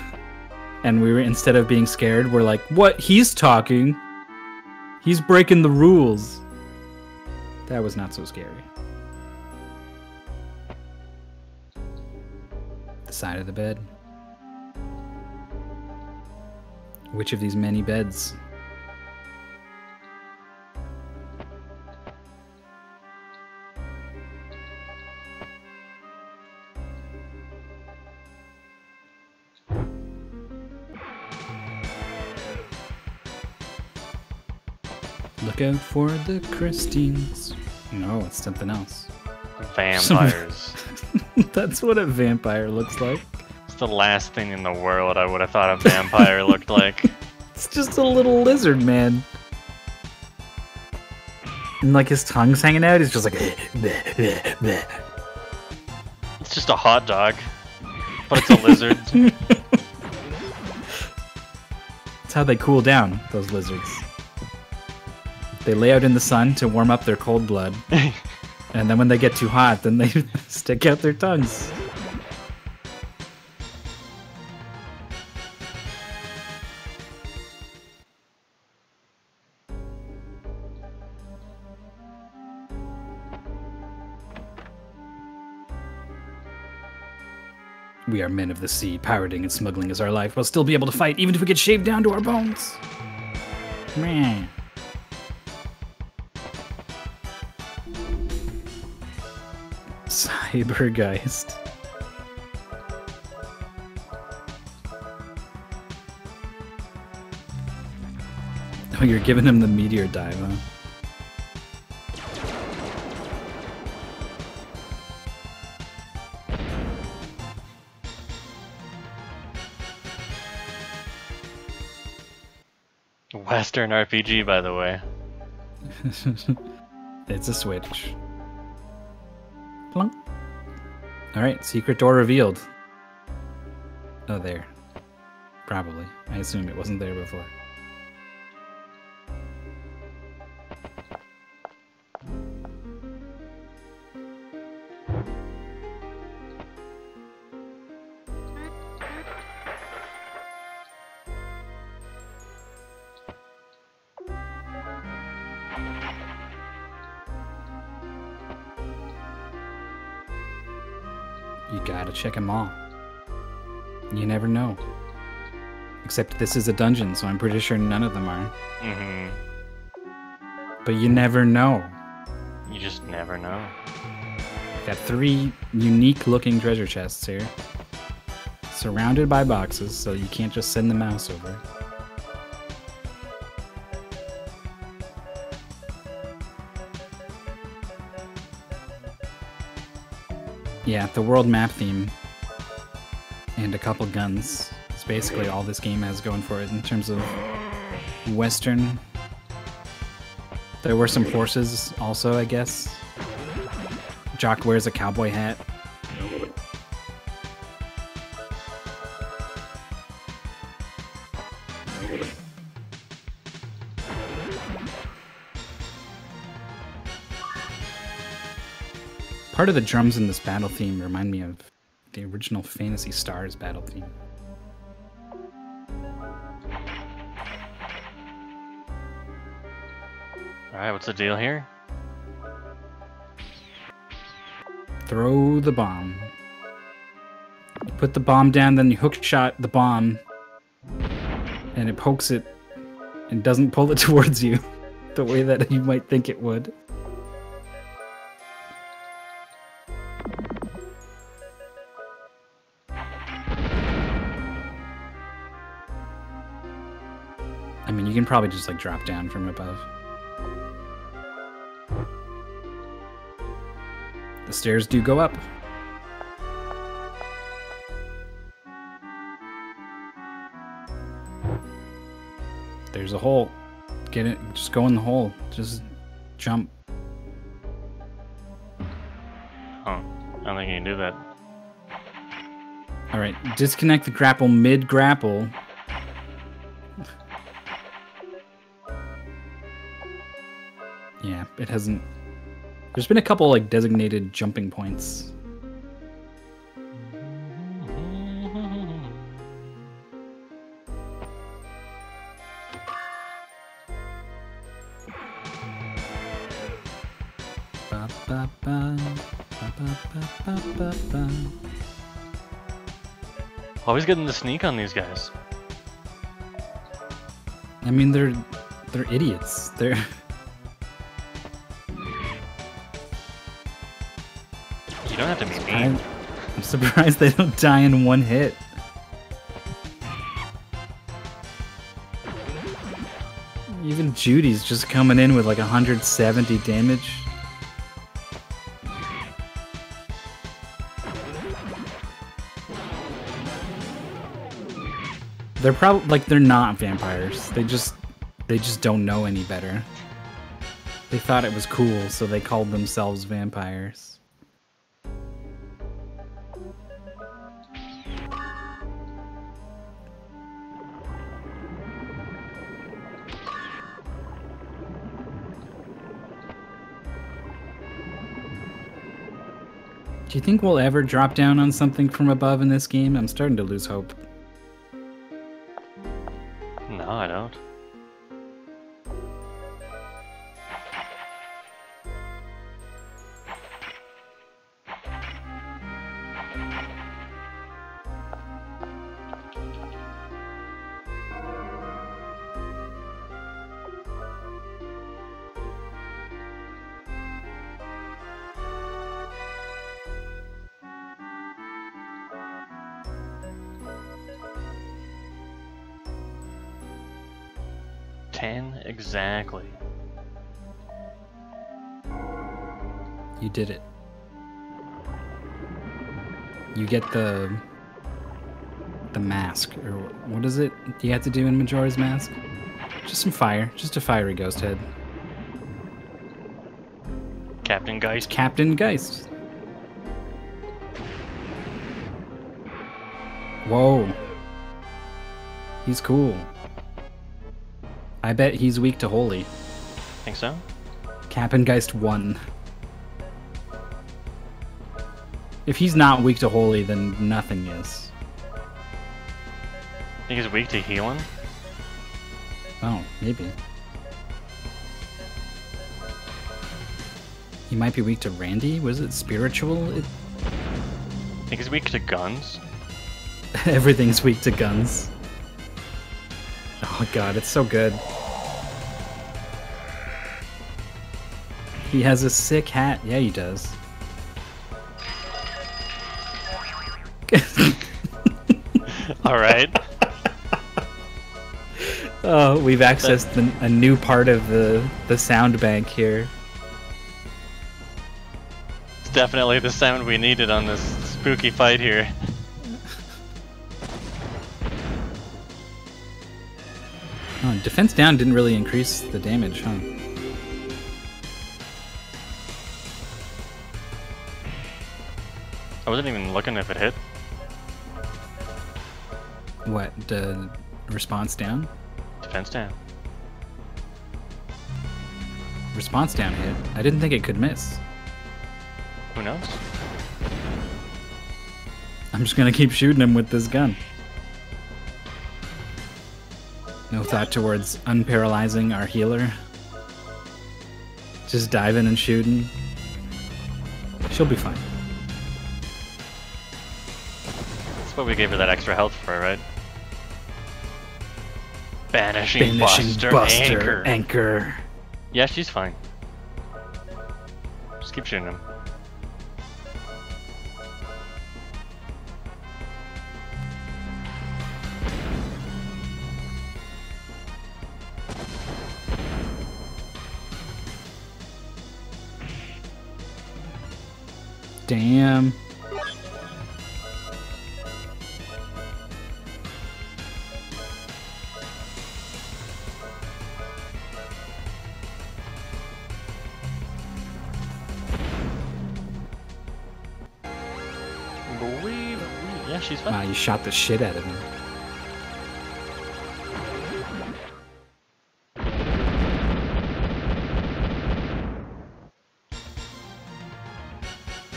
and we were instead of being scared, we're like, "What? He's talking. He's breaking the rules." That was not so scary. The side of the bed. Which of these many beds? Out for the Christines. No, it's something else. Vampires. [laughs] That's what a vampire looks like. it's the last thing in the world I would have thought a vampire looked like. [laughs] It's just a little lizard man. And like his tongue's hanging out, he's just like. [laughs] It's just a hot dog, but it's a lizard. That's how they cool down, those lizards. They lay out in the sun to warm up their cold blood. [laughs] And then when they get too hot, then they [laughs] stick out their tongues. We are men of the sea. Pirating and smuggling is our life. We'll still be able to fight, even if we get shaved down to our bones. Man. Cybergeist. Oh, you're giving him the meteor dive, huh? Western RPG, by the way. [laughs] it's a switch. Plunk. Alright, secret door revealed. Oh, there. Probably. I assume it wasn't there before. Check them all. You never know. Except this is a dungeon, so I'm pretty sure none of them are. hmm But you never know. You just never know. Got three unique looking treasure chests here. Surrounded by boxes, so you can't just send the mouse over. Yeah, the world map theme and a couple guns. It's basically all this game has going for it in terms of Western. There were some horses also, I guess. Jock wears a cowboy hat. Part of the drums in this battle theme remind me of the original Phantasy Stars battle theme. Alright, what's the deal here? Throw the bomb. You put the bomb down, then you hook shot the bomb, and it pokes it and doesn't pull it [laughs] towards you the way that you might think it would. You can probably just like drop down from above. The stairs do go up. There's a hole. get it. Just go in the hole. Just jump. Huh. I don't think you can do that. All right. Disconnect the grapple mid grapple. Yeah, it hasn't. There's been a couple like designated jumping points. Always getting the sneak on these guys. I mean, they're they're idiots. They're You don't have to be I'm, mean. I'm surprised they don't die in one hit. Even Judy's just coming in with like 170 damage. They're probably like they're not vampires. They just they just don't know any better. They thought it was cool, so they called themselves vampires. Do you think we'll ever drop down on something from above in this game? I'm starting to lose hope. Did it. You get the the mask, or what is it? You have to do in Majora's Mask? Just some fire, just a fiery ghost head. Captain Geist. Captain Geist. Whoa. He's cool. I bet he's weak to holy. Think so? Captain Geist 1. If he's not weak to holy, then nothing is. Think he's weak to healing? Oh, maybe. He might be weak to Randy? Was it spiritual? It, Think he's weak to guns? [laughs] everything's weak to guns. Oh god, it's so good. He has a sick hat. Yeah, he does. [laughs] Alright. [laughs] Oh, we've accessed the, a new part of the the sound bank here. it's definitely the sound we needed on this spooky fight here. Oh, defense down didn't really increase the damage, huh? I wasn't even looking if it hit. What, the response down? Defense down. Response down hit. I didn't think it could miss. Who knows? I'm just gonna keep shooting him with this gun. No thought towards unparalyzing our healer. Just diving and shooting. She'll be fine. That's what we gave her that extra health for, right? Banishing, Banishing Buster, Buster, Anchor. Anchor. yeah, she's fine. Just keep shooting him. Damn. Shot the shit out of him.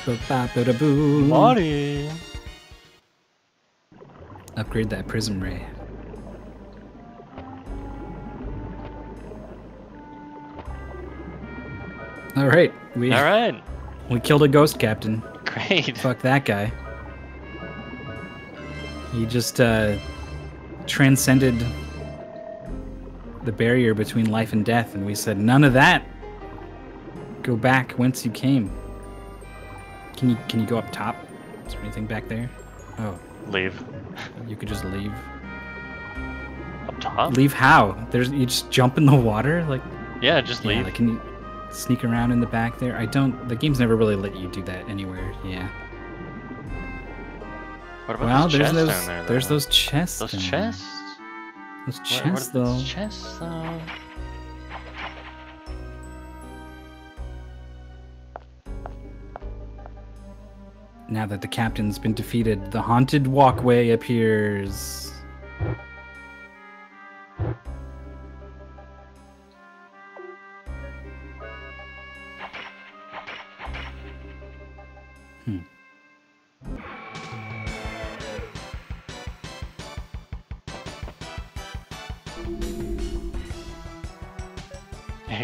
Ba-ba-ba-da-boo. Upgrade that prism ray. All right, we All right. we killed a ghost captain. Great. Fuck that guy. He just uh, transcended the barrier between life and death, and we said, none of that. Go back whence you came. Can you can you go up top? Is there anything back there? Oh, Leave. you could just leave. Up top? Leave how? There's you just jump in the water like Yeah, just yeah. leave. Like, can you sneak around in the back there? I don't. The game's never really let you do that anywhere. Yeah. What about Well, those there's those down there? there's those chests. Those chests? Those chests what are though. those chests though? Now that the captain's been defeated, the haunted walkway appears.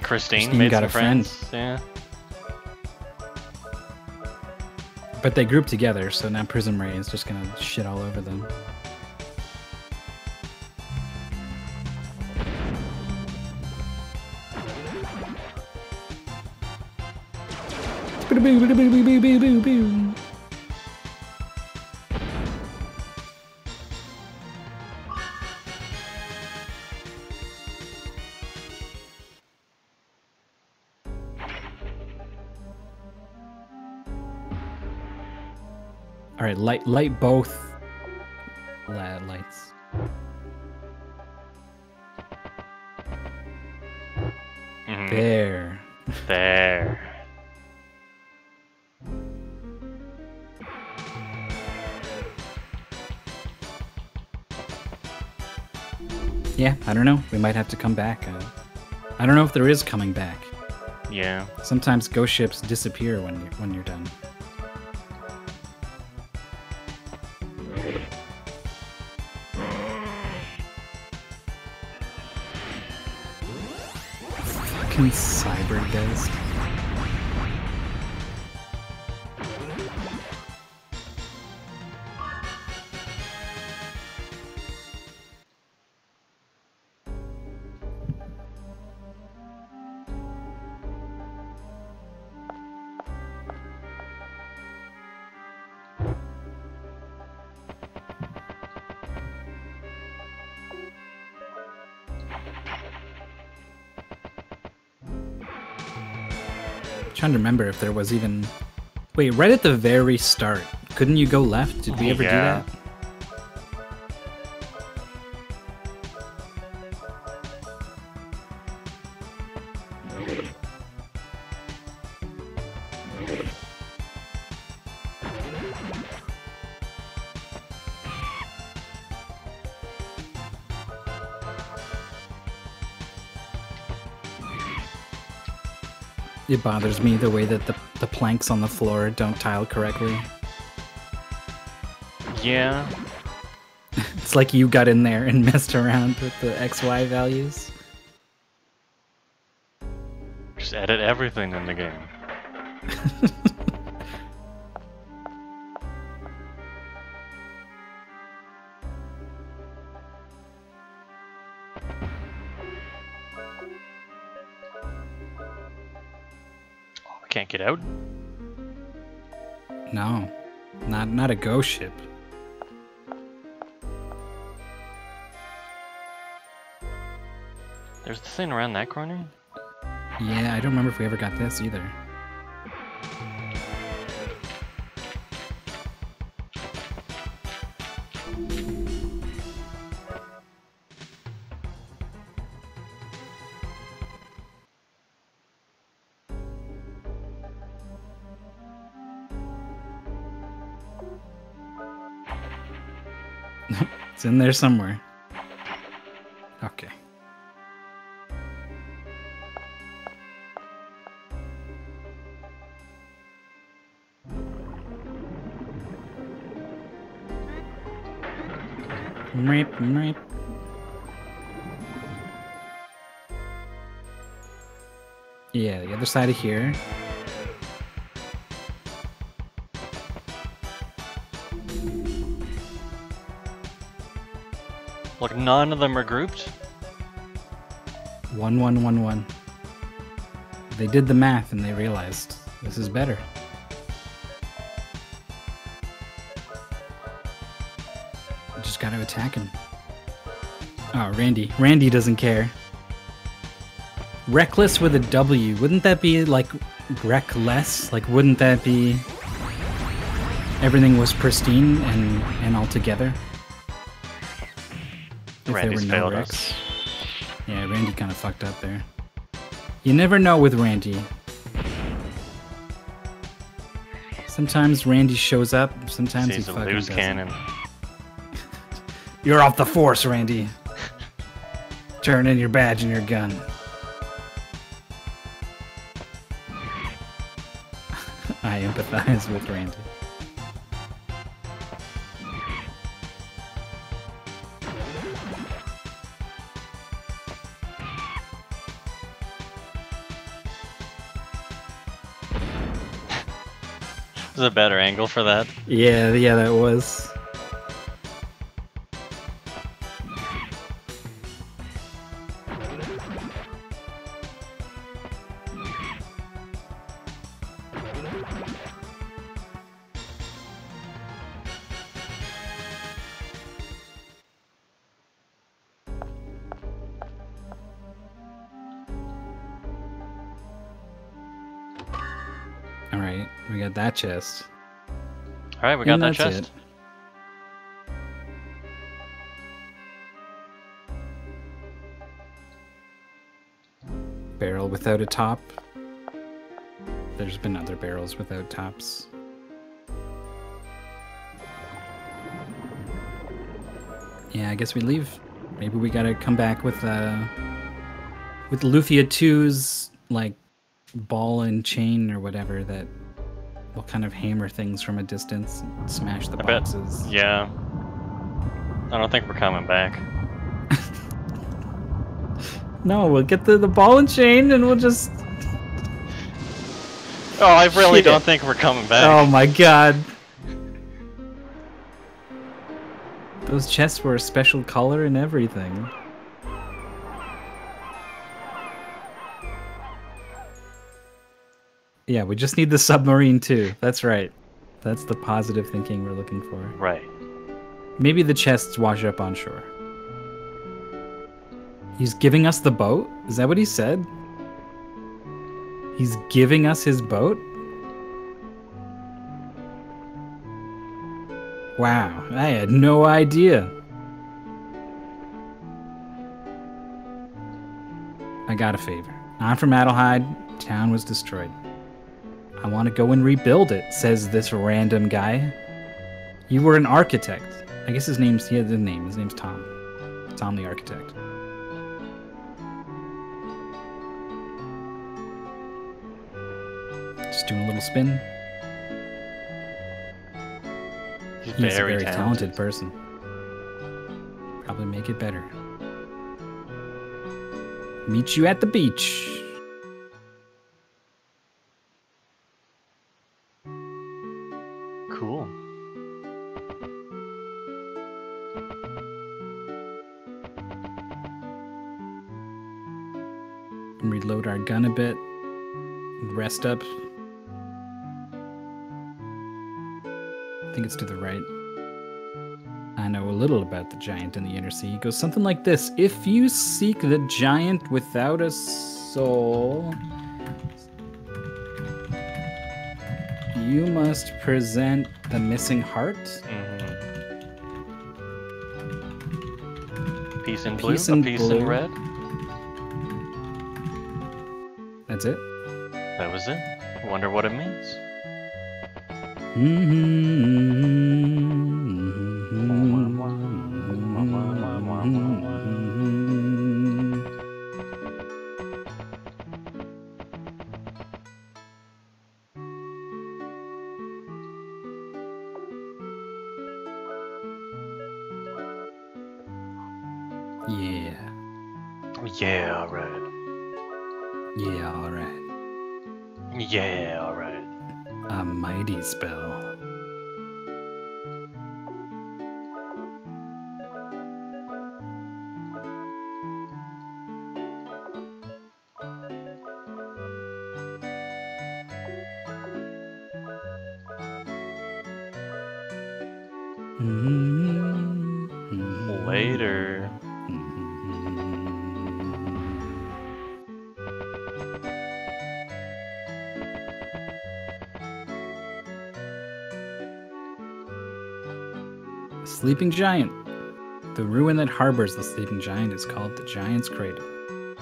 Christine, Christine made got some a friend. friends. Yeah. But they grouped together, so now Prism Ray is just gonna shit all over them. All right, light light both lights. Mhm. There. There. Yeah, I don't know. We might have to come back. Uh, I don't know if there is coming back. Yeah. Sometimes ghost ships disappear when you're when you're done. Fucking cyber ghost. Trying to remember if there was even. Wait, right at the very start, couldn't you go left? Did we ever Yeah. do that? Bothers me the way that the, the planks on the floor don't tile correctly. Yeah. [laughs] It's like you got in there and [laughs] messed around with the XY values. Just edit everything in the game. [laughs] out? No, not not a ghost ship. There's the thing around that corner? Yeah, I don't remember if we ever got this either. It's in there somewhere. Okay. Meep, meep. Yeah, the other side of here. None of them are grouped. One, one, one, one. They did the math and they realized this is better. Just gotta attack him. Oh, Randy. Randy doesn't care. Reckless with a W. Wouldn't that be like reckless? Like, wouldn't that be everything was pristine and and all together? If there were no wrecks. us. Yeah, Randy kind of fucked up there. You never know with Randy. Sometimes Randy shows up. Sometimes He's he a fucking loose doesn't. cannon. [laughs] You're off the force, Randy. Turn in your badge and your gun. [laughs] I empathize with Randy. There's a better angle for that. Yeah, yeah, that was. Chest. All right, we got And that chest. Barrel without a top. There's been other barrels without tops. Yeah, I guess we leave. Maybe we gotta come back with uh with Lufia 2's like ball and chain or whatever that will kind of hammer things from a distance and smash the I bet. boxes. Yeah. I don't think we're coming back. [laughs] No, we'll get the, the ball and chain and we'll just Oh, I really Shit. don't think we're coming back. Oh my god. Those chests were a special color and everything. Yeah, we just need the submarine too. That's right. That's the positive thinking we're looking for. Right. Maybe the chests wash up on shore. He's giving us the boat? Is that what he said? He's giving us his boat? Wow, I had no idea. I got a favor. I'm from Adlehyde. Town was destroyed. I want to go and rebuild it, says this random guy. You were an architect. I guess his name's he has a name. His name's Tom. Tom the architect. Just doing a little spin. He's, He's very, a very talented talented. person. Probably make it better. Meet you at the beach. Bit. Rest up. I think it's to the right. I know a little about the giant in the inner sea. It goes something like this If you seek the giant without a soul, you must present the missing heart. hmm Piece in blue, Piece a in piece blue. in red. That's it. That was it. Wonder what it means. Mm-hmm. Sleeping Giant. The ruin that harbors the sleeping giant is called the Giant's Cradle.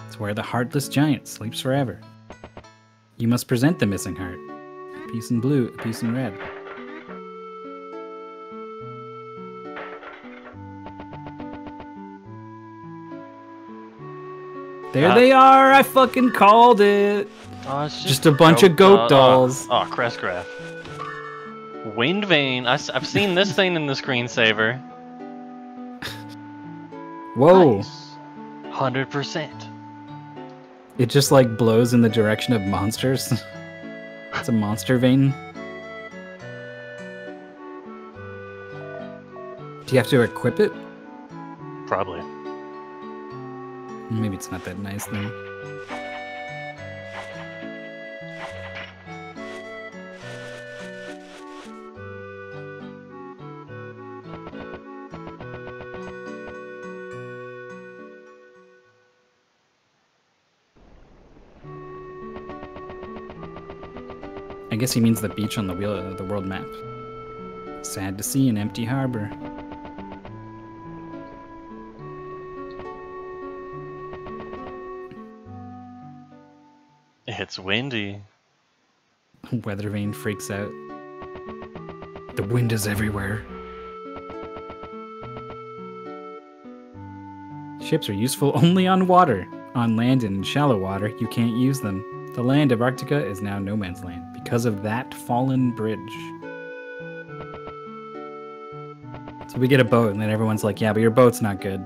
It's where the heartless giant sleeps forever. You must present the missing heart. A piece in blue, a piece in red. There Uh, they are! I fucking called it! Oh, it's Just a bunch of goat doll- dolls. Oh, oh Crestgraph. Wind Vane. I, have seen this [laughs] thing in the screensaver. Whoa! Hundred percent. It just like blows in the direction of monsters. [laughs] it's a monster vane. Do you have to equip it? Probably. Maybe it's not that nice then. Guess he means the beach on the wheel of the world map. Sad to see an empty harbor. It's windy. [laughs] Weather vane freaks out. The wind is everywhere. Ships are useful [laughs] only on water. On land and in shallow water, you can't use them. The land of Arctica is now no man's land because of that fallen bridge. So we get a boat, and then everyone's like, yeah, but your boat's not good.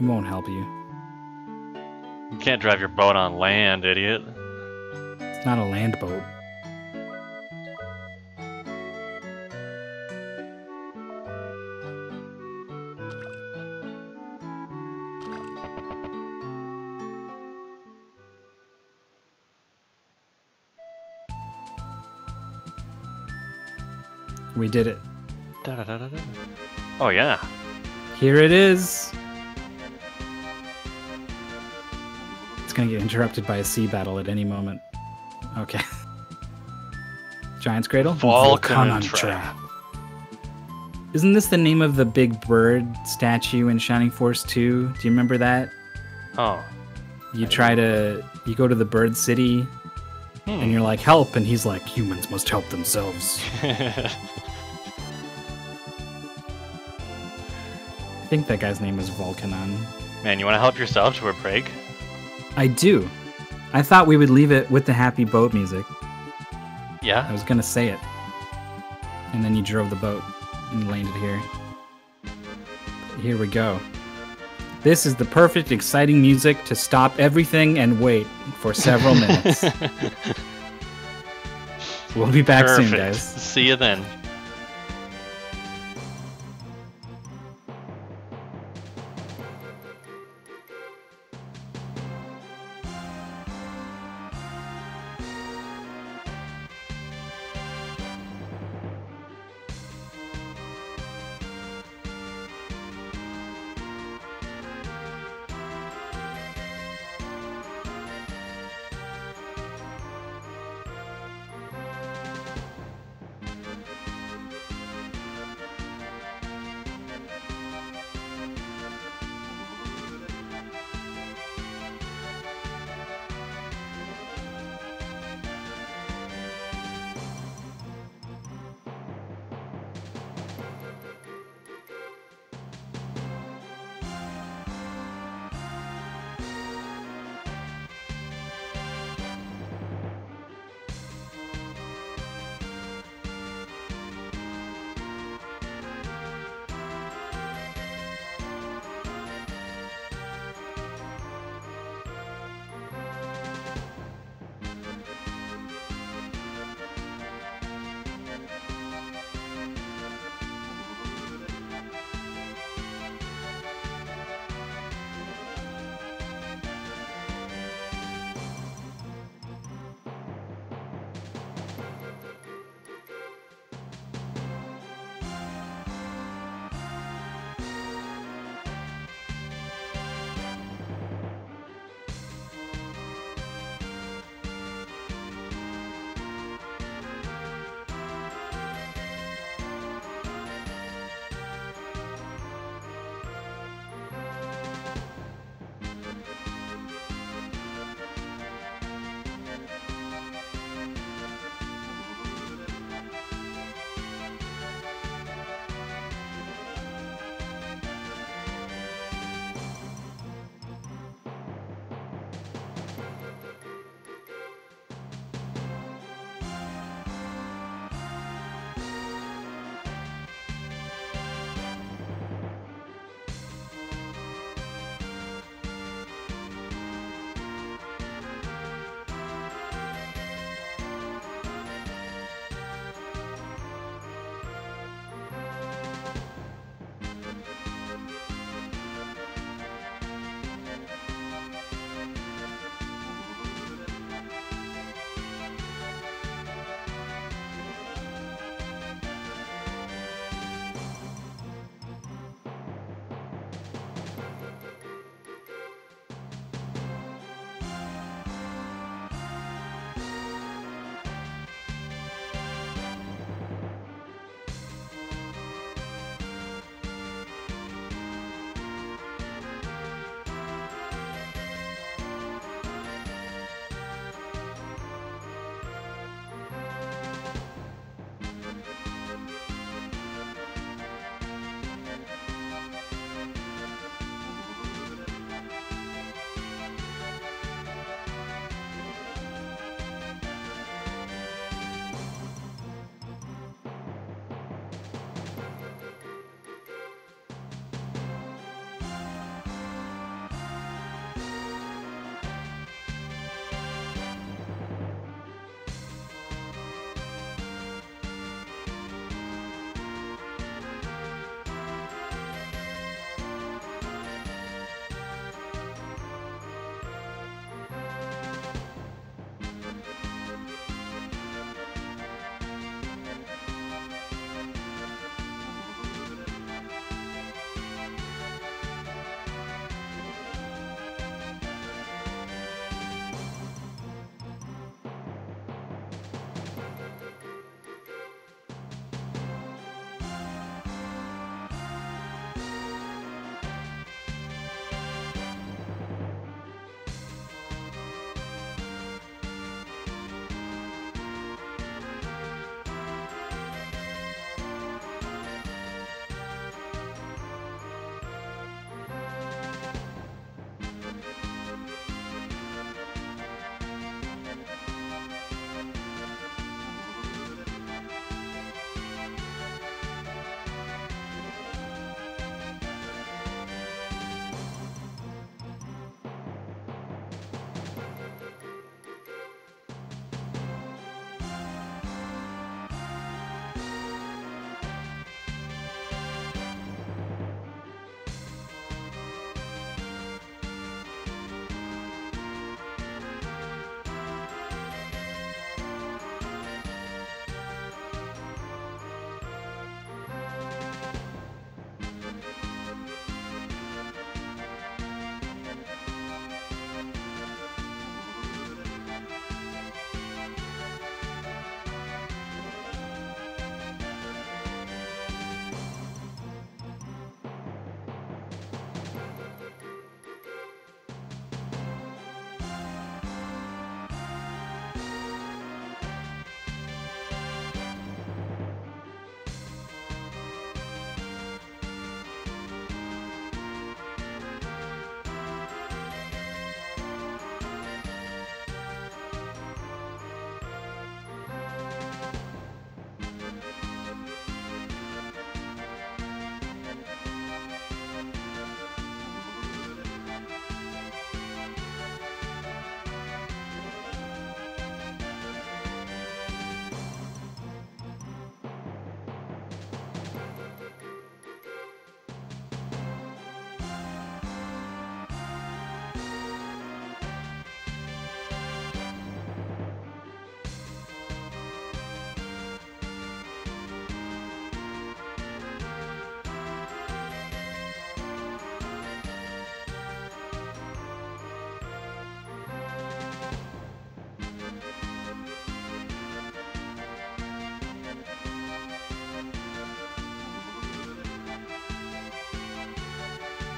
It won't help you. You can't drive your boat on land, idiot. It's not a land boat. We did it. Da-da-da-da-da. Oh yeah. Here it is. It's gonna get interrupted by a sea battle at any moment. Okay. [laughs] Giant's Cradle? Volcanon Volcanon Trap. Isn't this the name of the big bird statue in Shining Force 2? Do you remember that? Oh. You try to you go to the bird city Hmm. and you're like, help, and he's like, humans must help themselves. [laughs] think that guy's name is Volcanon. Man, you want to help yourself to a break? I do. I thought we would leave it with the happy boat music. Yeah? I was gonna say it. And then you drove the boat and landed here. Here we go. This is the perfect, exciting music to stop everything and wait for several [laughs] minutes. We'll be back Perfect. soon, guys. See you then.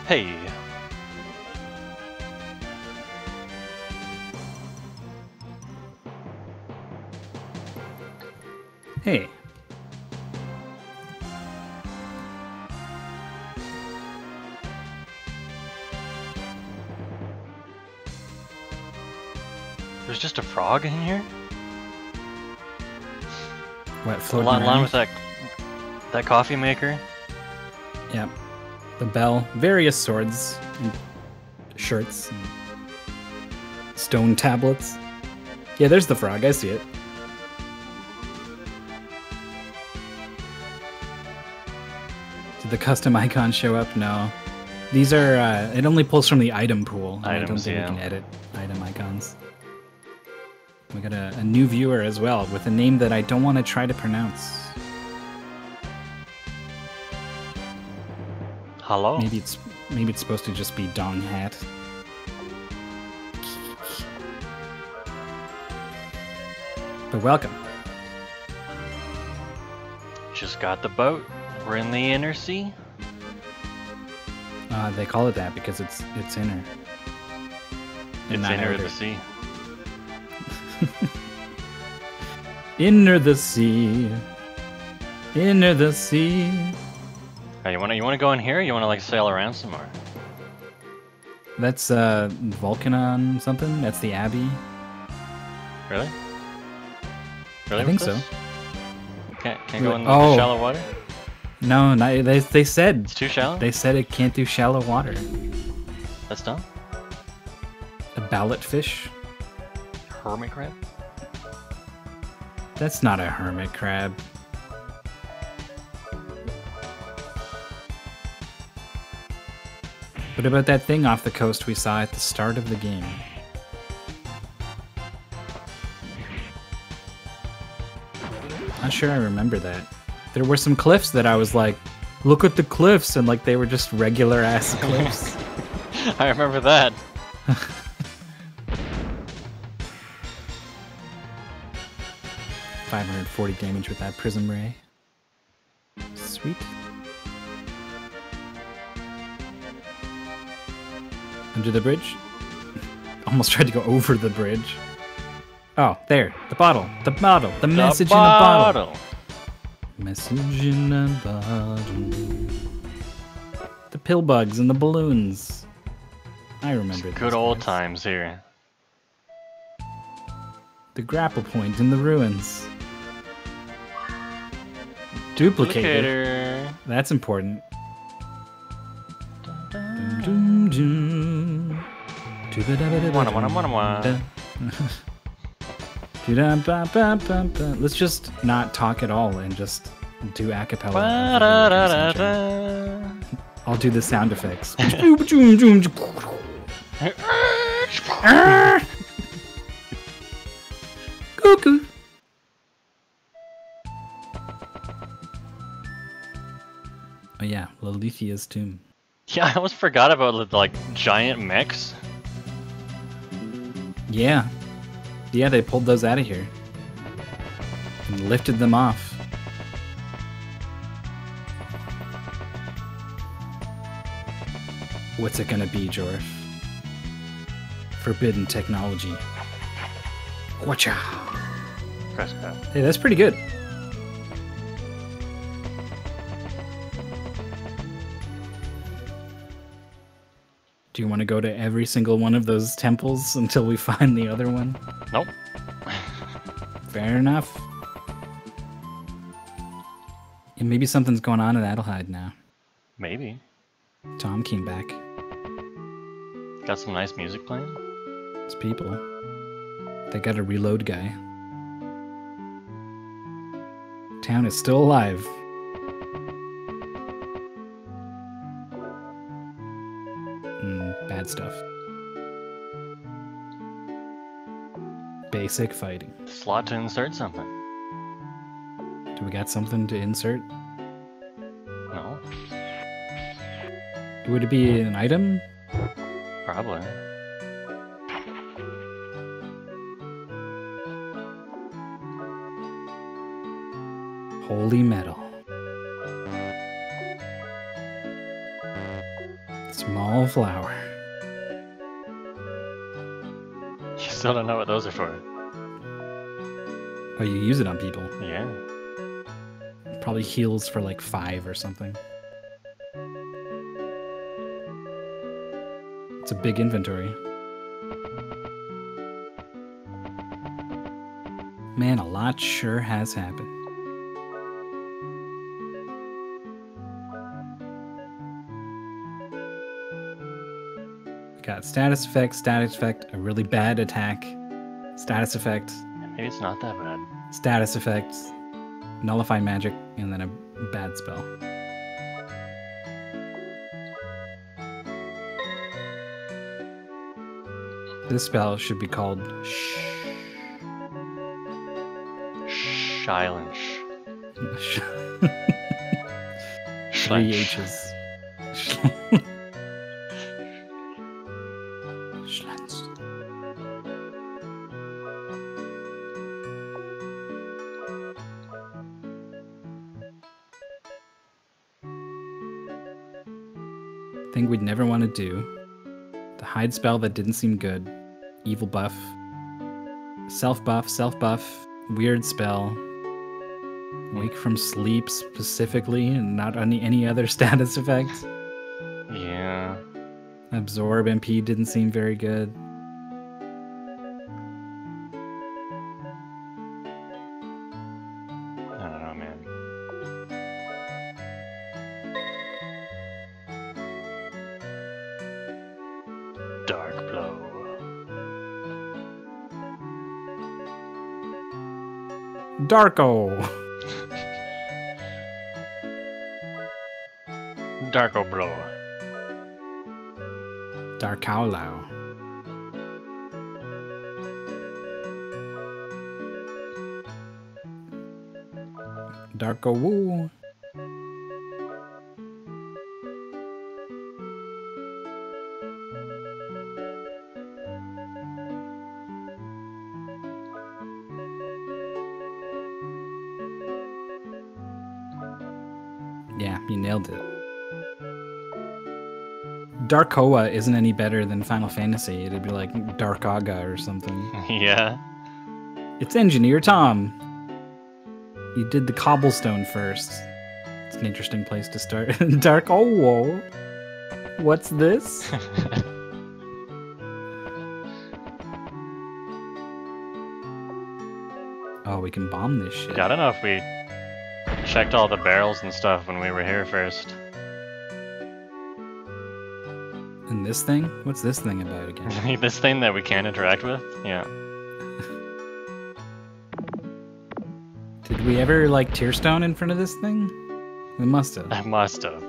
Hey. Hey. There's just a frog in here? What floating Along, along with that that coffee maker? Yep. The bell, various swords, and shirts, and stone tablets. Yeah, there's the frog. I see it. Did the custom [laughs] icon show up? No. These are. Uh, it only pulls from the item pool. and I don't Items, think yeah. we can edit item icons. We got a, a new viewer as well with a name that I don't want to try to pronounce. Hello? Maybe it's maybe it's supposed to just be Dong Hat. But welcome. Just got the boat. We're in the inner sea. Uh, they call it that because it's it's inner. and It's inner outer. the sea. [laughs] Inner the sea. Inner the sea. Hey, you wanna you wanna go in here? Or you wanna like sail around some more? That's uh Volcanon something. That's the Abbey. Really? Really? I think so. this? Can't can't go in Oh. the shallow water. No, not, they they said It's too shallow. they said it can't do shallow water. That's done. A ballot fish. Hermit crab. That's not a hermit crab. What about that thing off the coast we saw at the start of the game? Not sure I remember that. There were some cliffs that I was like, look at the cliffs, and like they were just regular ass [laughs] cliffs. I remember that. [laughs] Five hundred forty damage with that prism ray. Under the bridge? Almost tried to go over the bridge. Oh, there. The bottle. The bottle. The message in the bottle. Message in a bottle. The pill bugs and the balloons. I remember Good old guys. times here. The grapple point in the ruins. Duplicated. Duplicator. That's important. [laughs] Let's just not talk at all and just do a cappella. I'll do the sound effects. Cuckoo. [laughs] Oh yeah, Lolithia's tomb. Yeah, I almost forgot about the like giant mechs. Yeah. Yeah, they pulled those out of here. And lifted them off. What's it gonna be, Jorf? Forbidden technology. Watcha! Press that. Hey, that's pretty good. Do you want to go to every single one of those temples until we [laughs] find the other one? Nope. Fair enough. And maybe something's going on at Adlehyde now. Maybe. Tom came back. Got some nice music playing. It's people. They got a reload guy. Town is still alive. Stuff. Basic fighting. Slot to insert something. Do we got something to insert? No, Would it be an item? probably. Holy metal. Small flower. Still don't know what those are for. Oh, you use it on people. Yeah. Probably heals for like five or something. It's a big inventory. Man, a lot sure has happened. Got status effect, status effect, a really bad attack, status effect, Maybe it's not that bad. status effect, nullify magic, and then a bad spell. This spell should be called Shh. Silence. [laughs] Three H's. We'd never want to do. The hide spell that didn't seem good. Evil buff. Self buff, self buff. Weird spell. Wake from sleep specifically, and not any any other [laughs] status effects. Yeah. Absorb MP didn't seem very good. Darko. Darko blow. Darkaulau. Darko Woo. Darkoa isn't any better than Final Fantasy. It'd be like Darkaga or something. [laughs] yeah. It's Engineer Tom. You did the cobblestone first. It's an interesting place to start. [laughs] Dark oh whoa. What's this? [laughs] Oh, we can bomb this shit. I don't know if we checked all the barrels and stuff when we were here first. This thing? What's this thing about again? [laughs] this thing that we can't interact with? Yeah. Did we ever like tearstone in front of this thing? We must have. I must have.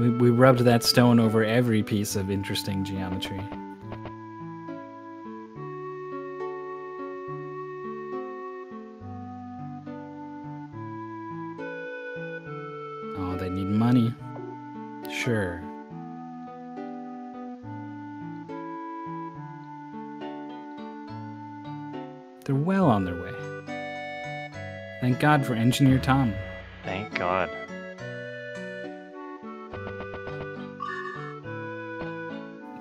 We, we rubbed that stone over every piece of interesting geometry. God for Engineer Tom. Thank God.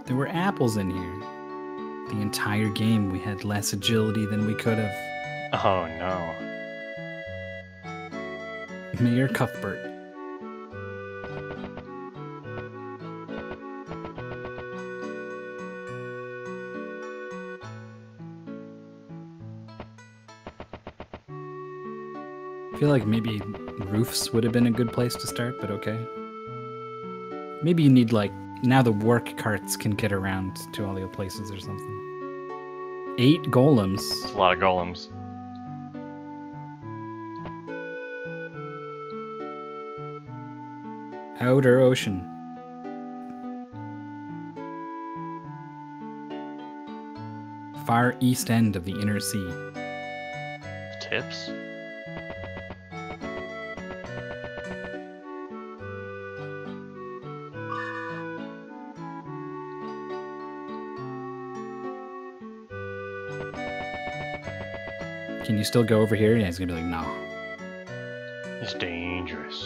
There were apples in here. The entire game, we had less agility than we could have. Oh no. Mayor Cuthbert. Feel like maybe roofs would have been a good place to start, but okay. Maybe you need like now the work carts can get around to all the places or something. Eight golems. It's a lot of golems. Outer ocean. Far east end of the inner sea. Tips? You still go over here? Yeah, he's gonna be like, no. It's dangerous.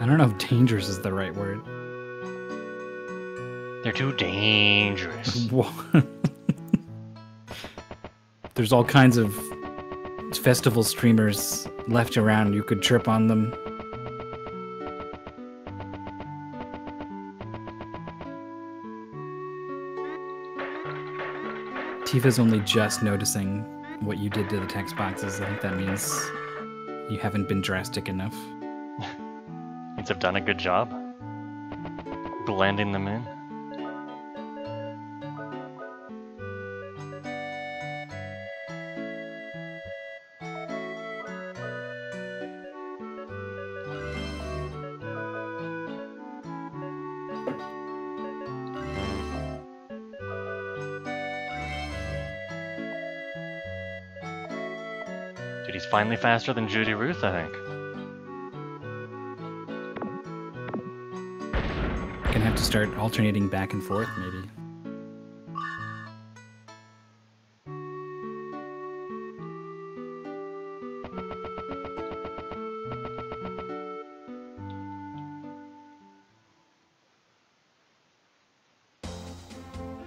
I don't know if dangerous is the right word. They're too dangerous. [laughs] There's all kinds of festival streamers left around. You could trip on them. Tifa's only just noticing what you did to the text boxes. I think that means you haven't been drastic enough. [laughs] Means I've done a good job blending them in. Finally faster than Judy Ruth, I think. Gonna have to start alternating back and forth, maybe.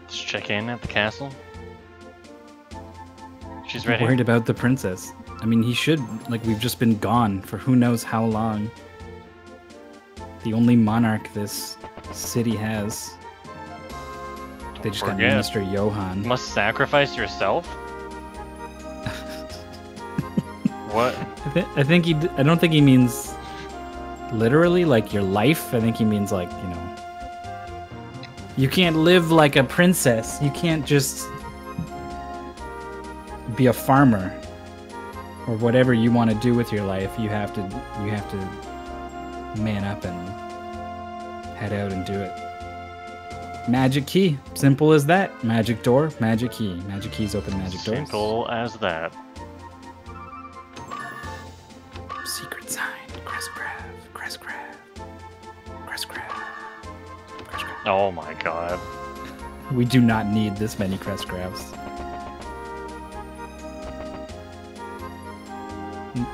Let's check in at the castle. She's I'm ready. worried about the princess. I mean, he should, like, we've just been gone for who knows how long. The only monarch this city has. They just got Forget. Minister You Johan. must sacrifice yourself? [laughs] what? I, thi- I think he. d- I don't think he means literally like your life. I think he means like you know. You can't live like a princess. You can't just be a farmer or whatever you want to do with your life. You have to. You have to man up and head out and do it. Magic key, simple as that. Magic door, magic key. Magic keys open magic doors. Simple as that. Secret sign. Crest crab. Crest crab. Crest crab. Crest crab. Oh my god. We do not need this many crest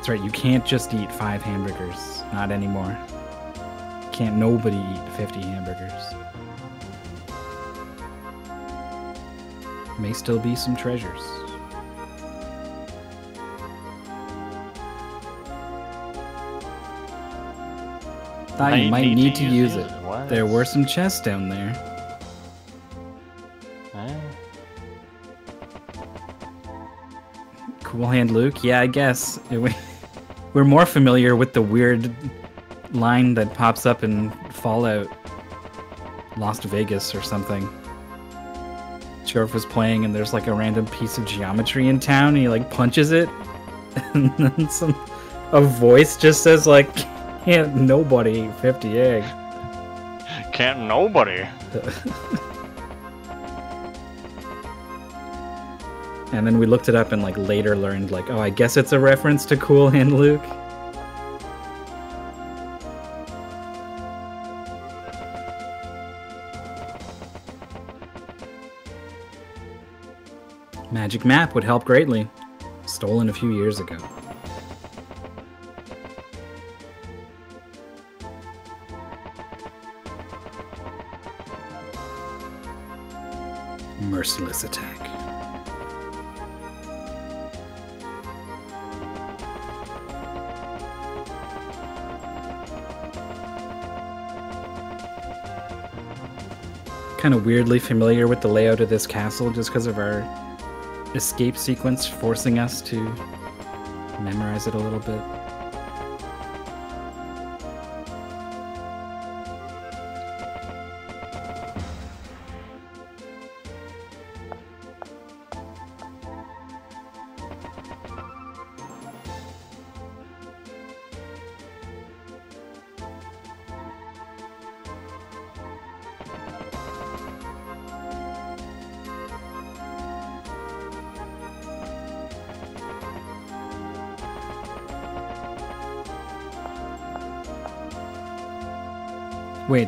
That's right, you can't just eat five hamburgers. Not anymore. Can't nobody eat 50 hamburgers. May still be some treasures. Thought you might need, to use, it. What? There were some chests down there. Cool Hand Luke? Yeah, I guess. It- [laughs] We're more familiar with the weird line that pops up in Fallout Lost Vegas or something. Sheriff was playing and there's like a random piece of geometry in town and he like punches it [laughs] and then some a voice just says like can't nobody eat 50 egg. Can't nobody. [laughs] And then we looked it up and like later learned like, oh, I guess it's a reference to Cool Hand Luke. Magic map would help greatly. Stolen a few years ago. Merciless attack. Kind of weirdly familiar with the layout of this castle just because of our escape sequence forcing us to memorize it a little bit.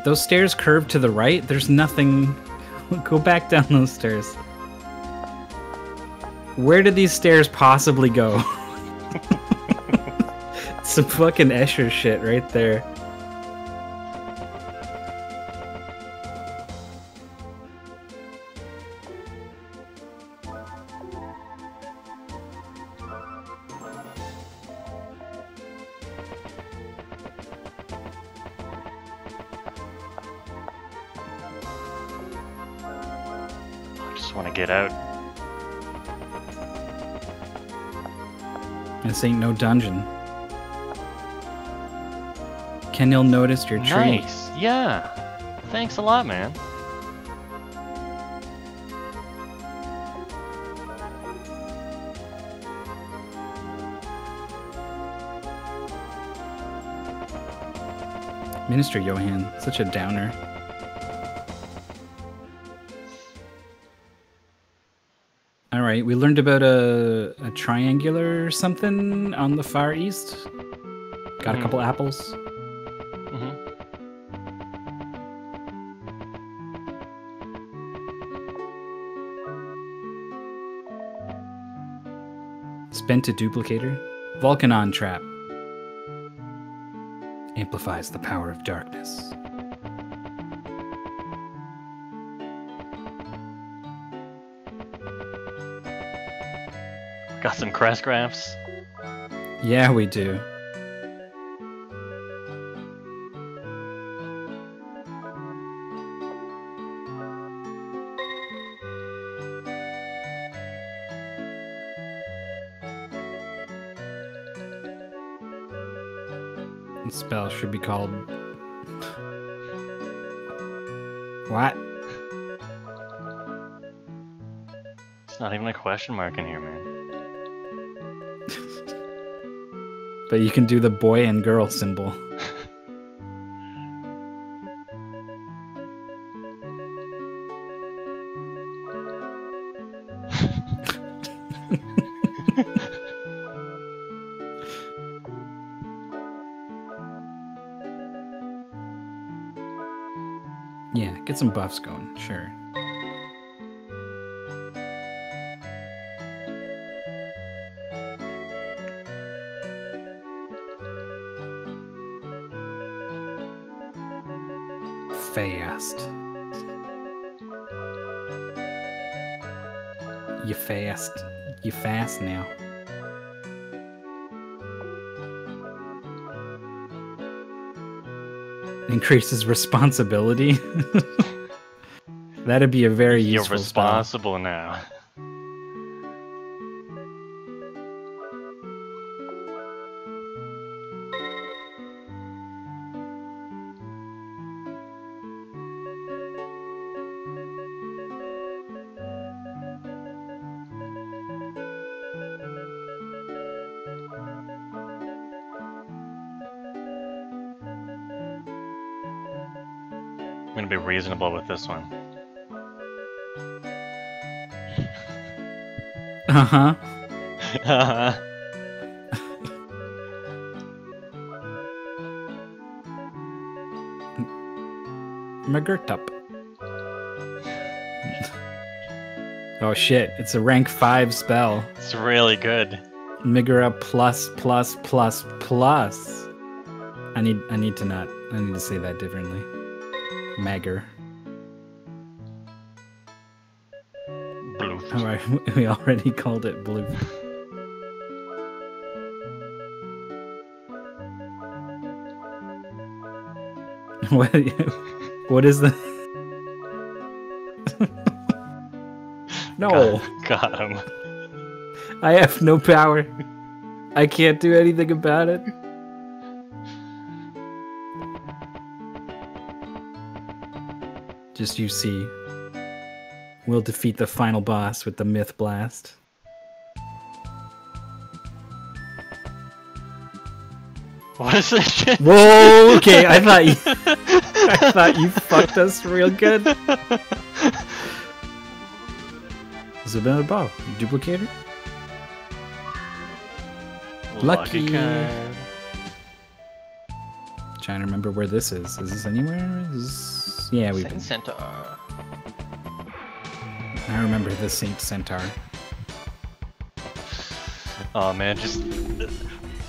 Those stairs curve to the right? There's nothing. [laughs] Go back down those stairs. Where did these stairs possibly go? [laughs] Some fucking Escher shit right there. This ain't no dungeon. Kenil noticed your tree. Nice. Yeah. Thanks a lot, man. Minister Johan, such a downer. Right, we learned about a, a triangular something on the far east. Got a Mhm. couple apples. hmm Spent a duplicator. Volcanon trap. Amplifies the power of darkness. Got some crest graphs. Yeah, we do. The spell should be called. What? It's not even a question mark in here, man. But you can do the boy and girl symbol. [laughs] Yeah, get some buffs going, sure. Fast. You fast. You fast now. Increases responsibility. [laughs] That'd be a very You're useful spell. responsible now. Reasonable with this one. Uh huh. uh [laughs] huh. McGurtup. oh shit! It's a rank five spell. it's really good. Migura plus plus plus plus. I need I need to not I need to say that differently. Magger. [laughs] We already called it blue. [laughs] what what is the [laughs] No, Got, got him. I have no power. I can't do anything about it. Just you see. We'll defeat the final boss with the Myth Blast. What is this shit? Whoa, okay, I thought you [laughs] I thought you fucked us real good. Is it another bow? Duplicator? Lucky. card. Trying to remember where this is. Is this anywhere? Is this... Yeah, we've Saint been. Centaur. I remember the Saint Centaur. Oh man, just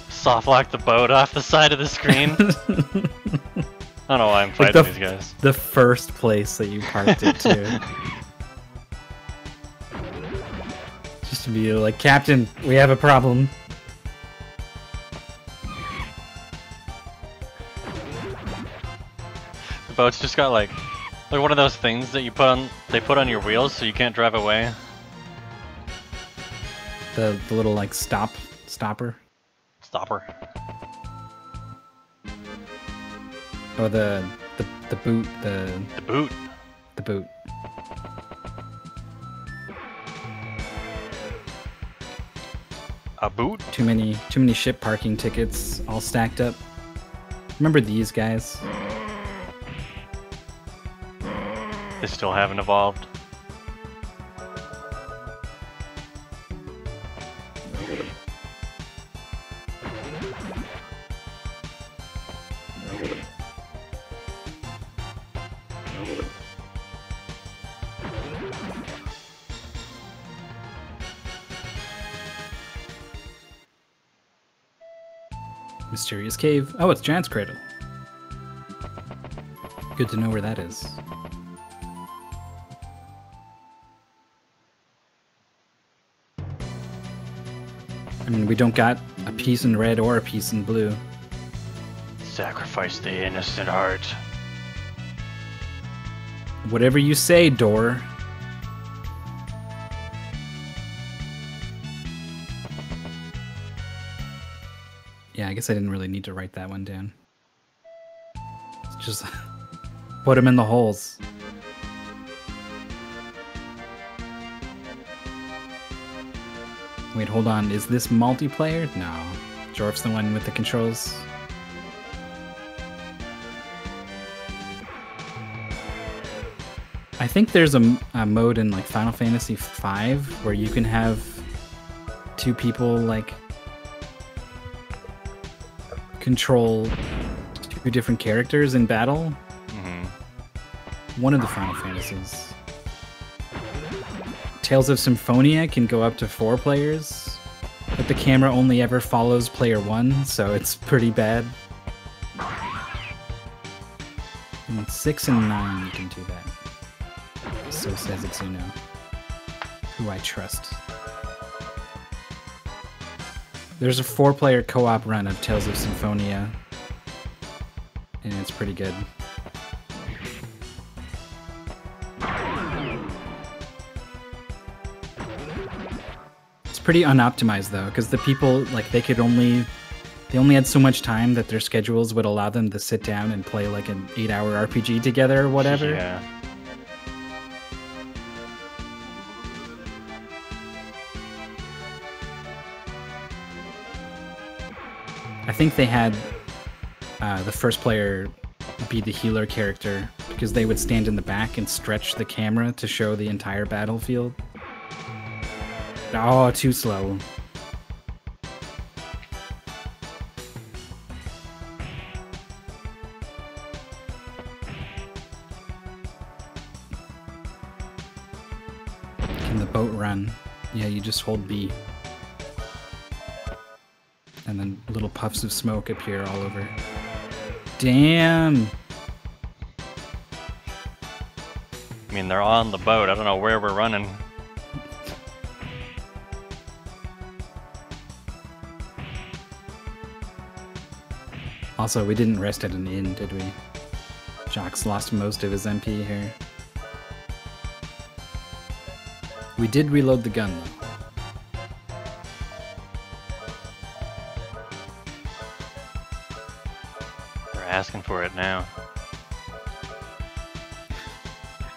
soft lock the boat off the side of the screen. [laughs] I don't know why I'm Like fighting the- these guys. the first place that you parked it to. [laughs] Just to be like, Captain, we have a problem. The boat's just got like Like one of those things that you put on they put on your wheels so you can't drive away. The the little like stop stopper. Stopper. Oh the the the boot the The boot. the boot. A boot? Too many too many ship parking tickets all stacked up. Remember these guys? They still haven't evolved. Mysterious cave. Oh, it's Giant's Cradle. Good to know where that is. We don't got a piece in red or a piece in blue. Sacrifice the innocent heart. Whatever you say, Dor. Yeah, I guess I didn't really need to write that one down. Just [laughs] put them in the holes. Wait, hold on. Is this multiplayer? No. Jorf's the one with the controls. I think there's a, a mode in like Final Fantasy V where you can have two people like control two different characters in battle. hmm One of the Final Fantasies. Tales of Symphonia can go up to four players, but the camera only ever follows player one, so it's pretty bad. And six and nine, you can do that. So says Itsuno, who I trust. There's a four-player co-op run of Tales of Symphonia, and it's pretty good. Pretty unoptimized though, because the people like they could only they only had so much time that their schedules would allow them to sit down and play like an eight-hour RPG together or whatever. Yeah. I think they had uh, the first player be the healer character because they would stand in the back and stretch the camera to show the entire battlefield. Oh, too slow. Can the boat run? Yeah, you just hold B. And then little puffs of smoke appear all over. Damn! I mean, they're on the boat. I don't know where we're running. Also, we didn't rest at an inn, did we? Jocks lost most of his MP here. We did reload the gun, though. They're asking for it now.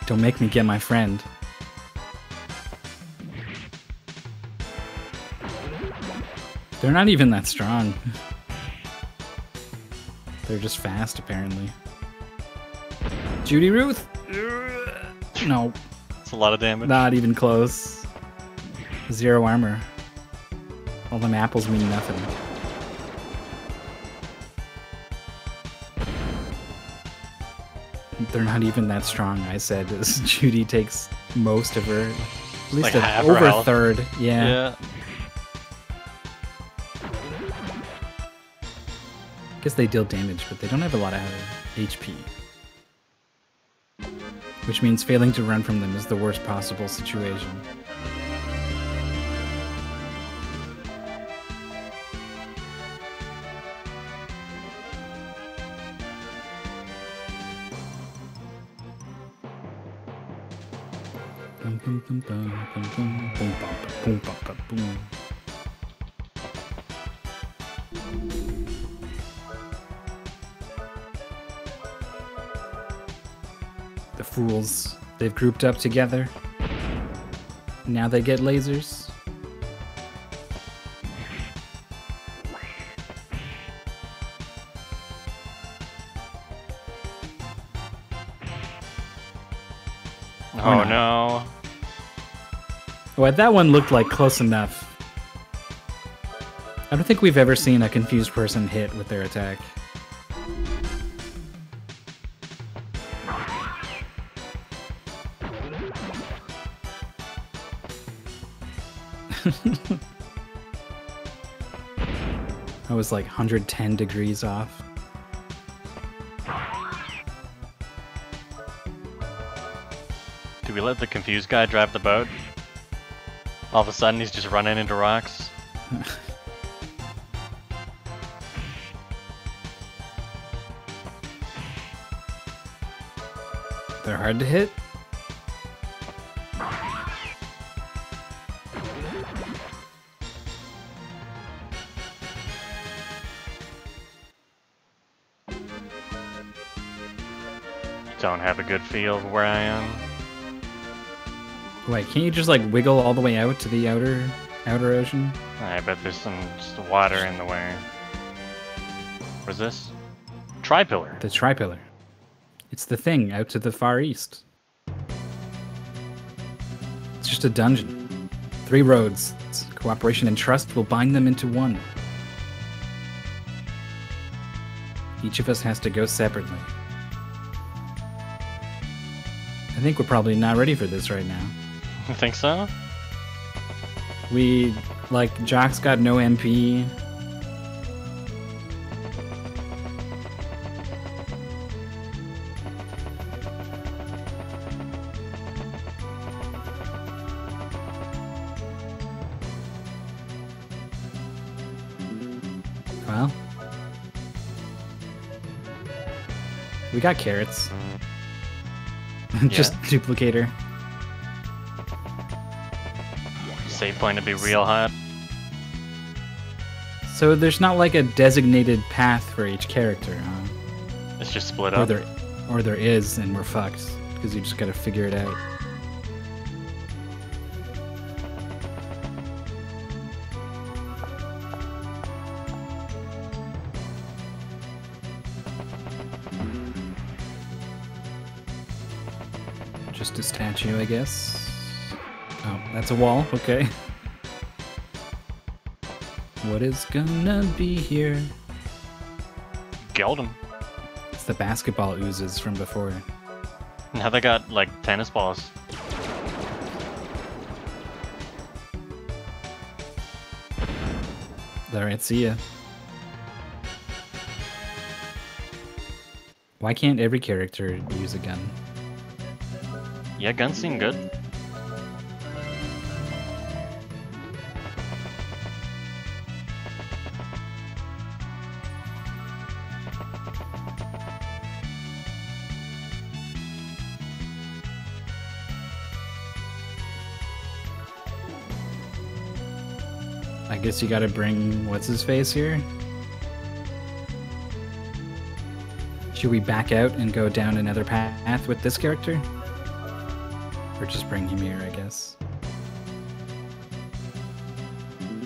Don't make me get my friend. They're not even that strong. [laughs] They're just fast, apparently. Judy Ruth? No, It's a lot of damage. not even close. Zero armor. All them apples mean nothing. They're not even that strong, I said. [laughs] Judy takes most of her. At least Like a- over a third. Yeah. yeah. Guess they deal damage, but they don't have a lot of HP. Which means failing to run from them is the worst possible situation. Grouped up together. Now they get lasers. Oh not. no. Well, that one looked like close enough. I don't think we've ever seen a confused person hit with their attack. Was like 110 degrees off. Do we let the confused guy drive the boat? All of a sudden he's just running into rocks. [laughs] They're hard to hit. A good feel of where I am. Wait, can't you just like wiggle all the way out to the outer outer ocean? I bet there's some just water in the way. What's this? Tripillar. The tripillar. It's the thing out to the far east. It's just a dungeon. Three roads. Cooperation and trust will bind them into one. Each of us has to go separately. Think we're probably not ready for this right now. You think so? We, like, Jock's got no MP. Well, we got carrots. [laughs] Just duplicator. Save point to be real hot. So there's not like a designated path for each character, huh? It's just split Or up. there, or there is, and we're fucked because you just gotta figure it out. Statue, I guess. Oh, that's a wall. Okay. What is gonna be here? Him. It's the basketball oozes from before. Now they got like tennis balls. Alright, see ya. Why can't every character use a gun? Yeah, guns seem good. I guess you gotta bring what's his face here? Should we back out and go down another path with this character? Or just bring him here, I guess.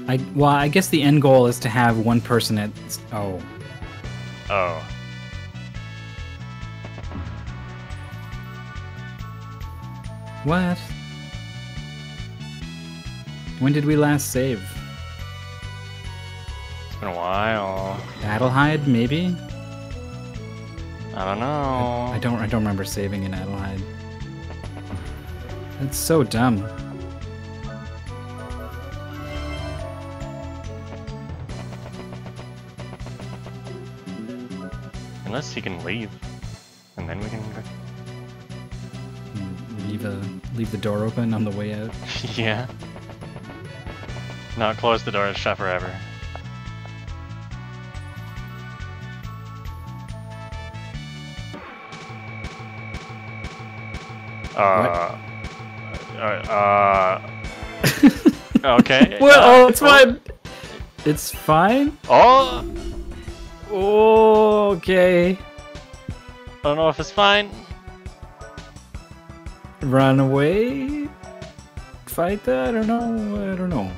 I well, I guess the end goal is to have one person at oh, Oh. what? When did we last save? It's been a while. Adlehyde, maybe? I don't know. I don't I don't remember saving in Adlehyde. That's so dumb. Unless he can leave. And then we can go. Mm, Leave a leave the door open on the way out. [laughs] yeah. Not close the door, it's shut forever. Uh, it's fine. It's fine. Oh. Okay. I don't know if it's fine. Run away. Fight that? I don't know. I don't know.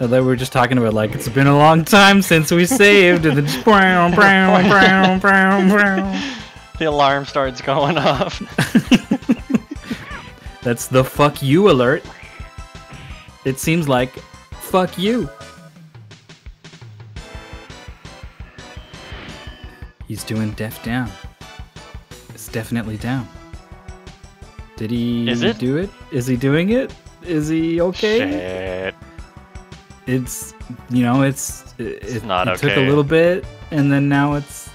Although we were just talking about like it's been a long time since we saved, and then just [laughs] brown, brown, brown, brown, brown. [laughs] The alarm starts going off. That's the fuck you alert. It seems like fuck you. He's doing deaf down. It's definitely down. Did he Is it? do it? Is he doing it? Is he okay? Shit. It's you know, it's it, it, not it took a little bit and then now it's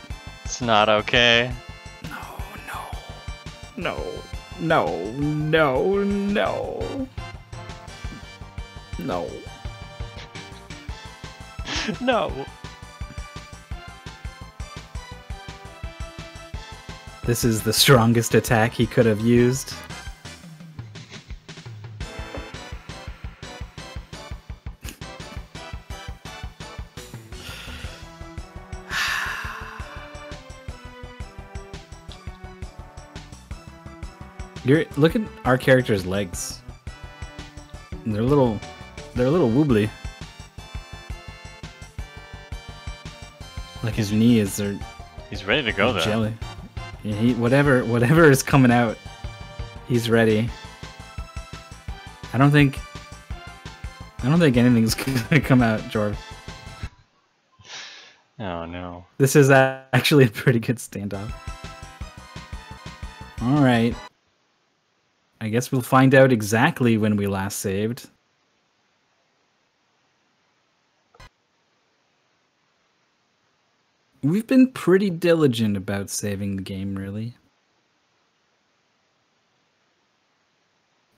It's not okay. no, no. No, no, no. No. no. No. This is the strongest attack he could have used. You're look at our character's legs. They're a little they're a little wobbly. Like his knees they're He's ready to go though. jelly. Yeah, he, whatever whatever is coming out, he's ready. I don't think I don't think anything's [laughs] gonna come out, Jorf. Oh no. This is actually a pretty good standoff. All right. I guess we'll find out exactly when we last saved. We've been pretty diligent about saving the game, really.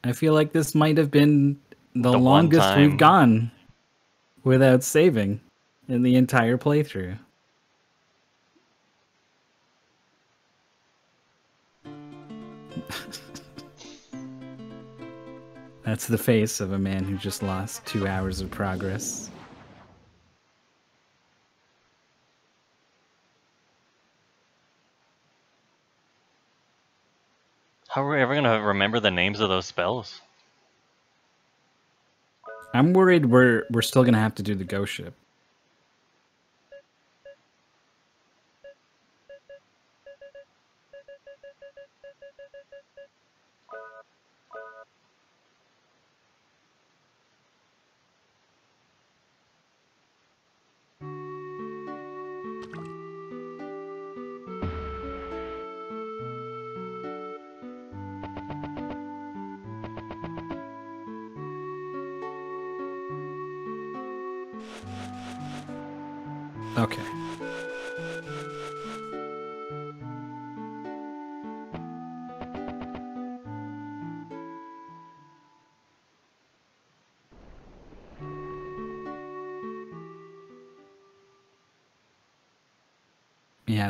I feel like this might have been the, The longest we've gone without saving in the entire playthrough. [laughs] That's the face of a man who just lost two hours of progress. How are we ever gonna remember the names of those spells? I'm worried we're we're still gonna have to do the ghost ship.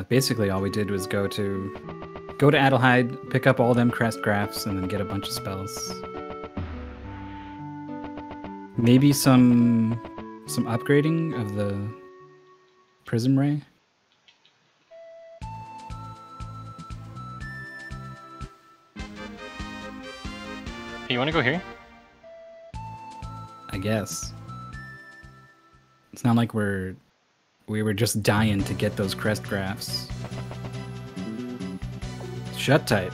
Basically all we did was go to go to Adlehyde, pick up all them crest graphs, and then get a bunch of spells. Maybe some some upgrading of the prism ray. Hey, you wanna go here? I guess. It's not like we're we were just dying to get those crest graphs. Shut tight.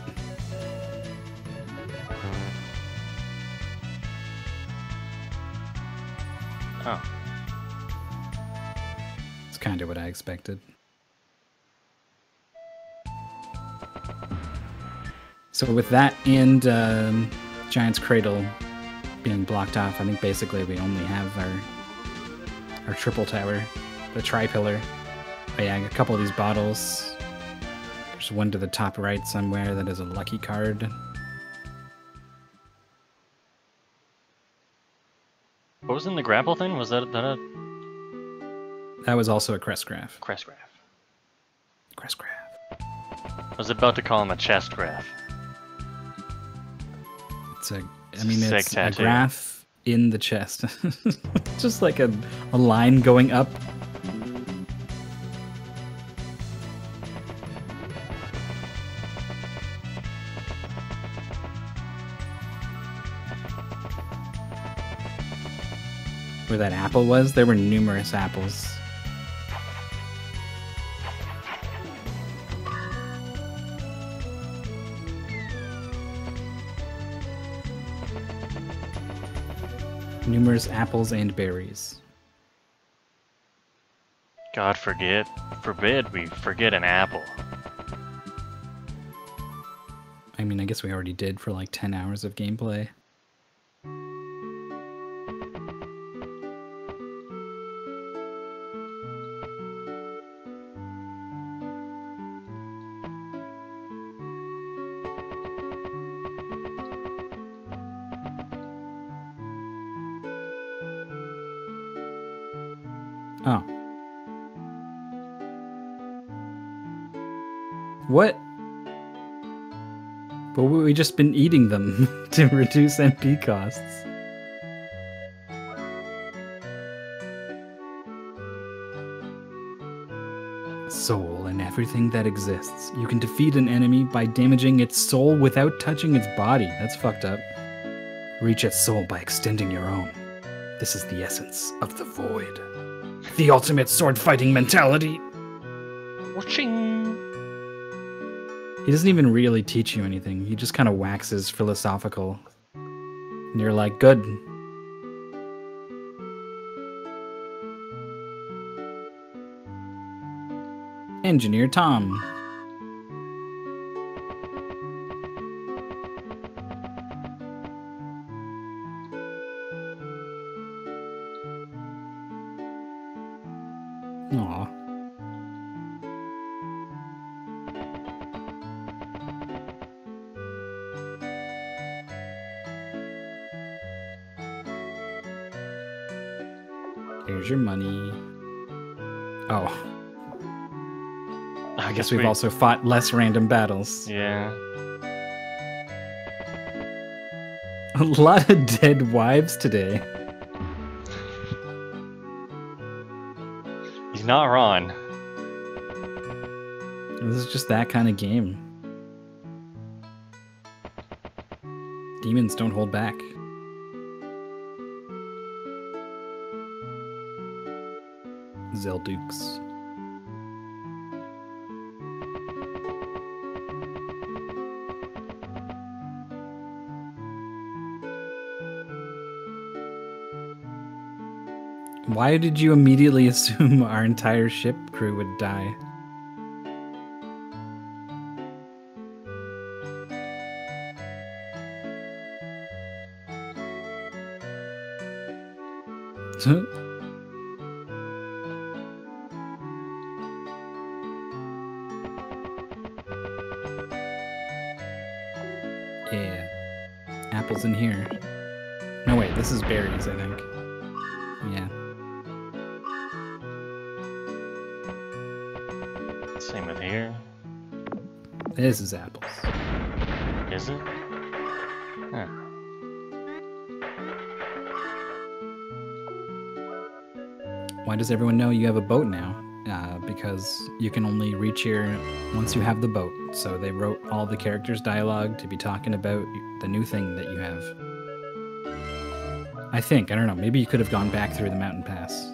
Oh. It's kind of what I expected. So with that and um, Giant's Cradle being blocked off, I think basically we only have our our triple tower, the tri pillar. But yeah, a couple of these bottles. There's one to the top right somewhere that is a lucky card. What was in the grapple thing? Was that, that a That was also a crest graph. crest graph? Crest graph. I was about to call him a chest graph. It's a, I mean, Sick it's a graph in the chest. [laughs] Just like a, a line going up. Where that apple was, there were numerous apples. Numerous apples and berries. God forget, forbid we forget an apple. I mean, I guess we already did for like 10 hours of gameplay. We just been eating them [laughs] to reduce MP costs. Soul and everything that exists. You can defeat an enemy by damaging its soul without touching its body. That's fucked up. Reach its soul by extending your own. This is the essence of the void. The ultimate sword fighting mentality. He doesn't even really teach you anything. He just kind of waxes philosophical. And you're like, good. Engineer Tom. Guess we've we- also fought less random battles. Yeah. [laughs] A lot of dead wives today. He's not wrong. This is just that kind of game. Demons don't hold back. Zeldukes. Why did you immediately [laughs] assume our entire ship crew would die? [laughs] yeah. Apples in here. No, wait, this is berries, I think. This is apples. Is it? Huh. Why does everyone know you have a boat now? Uh, because you can only reach here once you have the boat. So they wrote all the characters' dialogue to be talking about the new thing that you have. I think. I don't know. Maybe you could have gone back through the mountain pass.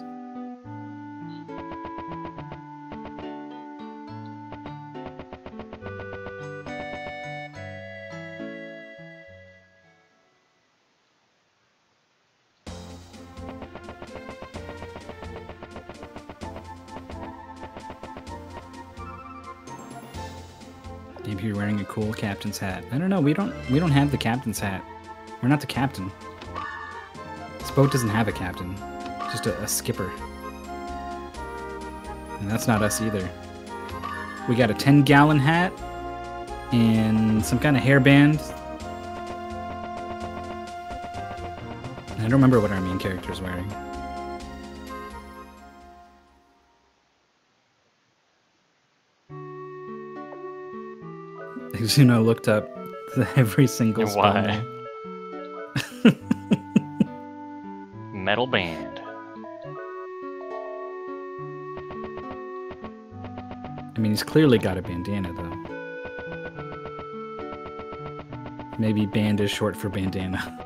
Captain's hat. I don't know. We don't. We don't have the captain's hat. We're not the captain. This boat doesn't have a captain. Just a, a skipper. And that's not us either. We got a 10 gallon hat and some kind of hairband. I don't remember what our main character is wearing. Zuno looked up [laughs] every single spell why? [laughs] Metal band. I mean, he's clearly got a bandana, though. Maybe band is short for bandana. [laughs]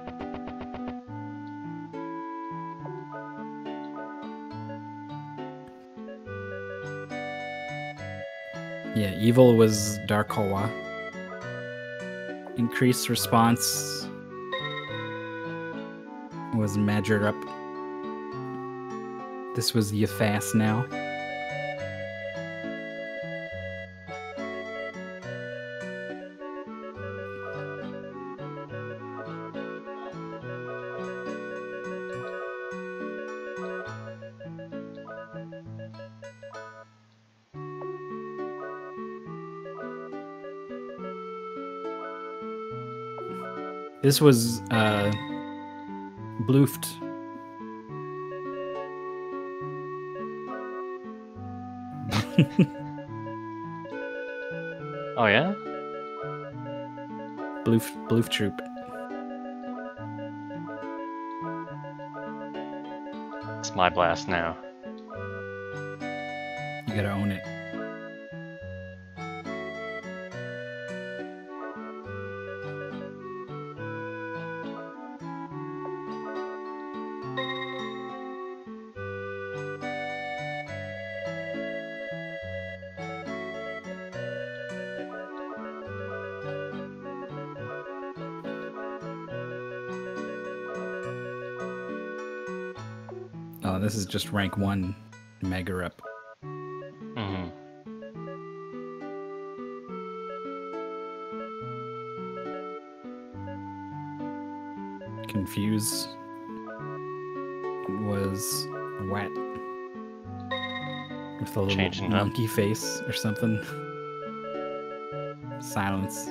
yeah, evil was Dark Hoa. Increased response was Magirup. This was Yafas now. This was uh Bluft. [laughs] Oh yeah? Bloof Bloof Troop. It's my blast now. You gotta own it. Just rank one Mega Rep. hmm Confuse was wet with a little Changing up. monkey face or something. Silence.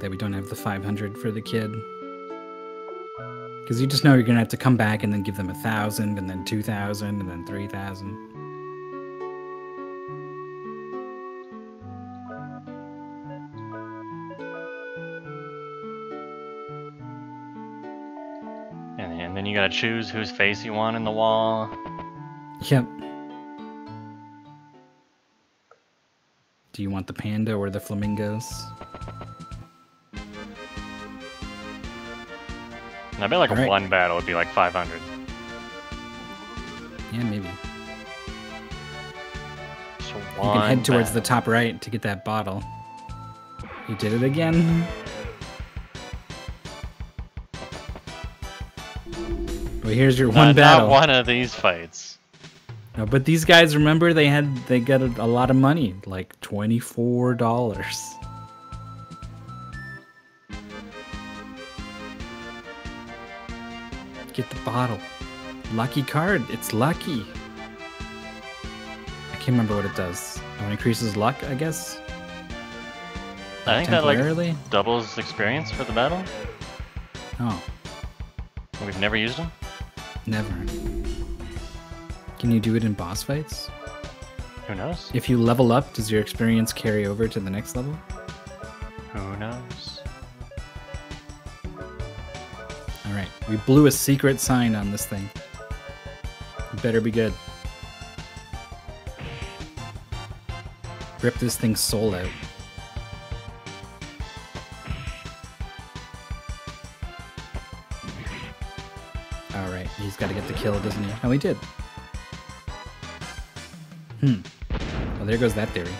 That we don't have the 500 for the kid. Because you just know you're going to have to come back and then give them a 1,000, and then 2,000, and then 3,000. And, and then you gotta choose whose face you want in the wall. Yep. Do you want the panda or the flamingos? I bet like Alright. one battle would be like 500. Yeah, maybe. So You can head towards the top right to get that bottle. You did it again. Well, here's your Not- one battle. Not one of these fights. No, but these guys, remember, they had they got a, a lot of money, like twenty four dollars. Bottle. Lucky card. It's lucky. I can't remember what it does. It increases luck, I guess. I think that like doubles experience for the battle. Oh, We've never used them. never. Can you do it in boss fights? Who knows? If you level up, does your experience carry over to the next level? Who knows? We blew a secret sign on this thing. It better be good. Rip this thing's soul out. All right, he's got to get the kill, doesn't he? Oh, he did. Hmm. Well, there goes that theory.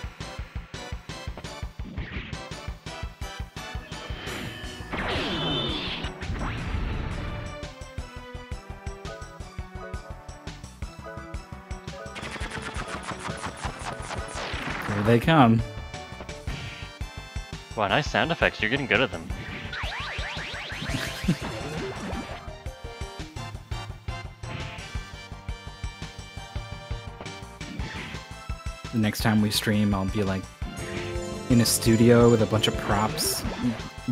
They come. Wow, nice sound effects. You're getting good at them. The next time we stream, I'll be like in a studio with a bunch of props,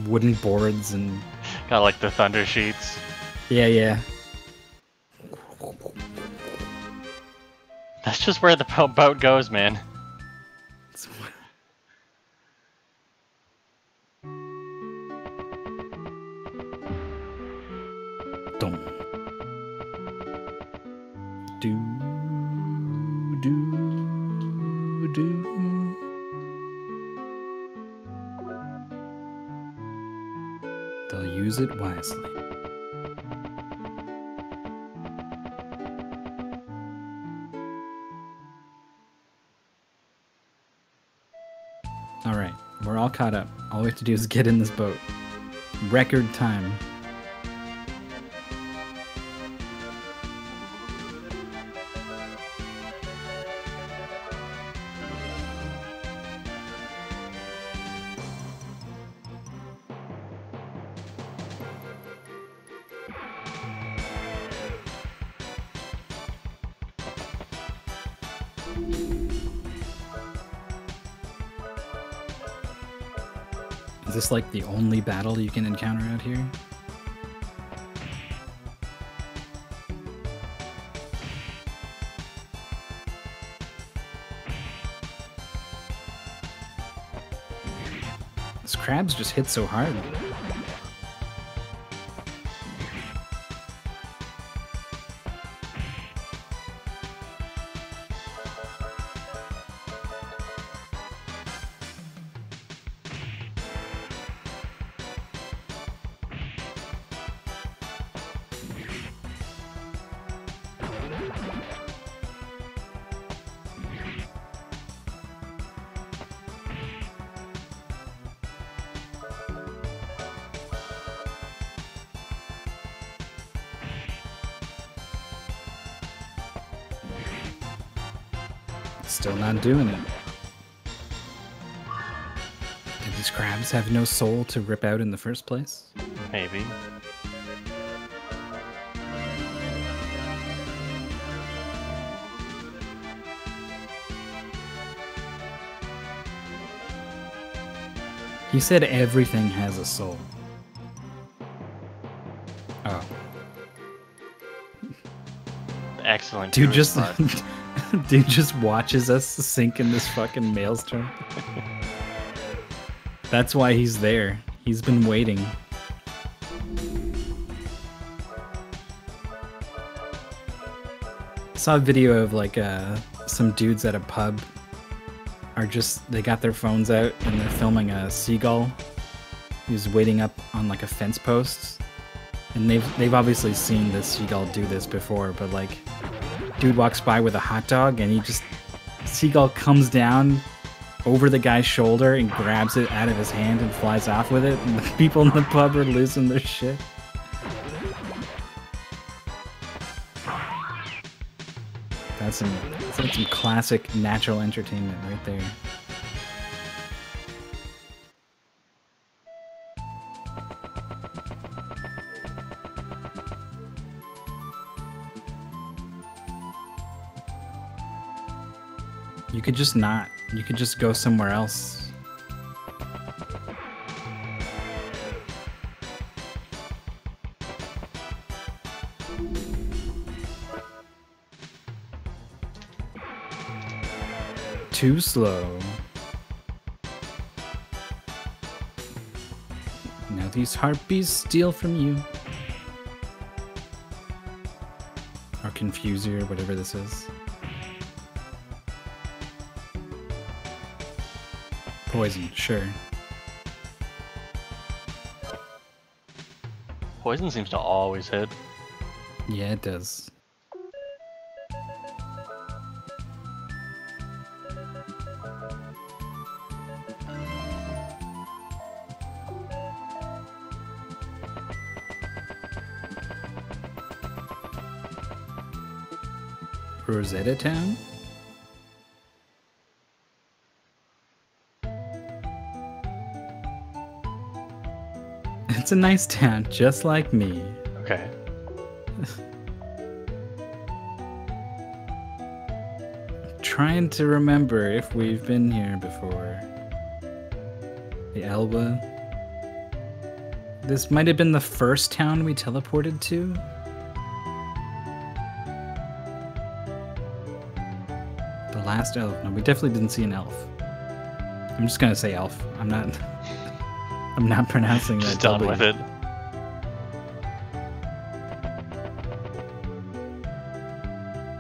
wooden boards, and Got like the thunder sheets. yeah, yeah. That's just where the [laughs] boat goes, man. Have to do is get in this boat. Record time. Only battle you can encounter out here? This crabs just hit so hard. Doing it. Did these crabs have no soul to rip out in the first place? Maybe. He said everything has a soul. Oh. Excellent. Dude just spot. [laughs] [laughs] dude just watches us sink in this fucking maelstrom. That's why he's there. He's been waiting. I saw a video of like uh some dudes at a pub are just they got their phones out and they're filming a seagull who's waiting up on like a fence post and they've they've obviously seen this seagull do this before but like dude walks by with a hot dog and he just seagull comes down over the guy's shoulder and grabs it out of his hand and flies off with it. And the [laughs] people in the pub are losing their shit. That's some that's some classic natural entertainment right there You could just not. You could just go somewhere else. Too slow. Now these harpies steal from you. Or confuse you, or whatever this is. Poison, sure. Poison seems to always hit. Yeah, it does. Rosetta Town? It's a nice town, just like me. Okay. [laughs] Trying to remember if we've been here before. The Elba. This might have been the first town we teleported to. The last elf. No, we definitely didn't see an elf. I'm just gonna say elf. I'm not. I'm not pronouncing that. Just done with it.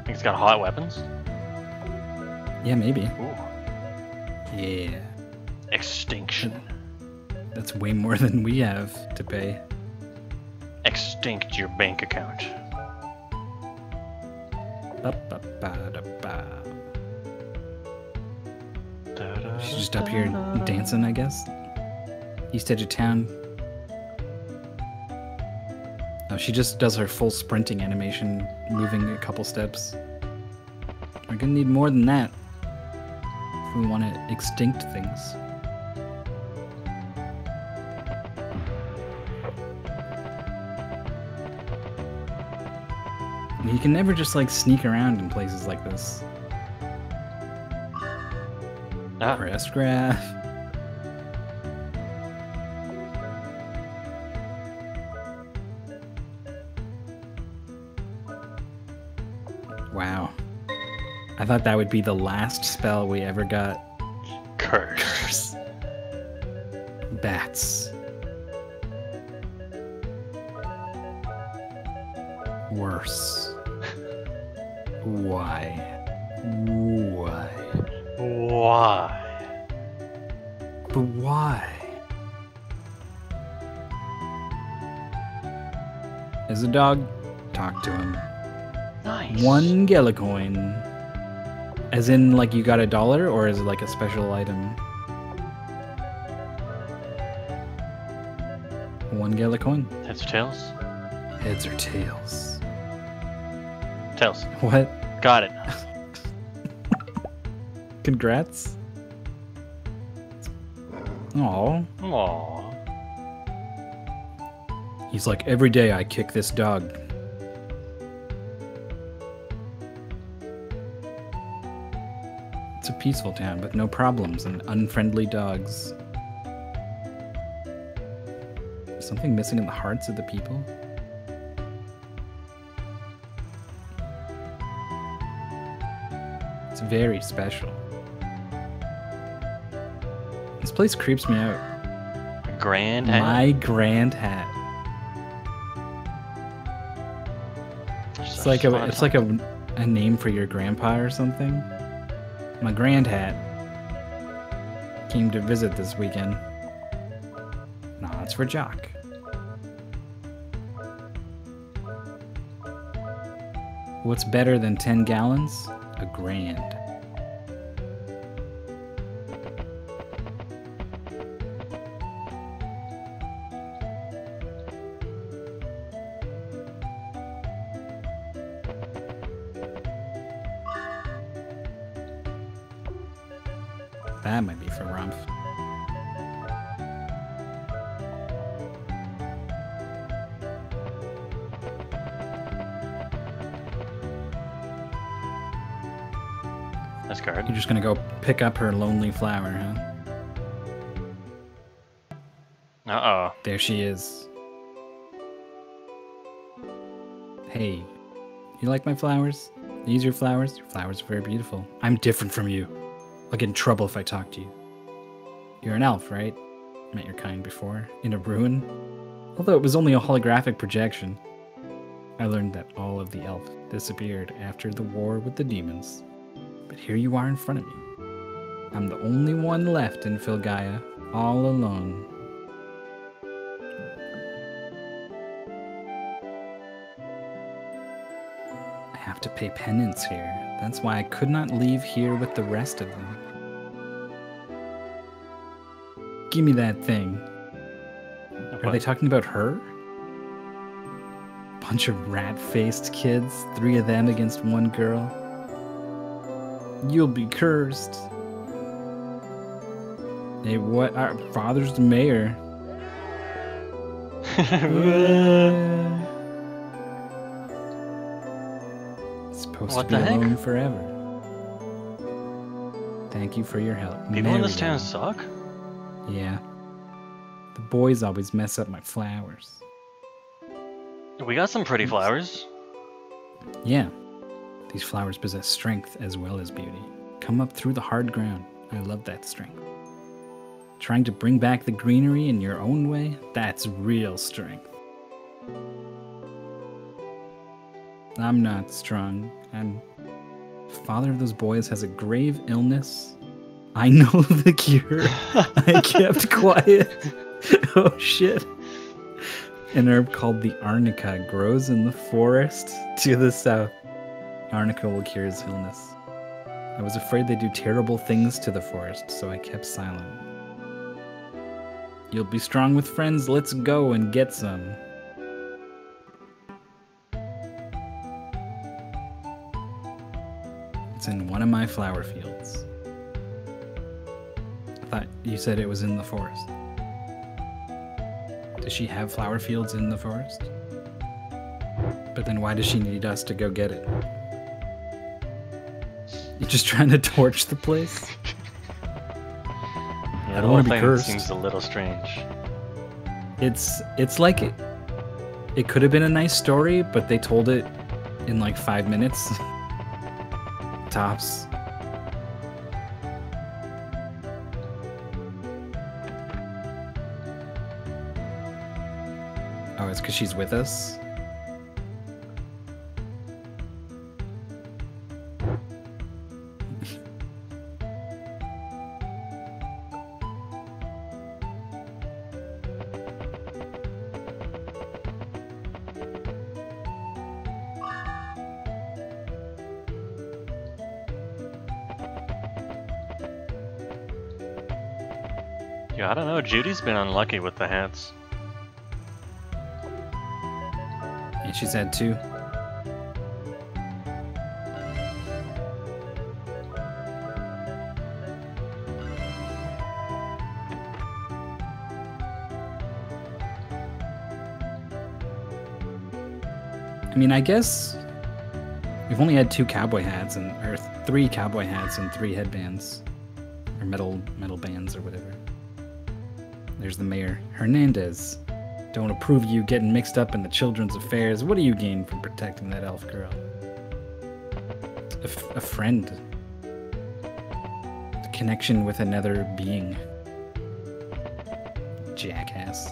Think it's got hot weapons? Yeah, maybe. Ooh. Yeah. Extinction. That's way more than we have to pay. Extinct your bank account. Ba-ba-ba-da-ba. She's just up here dancing, I guess. East edge of town. Oh, she just does her full sprinting animation, moving a couple steps. We're gonna need more than that if we want to extinct things. You can never just like sneak around in places like this. Ah, crest graph. Thought that would be the last spell we ever got. curse. Curse. Bats. Worse. Why? Why? Why? But why? As a dog, talk to him. Nice. One Gella Coin. As in, like, you got a dollar, or is it like a special item? One Gella Coin? Heads or tails? Heads or tails? Tails. What? Got it. [laughs] Congrats. Oh, Aww. he's like, every day I kick this dog. Peaceful town, but no problems and unfriendly dogs. Something missing in the hearts of the people? It's very special. This place creeps me out. Grand hat. My grand hat. It's like a it's like a, a name for your grandpa or something. My grand hat came to visit this weekend. Nah, it's for Jock. What's better than 10 gallons? A grand. Pick up her lonely flower, huh? Uh oh. There she is. Hey, you like my flowers? These your flowers? Your flowers are very beautiful. I'm different from you. I'll get in trouble if I talk to you. You're an elf, right? Met your kind before. In a ruin? Although it was only a holographic projection. I learned that all of the elf disappeared after the war with the demons. But here you are in front of me. I'm the only one left in Filgaia, all alone. I have to pay penance here. That's why I could not leave here with the rest of them. Give me that thing. Are they talking about her? Bunch of rat faced kids, three of them against one girl. You'll be cursed. Hey, what? Our father's the mayor. [laughs] it's Supposed What to be the heck? alone forever. Thank you for your help. People in this town suck? yeah. The boys always mess up my flowers. We got some pretty flowers. Yeah. These flowers possess strength as well as beauty. Come up through the hard ground. I love that strength. Trying to bring back the greenery in your own way? That's real strength. I'm not strong. I'm. Father of those boys has a grave illness. I know [laughs] the cure. I kept [laughs] quiet. [laughs] oh shit. An herb called the arnica grows in the forest to the south. Arnica will cure his illness. I was afraid they'd do terrible things to the forest, so I kept silent. You'll be strong with friends. Let's go and get some. It's in one of my flower fields. I thought you said it was in the forest. Does she have flower fields in the forest? But then why does she need us to go get it? You're just trying to [laughs] torch the place? I don't wanna be thing cursed. seems a little strange. It's it's like it, it could have been a nice story, but they told it in like five minutes. [laughs] Tops. Oh, it's because she's with us? Rudy's been unlucky with the hats. And she's had two. I mean, I guess we've only had two cowboy hats and or three cowboy hats and three headbands or metal metal bands or whatever. There's the mayor, Hernandez. Don't approve you getting mixed up in the children's affairs. What do you gain from protecting that elf girl? A friend. A connection with another being. Jackass.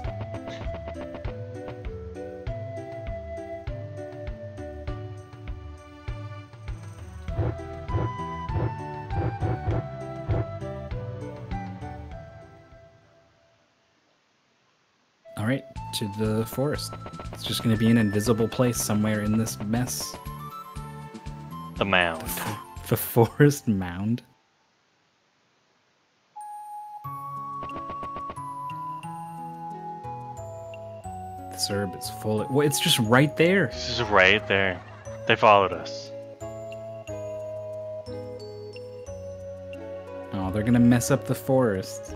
The forest. It's just going to be an invisible place somewhere in this mess. The mound. The forest mound. This herb is full. Of, well, it's just right there. This is right there. They followed us. Oh, they're gonna mess up the forest.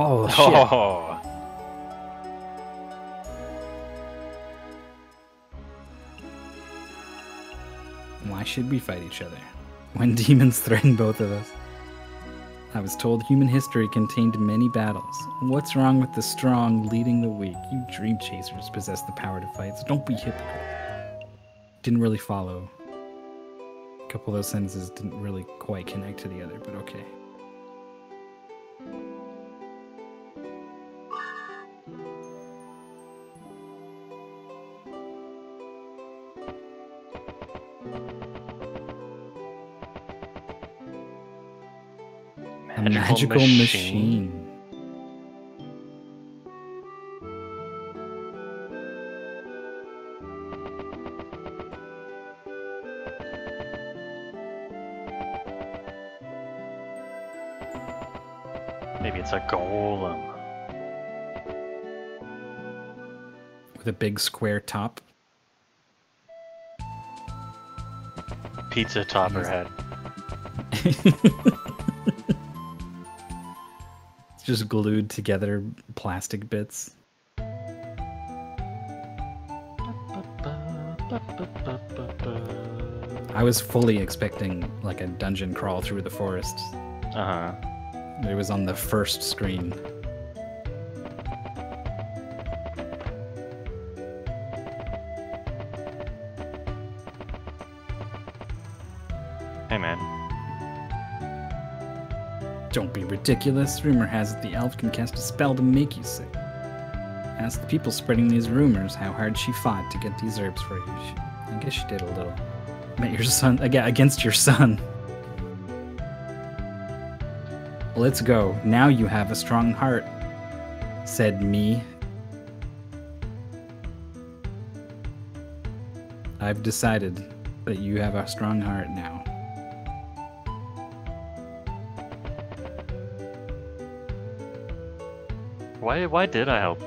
Oh [laughs] shit! Oh. Why should we fight each other when [laughs] demons threaten both of us? I was told human history contained many battles. What's wrong with the strong leading the weak? You dream chasers possess the power to fight, so don't be hypocrite. Didn't really follow. A couple of those sentences didn't really quite connect to the other, but okay. Magical machine. Maybe it's a golem. With a big square top. Pizza topper head. [laughs] Just glued together plastic bits. I was fully expecting like a dungeon crawl through the forest. Uh huh. It was on the first screen. Ridiculous. Rumor has it the elf can cast a spell to make you sick. Ask the people spreading these rumors how hard she fought to get these herbs for you. I guess she did a little. Met your son aga against your son. Let's go. Now you have a strong heart, said me. I've decided that you have a strong heart now. Why why did I help?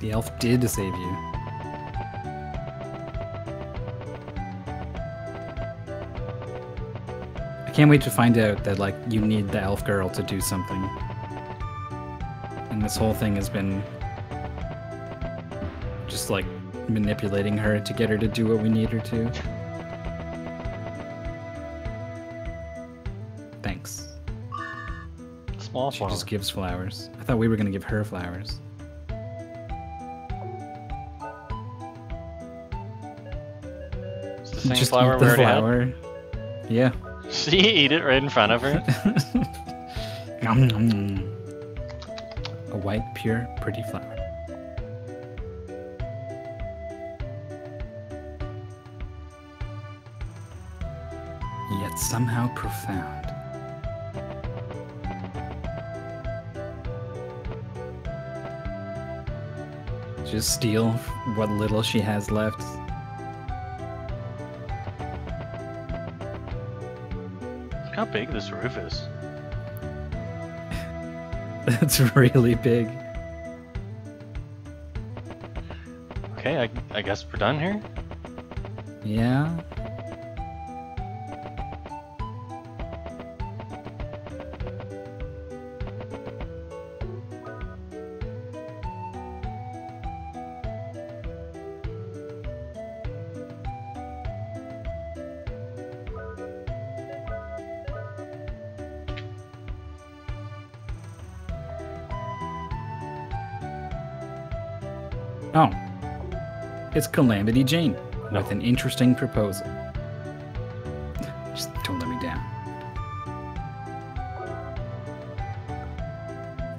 The elf did save you. I can't wait to find out that like you need the elf girl to do something. And this whole thing has been just like manipulating her to get her to do what we need her to. Thanks. Small She flower. just gives flowers. I thought we were gonna give her flowers. It's the same just flower the already had. flower. Yeah. [laughs] She eat it right in front of her. [laughs] A white, pure, pretty flower. Somehow profound. Just steal what little she has left. Look how big this roof is. [laughs] That's really big. Okay, I, I guess we're done here. Yeah. It's Calamity Jane with an interesting proposal. Just don't let me down.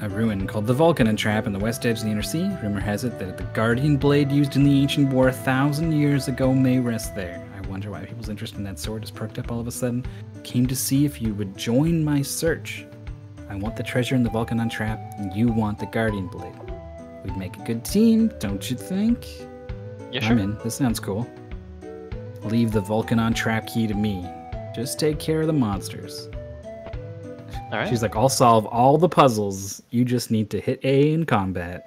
A ruin called the Vulcan Trap in the west edge of the Inner Sea. Rumor has it that the Guardian blade used in the ancient war a thousand years ago may rest there. I wonder why people's interest in that sword has perked up all of a sudden. Came to see if you would join my search. I want the treasure in the Vulcan Trap, and you want the Guardian blade. We'd make a good team, don't you think? Yeah, I'm in. This sounds cool. Leave the Volcanon trap key to me. Just take care of the monsters. All right. She's like, I'll solve all the puzzles. You just need to hit A in combat.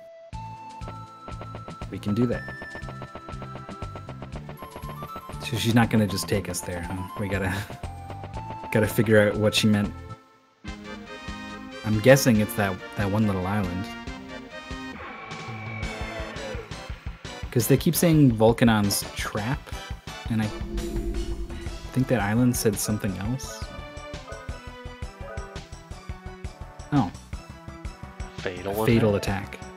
We can do that. So she's not gonna just take us there, huh? We gotta [laughs] gotta figure out what she meant. I'm guessing it's that that one little island. Because they keep saying Volcanon's trap, and I think that island said something else. Oh, Fatal. fatal attack. attack.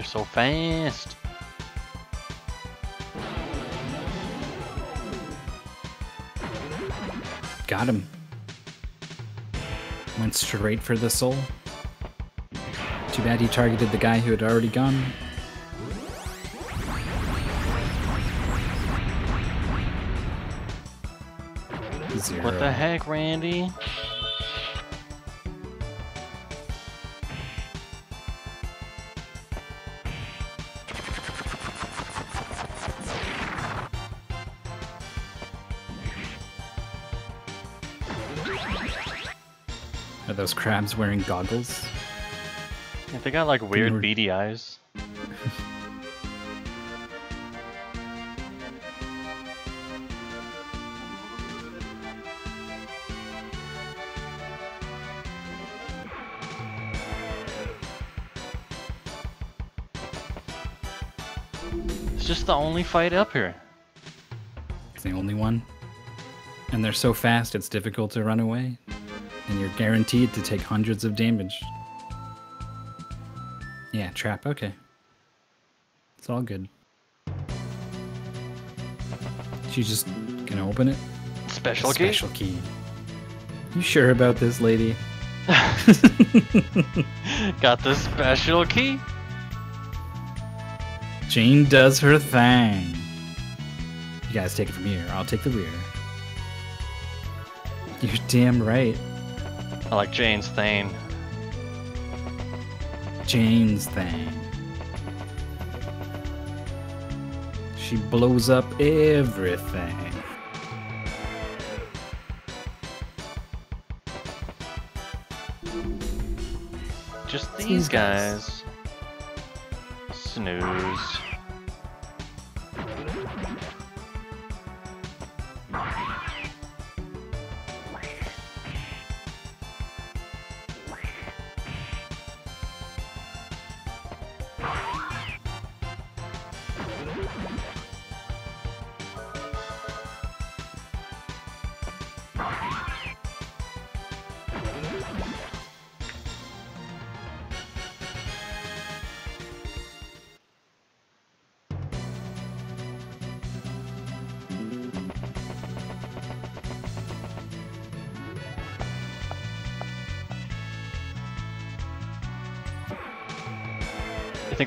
They're so fast. Got him. Went straight for the soul. Too bad he targeted the guy who had already gone. Zero. What the heck, Randy? Those crabs wearing goggles? Yeah, they got like weird re- beady eyes. It's just the only fight up here. It's the only one. And they're so fast it's difficult to run away. And you're guaranteed to take hundreds of damage. Yeah, trap, okay. It's all good. She's just gonna open it? Special key. Special key. You sure about this, lady? [laughs] Got the special key. Jane does her thing. You guys take it from here. I'll take the rear. You're damn right. I like Jane's thing. Jane's thing. She blows up everything. Just these, guys. Snooze.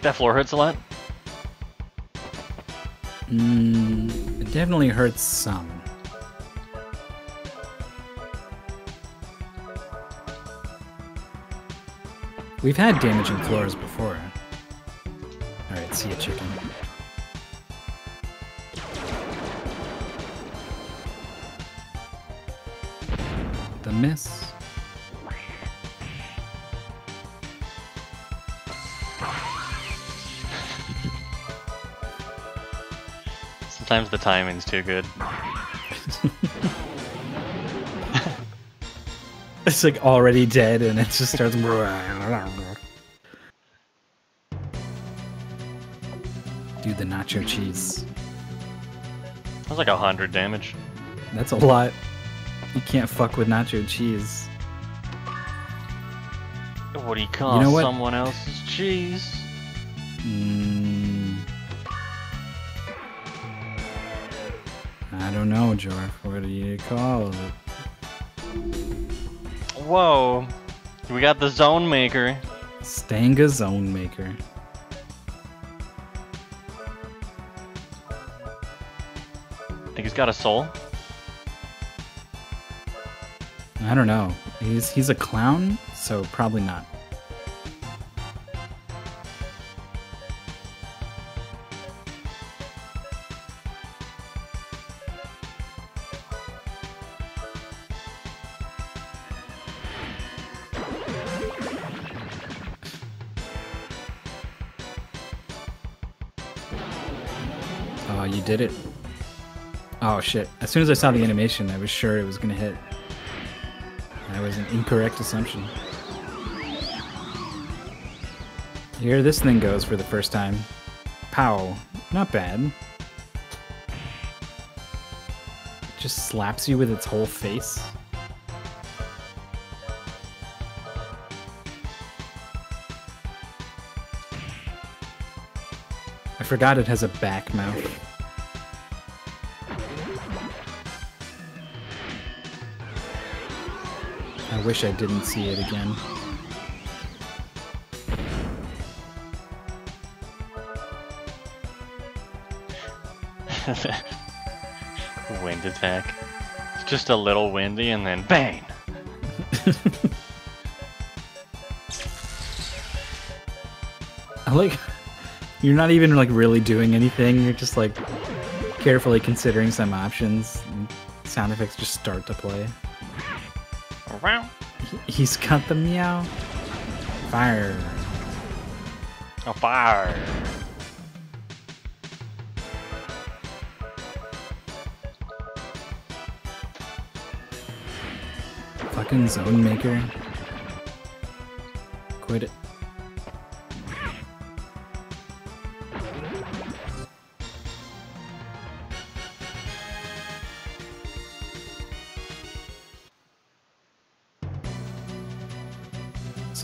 That floor hurts a lot? Mm, it definitely hurts some. We've had damaging floors before. Alright, see ya, chicken. The miss. Sometimes the timing's too good. [laughs] It's like already dead and it just starts. [laughs] Do the nacho cheese. That's like a hundred damage. That's a lot. You can't fuck with nacho cheese. What do you call know what? someone else's cheese? Mm. I don't know, Jorf. What do you call it? Whoa. We got the zone maker. Stanga Zone Maker. Think he's got a soul? I don't know. He's he's a clown, so probably not. Shit. As soon as I saw the animation, I was sure it was gonna hit. That was an incorrect assumption. Here this thing goes for the first time. Pow. Not bad. Just slaps you with its whole face. I forgot it has a back mouth. Wish I didn't see it again. [laughs] Wind attack. It's just a little windy and then bang! [laughs] I like you're not even like really doing anything. You're just like carefully considering some options. And sound effects just start to play. He's got the meow. Fire. A fire! Fucking zone maker.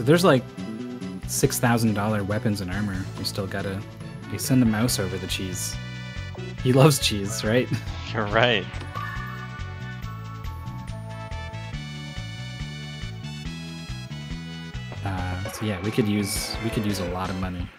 There's like six thousand dollar weapons and armor. You still gotta you send the mouse over the cheese. He loves cheese, right? [laughs] You're right. Uh, so yeah, we could use we could use a lot of money.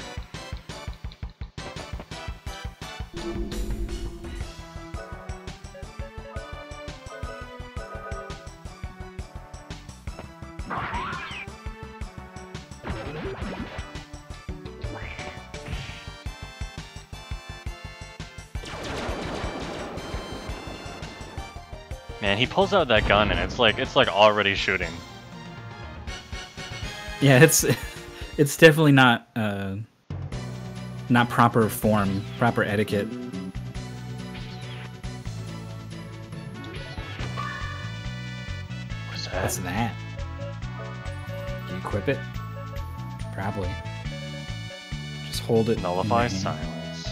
Pulls out that gun and it's like it's like already shooting. Yeah, it's [laughs] it's definitely not uh, not proper form, proper etiquette. What's What's that? that? You equip it? Probably. Just hold it. Nullify silence.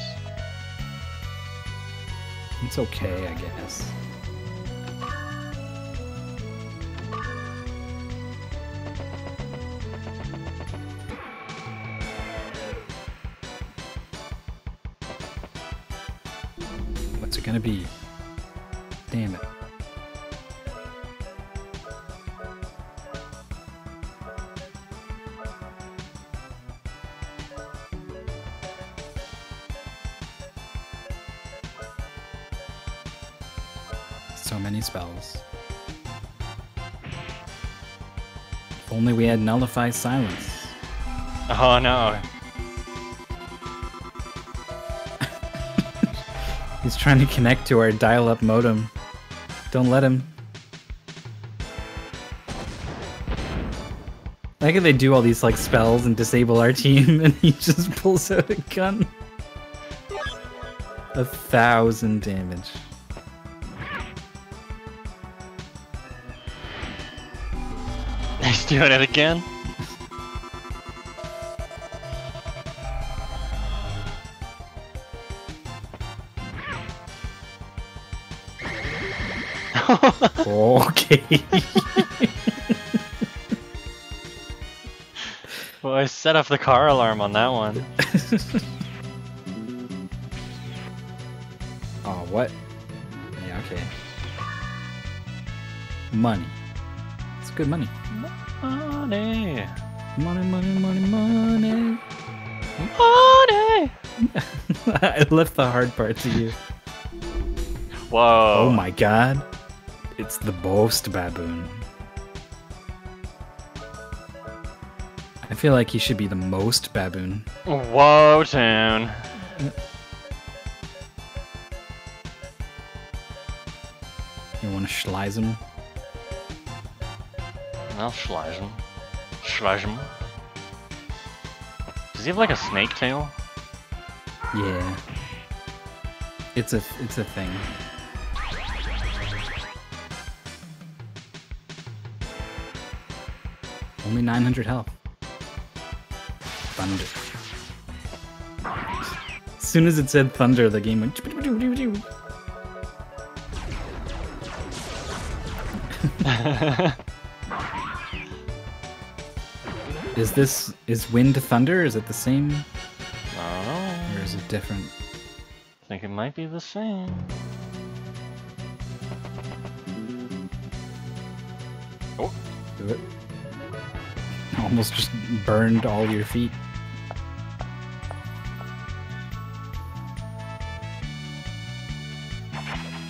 It's okay, I guess. Gonna be? Damn it. So many spells. If only we had Nullify Silence. Oh no. Trying to connect to our dial-up modem. Don't let him. I like how they do all these like spells and disable our team, [laughs] and he just pulls out a gun. A thousand damage. He's doing it again? Okay. [laughs] well, I set off the car alarm on that one. [laughs] oh, what? Yeah, okay. Money. It's good money. Money. Money, money, money, money. Money. [laughs] I left the hard part to you. Whoa. Oh my god. It's the Boast Baboon. I feel like he should be the most baboon. Whoa, tune. You want to schlize him? I'll schleiche him. Schleiche him. Does he have like a snake tail? Yeah. It's a it's a thing. Only 900 health. Thunder. As soon as it said thunder, the game went. [laughs] is this is wind thunder? Is it the same I or is it different? I think it might be the same. Oh, Do it. Almost just burned all your feet.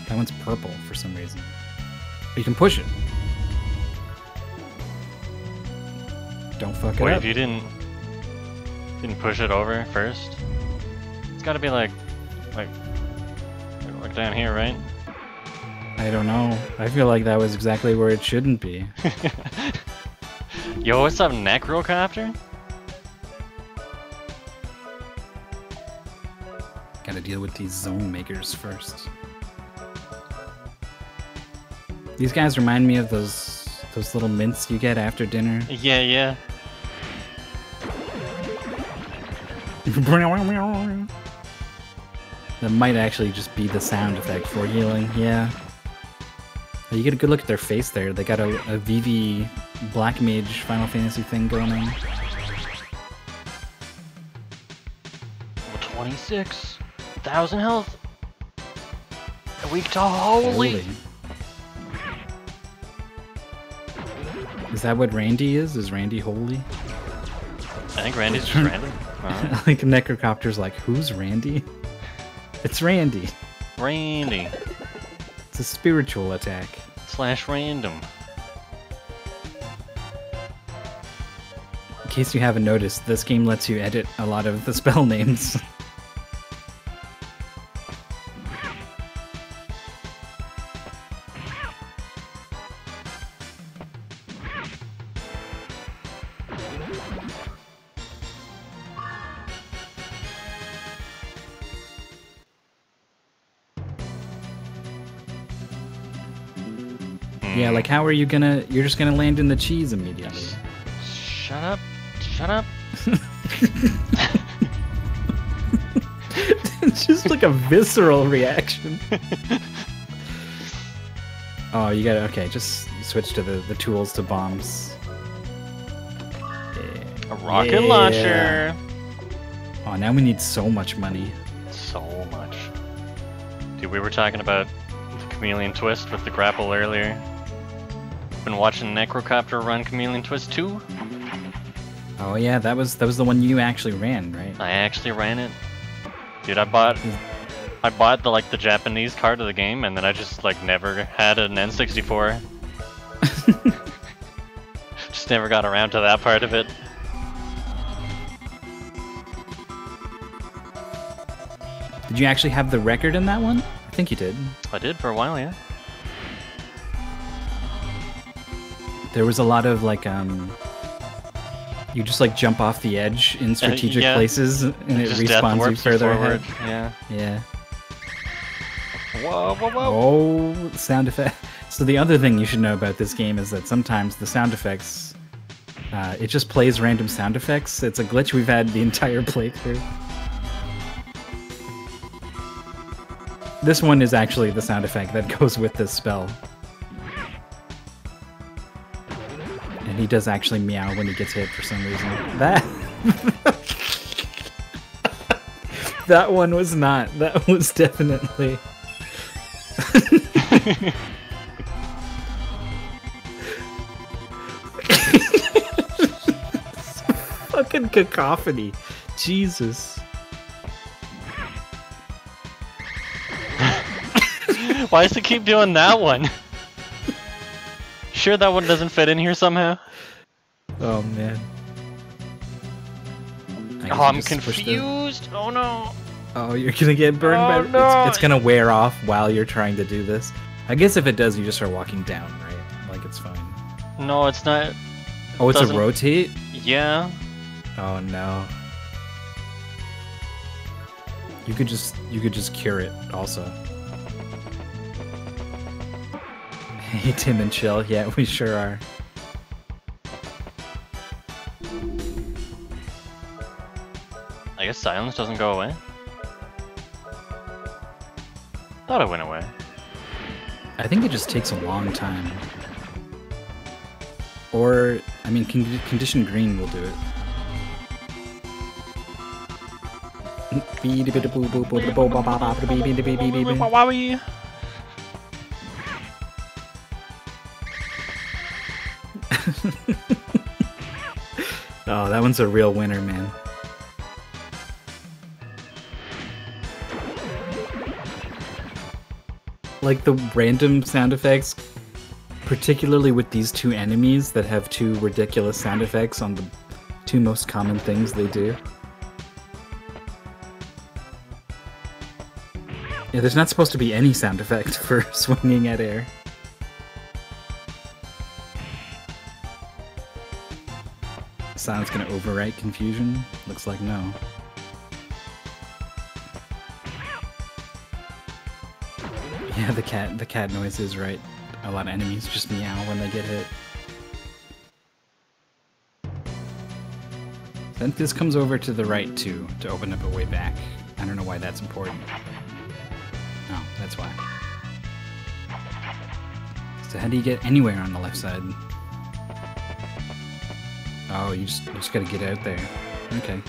That one's purple for some reason. But you can push it. Don't fuck it wait, up. if you didn't didn't push it over first, it's got to be like like like down here, right? I don't know. I feel like that was exactly where it shouldn't be. [laughs] Yo, what's up, Necrocopter? Gotta deal with these zone makers first. These guys remind me of those those little mints you get after dinner. Yeah, yeah. [laughs] that might actually just be the sound effect for healing, yeah. You get a good look at their face there. They got a, a VV Black Mage Final Fantasy thing going on. Level 26. 1,000 health. A week to holy. Is that what Randy is? Is Randy holy? I think Randy's just [laughs] random. Uh, like Necrocopter's like, who's Randy? It's Randy. Randy It's a spiritual attack. slash random. Case you haven't noticed, this game lets you edit a lot of the [laughs] spell names. yeah, like how are you gonna? You're just gonna land in the cheese immediately. Shut up. It's [laughs] just like a visceral reaction. [laughs] oh, you gotta okay. Just switch to the the tools to bombs. Yeah. A rocket Yeah. launcher. Oh, now we need so much money. So much. Dude, we were talking about the Chameleon Twist with the grapple earlier. Been watching Necrocopter run Chameleon Twist 2. Oh yeah, that was that was the one you actually ran, right? I actually ran it. Dude, I bought I bought the like the Japanese card of the game and then I just like never had an N64. [laughs] just never got around to that part of it. Did you actually have the record in that one? I think you did. I did for a while, yeah. There was a lot of like um you just like jump off the edge in strategic yeah. places and it just respawns you further forward. ahead. Yeah. Yeah. Whoa, whoa, whoa. Oh, sound effect. So the other thing you should know about this game is that sometimes the sound effects, uh, it just plays random sound effects. It's a glitch we've had the entire [laughs] playthrough. This one is actually the sound effect that [laughs] goes with this spell. He does actually meow when he gets hit for some reason. That [laughs] That one was not. That was definitely [laughs] fucking cacophony. Jesus. Why does it keep doing that one? sure that one doesn't fit in here somehow? Oh man. Oh, I'm the- confused. Oh no. Oh, you're gonna get burned Oh, by no. It's, it's gonna wear off while you're trying to do this. I guess if it does, you just start walking down, right? Like it's fine. No, it's not. Oh, it's Doesn't- a rotate? Yeah. Oh no. You could just you could just cure it also. [laughs] Hey Tim and Chill, yeah, we sure are. Guess silence doesn't go away. Thought it went away. I think it just takes a long time. Or, I mean, con- condition green will do it. [laughs] Oh, that one's a real winner, man. Like the random sound effects, particularly with these two enemies that have two ridiculous sound effects on the two most common things they do. Yeah, there's not supposed to be any sound effect [laughs] for swinging at air. Sound's gonna overwrite confusion? Looks like no. [laughs] Yeah, the cat the cat noise is right. A lot of enemies just meow when they get hit. Then this comes over to the right too, to open up a way back. I don't know why that's important. Oh, that's why. So how do you get anywhere on the left side? Oh, you just you just gotta get out there. Okay.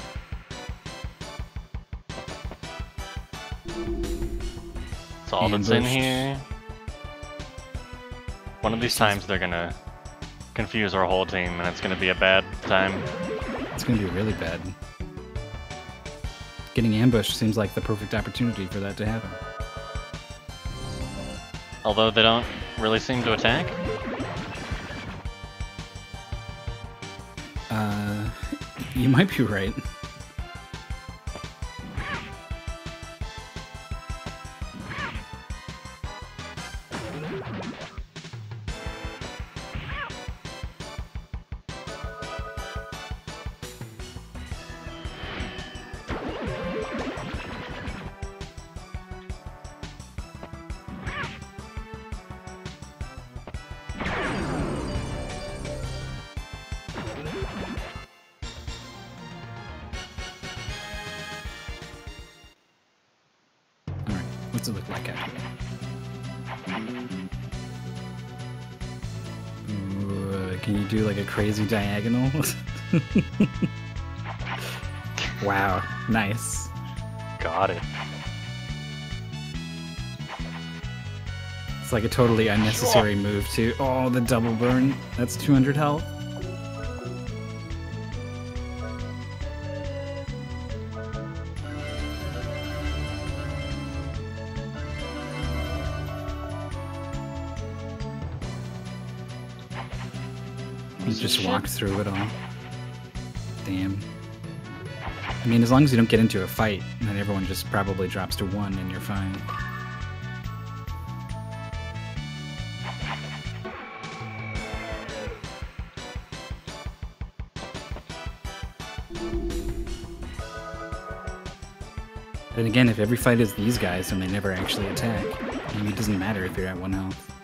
That's all that's in here. One of these times they're gonna confuse our whole team and it's gonna be a bad time. It's gonna be really bad. Getting ambushed seems like the perfect opportunity for that to happen. Although they don't really seem to attack. Uh, [laughs] you might be right. Crazy diagonal? [laughs] wow, nice. Got it. It's like a totally unnecessary move too. Oh, the double burn. That's 200 health. Just walked through it all. Damn. I mean, as long as you don't get into a fight, and then everyone just probably drops to one and you're fine. Then again, if every fight is these guys and they never actually attack, mean, it doesn't matter if you're at one health.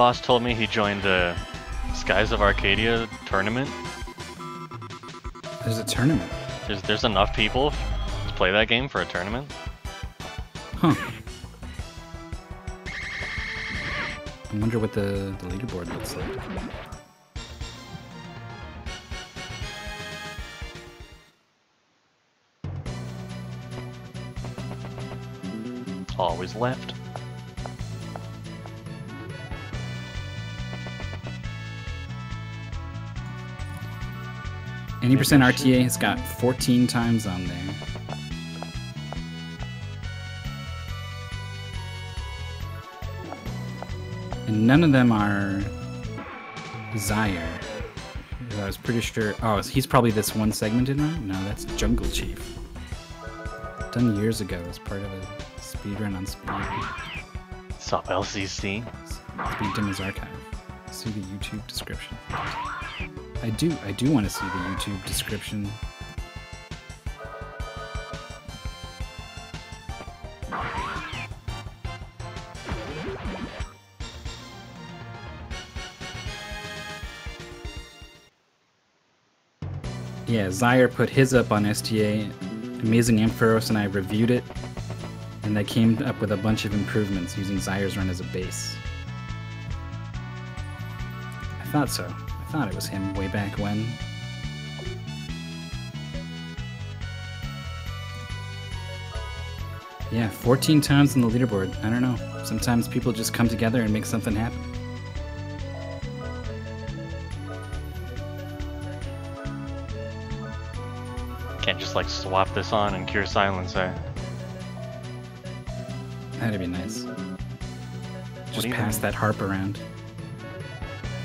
Boss told me he joined the Skies of Arcadia tournament. There's a tournament. There's there's enough people to play that game for a tournament. Huh. I wonder what the, the leaderboard looks like. Always left. Any percent RTA has got 14 times on there. And none of them are Desire. I was pretty sure. Oh, he's probably this one segmented run? No, that's Jungle Chief. Done years ago as part of a speed run on Speed. Up, LCC? Speed Demons Archive. See the YouTube description. I do, I do want to see the YouTube description. Yeah, Zyre put his up on SDA. Amazing Ampharos and I reviewed it, and I came up with a bunch of improvements using Zyre's run as a base. I thought so. I thought it was him way back when. Yeah, 14 times on the leaderboard. I don't know. Sometimes people just come together and make something happen. Can't just like swap this on and cure silencer. Eh? That'd be nice. Just pass mean? that harp around.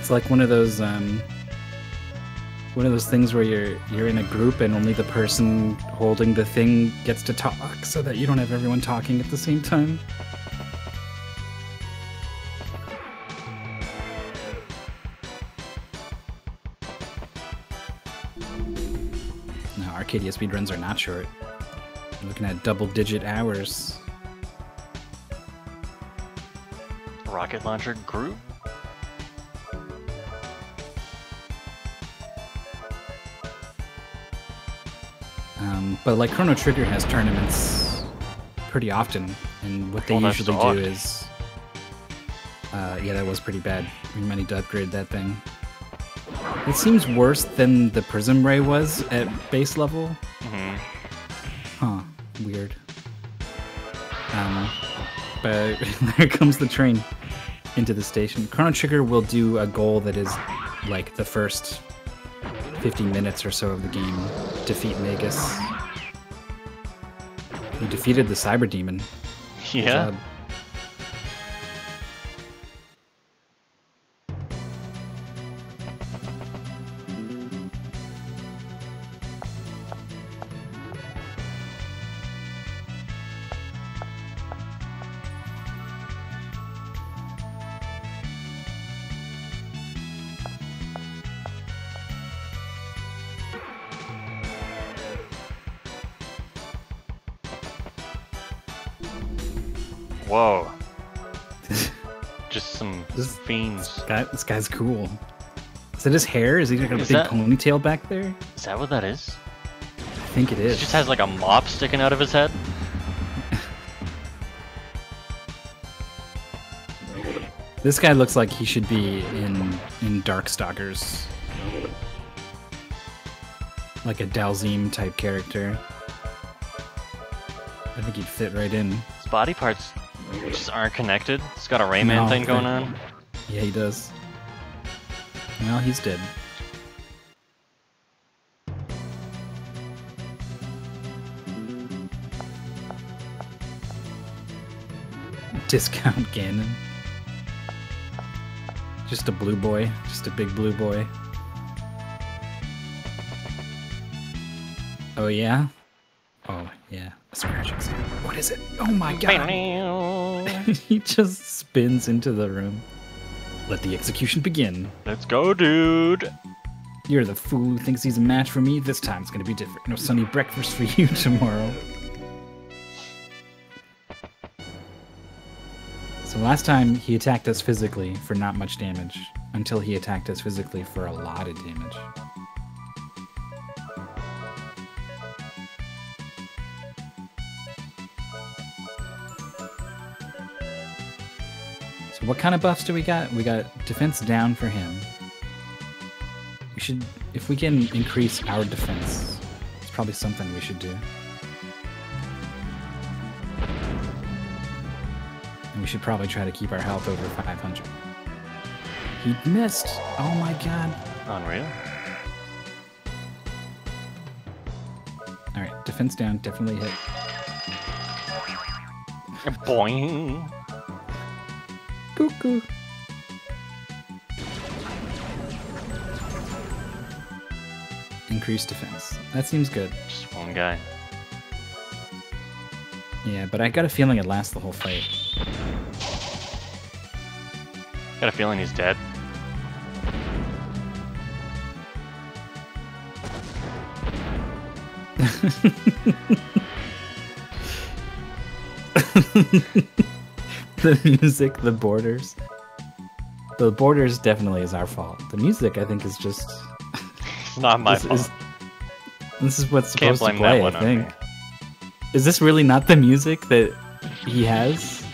It's like one of those um one of those things where you're you're in a group and only the person holding the thing gets to talk so that you don't have everyone talking at the same time. No, Arcadia speedruns are not short. You're looking at double digit hours. Rocket launcher group? But like Chrono Trigger has tournaments pretty often, and what they that's usually odd. do is, uh, yeah, that was pretty bad. We might need to upgrade that thing. It seems worse than the Prism Ray was at base level. hmm Huh? Weird. Um, but [laughs] there comes the train into the station. Chrono Trigger will do a goal that is like the first 50 minutes or so of the game. Defeat Magus. You defeated the Cyber Demon. Yeah. Uh, this guy's cool. Is that his hair? Is he got a Is big that- ponytail back there? Is that what that is? I think it He just has like a mop sticking out of his head. This guy looks like he should be in in Darkstalkers. Like a Dhalsim type character. I think he'd fit right in. His body parts just aren't connected. He's got a Rayman No, thing going on. Yeah, he does. Well, he's dead. [laughs] Discount Ganon. Just a blue boy. Just a big blue boy. Oh, yeah? Oh, yeah. A scratching sound. What is it? Oh my god! [laughs] he just spins into the room. Let the execution begin. Let's go, dude. You're the fool who thinks he's a match for me. This time's gonna be different. No sunny breakfast for you [laughs] tomorrow. So last time he attacked us physically for not much damage, until he attacked us physically for a lot of damage. What kind of buffs do we got? We got defense down for him. We should, if we can increase our defense, it's probably something we should do. And we should probably try to keep our health over 500. He missed. Oh my god. Unreal. All right, defense down, definitely hit. [laughs] Boing. Cuckoo. increased defense. That seems good. Just one guy. Yeah, but I got a feeling it lasts the whole fight. Got a feeling he's dead. [laughs] [laughs] the music, the borders. The borders definitely is our fault. The music, I think, is just. It's [laughs] not my this fault. Is, this is what's supposed to play. one I think. Is this really not the music that he has?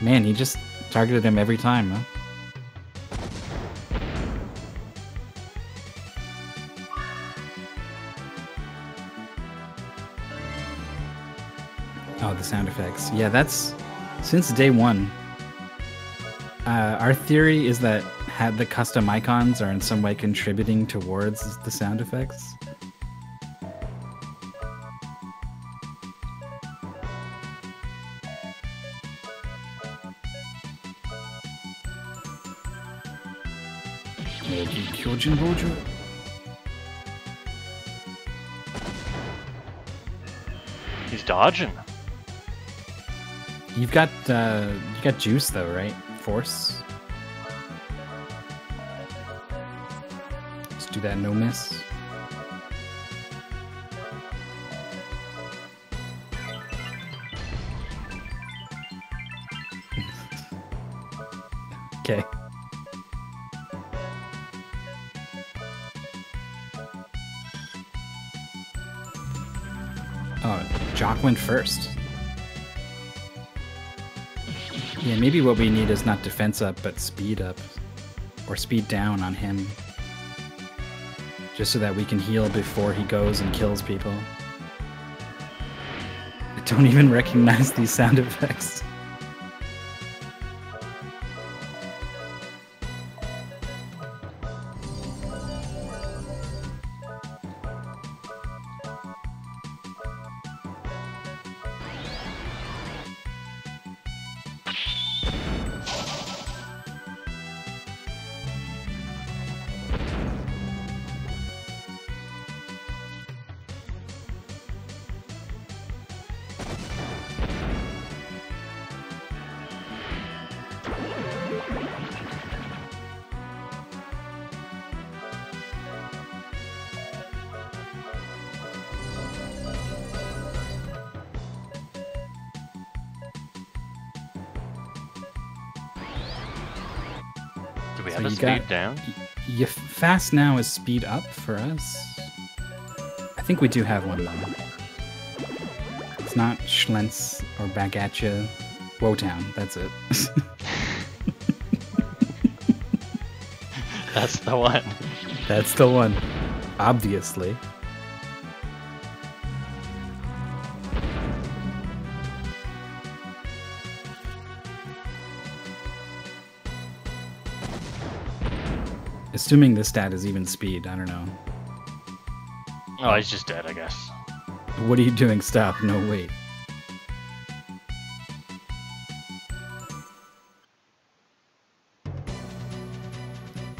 Man, he just targeted him every time, huh? sound effects. Yeah, that's since day one. Uh, our theory is that had the custom icons are in some way contributing towards the sound effects. Kyojin Bojo. He's dodging. You've got uh, you got juice though, right? Force. Let's do that. No miss. [laughs] okay. Oh, Jock went first. Yeah, maybe what we need is not defense up, but speed up. Or speed down on him. Just so that we can heal before he goes and kills people. I don't even recognize these sound effects. We So have a you speed got- down? Yeah, fast now is speed up for us. I think we do have one though. It's not Schlentz or Bagatcha. Wotown, that's it. [laughs] That's the one. that's the one. Obviously. Assuming this stat is even speed, I don't know. Oh, he's just dead, I guess. What are you doing? Stop. No, wait.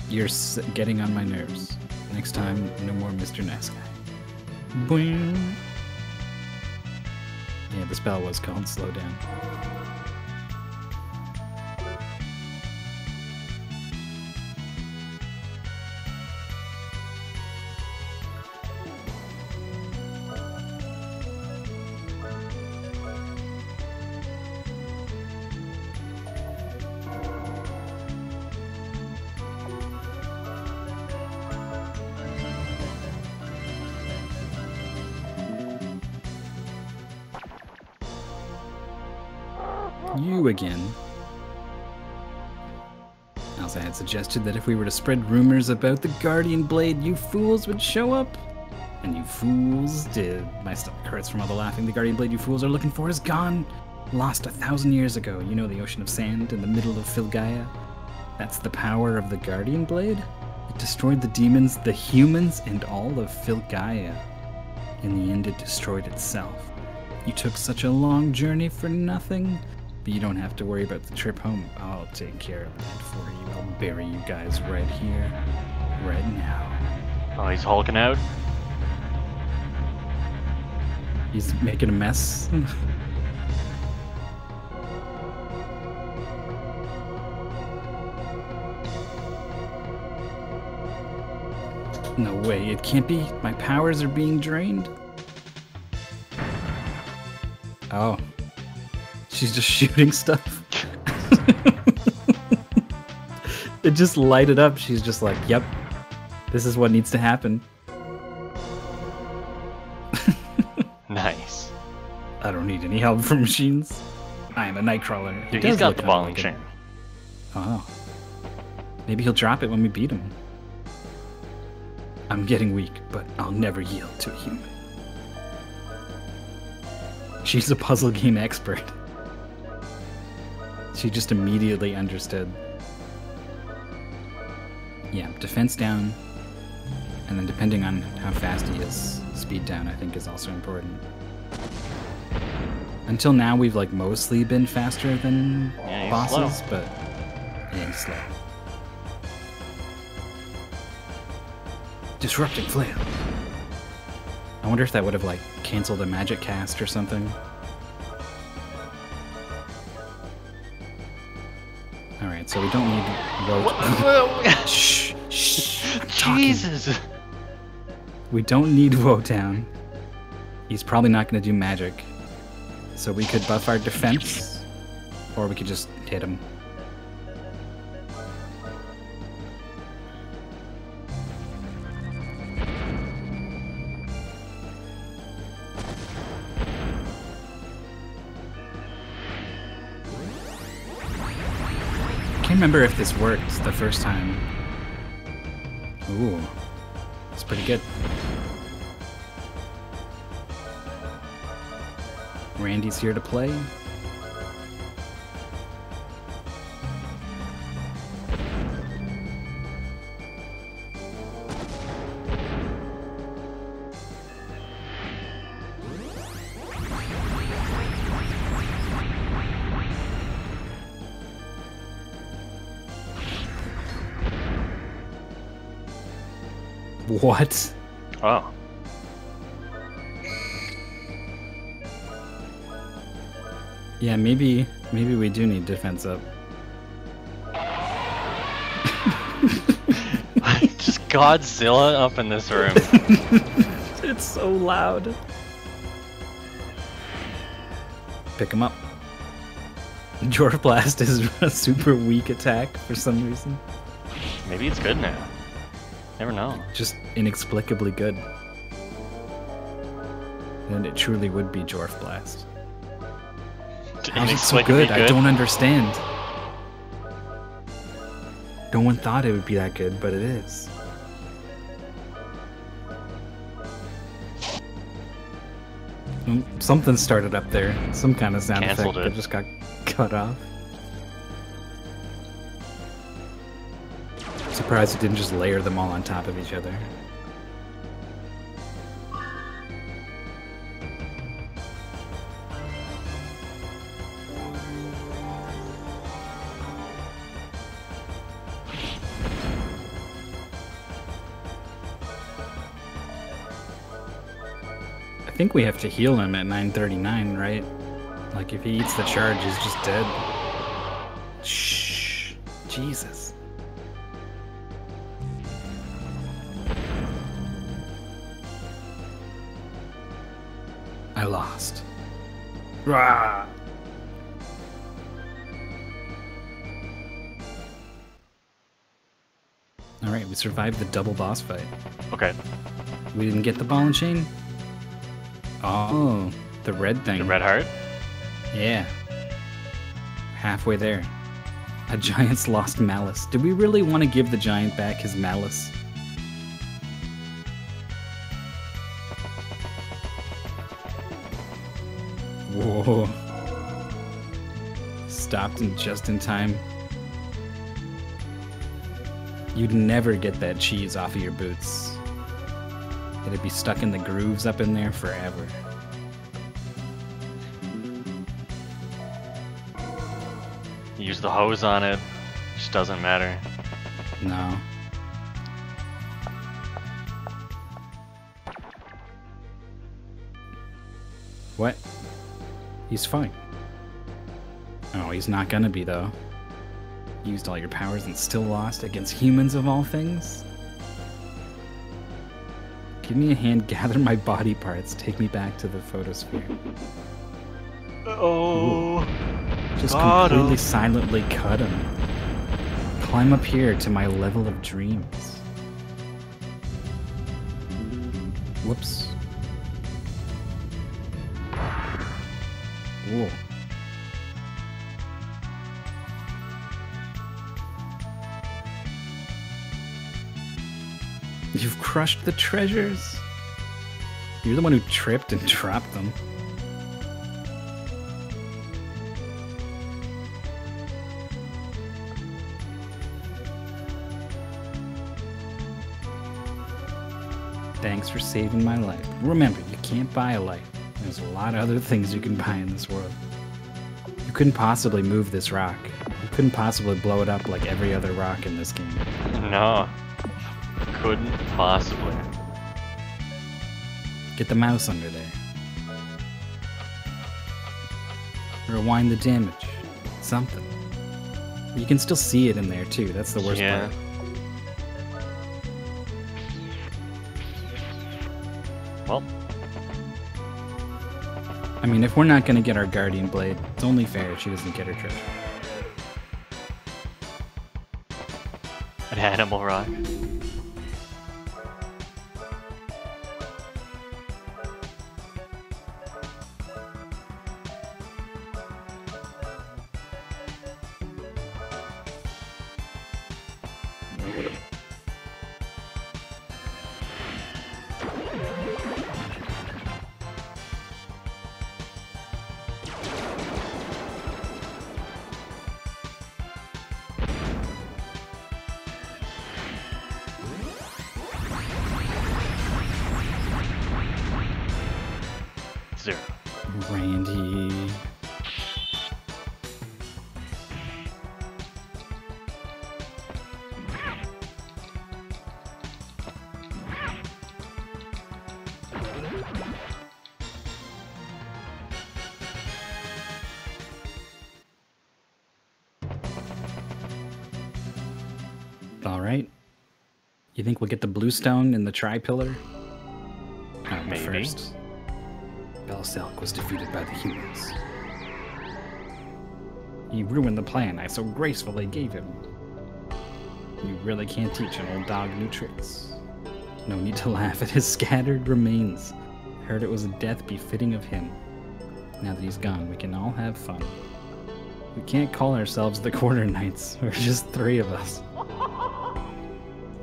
You're s- getting on my nerves. Next time, no more Mr. Nice Guy. Boing. Yeah, the spell was called Slow Down. Suggested that if we were to spread rumors about the Guardian Blade, you fools would show up. And you fools did. My stomach hurts from all the laughing. The Guardian Blade you fools are looking for is gone. Lost a thousand years ago. You know the ocean of sand in the middle of Filgaia? That's the power of the Guardian Blade? It destroyed the demons, the humans, and all of Filgaia. In the end, it destroyed itself. You took such a long journey for nothing, but you don't have to worry about the trip home. I'll take care of that for you. I'll bury you guys right here. right now. Oh, he's hulking out. He's making a mess. no way, it can't be. My powers are being drained. Oh. She's just [laughs] shooting stuff. it just lighted up. She's just like, yep, this is what needs to happen. [laughs] Nice. I don't need any help from machines. I am a nightcrawler. He Dude, he's does got the ball and chain. Oh. Maybe he'll drop it when we beat him. I'm getting weak, but I'll never yield to a human. She's a puzzle game expert. She just immediately understood. Yeah, defense down. And then depending on how fast he is, speed down I think is also important. Until now we've like mostly been faster than Yeah, bosses, slow. but yeah, he's slow. Disrupting flail. I wonder if that would have like canceled a magic cast or something. All right, so we don't need road. [laughs] shh, shh. Jesus! We don't need Wotown. He's probably not going to do magic. So we could buff our defense, or we could just hit him. Remember if this worked the first time. Ooh, it's pretty good. Randy's here to play. What? Oh. Yeah, maybe maybe we do need defense up. [laughs] Just Godzilla up in this room. [laughs] It's so loud. Pick him up. Dwarf Blast is [laughs] a super weak attack for some reason. Maybe it's good now. Never know. Just inexplicably good. And it truly would be Dwarf Blast. How is it so Inexplicably good? I don't understand. No one thought it would be that good, but it is. Mm, Something started up there. Some kind of sound Cancelled effect it. that just got cut off. Surprised it didn't just layer them all on top of each other. I think we have to heal him at 939, right? Like if he eats the charge, he's just dead. Shh. Jesus. I lost. Rah! Alright, we survived the double boss fight. Okay. We didn't get the ball and chain? Oh, the red thing. The red heart? Yeah. Halfway there. A giant's lost malice. Do we really want to give the giant back his malice? Whoa. Stopped in just in time. You'd never get that cheese off of your boots. It'd be stuck in the grooves up in there forever. Use the hose on it. Just doesn't matter. No. What? He's fine. Oh, he's not gonna be, though. Used all your powers and still lost against humans of all things? Give me a hand, [laughs] gather my body parts, take me back to the photosphere. Oh. Just Got completely silently cut him. Climb up here to my level of dreams. Whoops. Whoa. You've crushed the treasures. You're the one who tripped and trapped them. Thanks for saving my life. Remember, you can't buy a life. There's a lot of other things you can buy in this world. You couldn't possibly move this rock. You couldn't possibly blow it up like every other rock in this game. No. Couldn't possibly. Get the mouse under there. Rewind the damage. Something. You can still see it in there too. That's the worst yeah. part. I mean, if we're not gonna get our Guardian Blade, it's only fair she doesn't get her treasure. an animal rock. Think we'll get the blue stone in the tri pillar? Oh, Maybe. First. Belselk was defeated by the humans. He ruined the plan I so gracefully gave him. You really can't teach an old dog new tricks. No need to [laughs] laugh at his scattered remains. Heard it was a death befitting of him. Now that he's gone, we can all have fun. We can't call ourselves the Quarter Knights. [laughs] We're just three of us.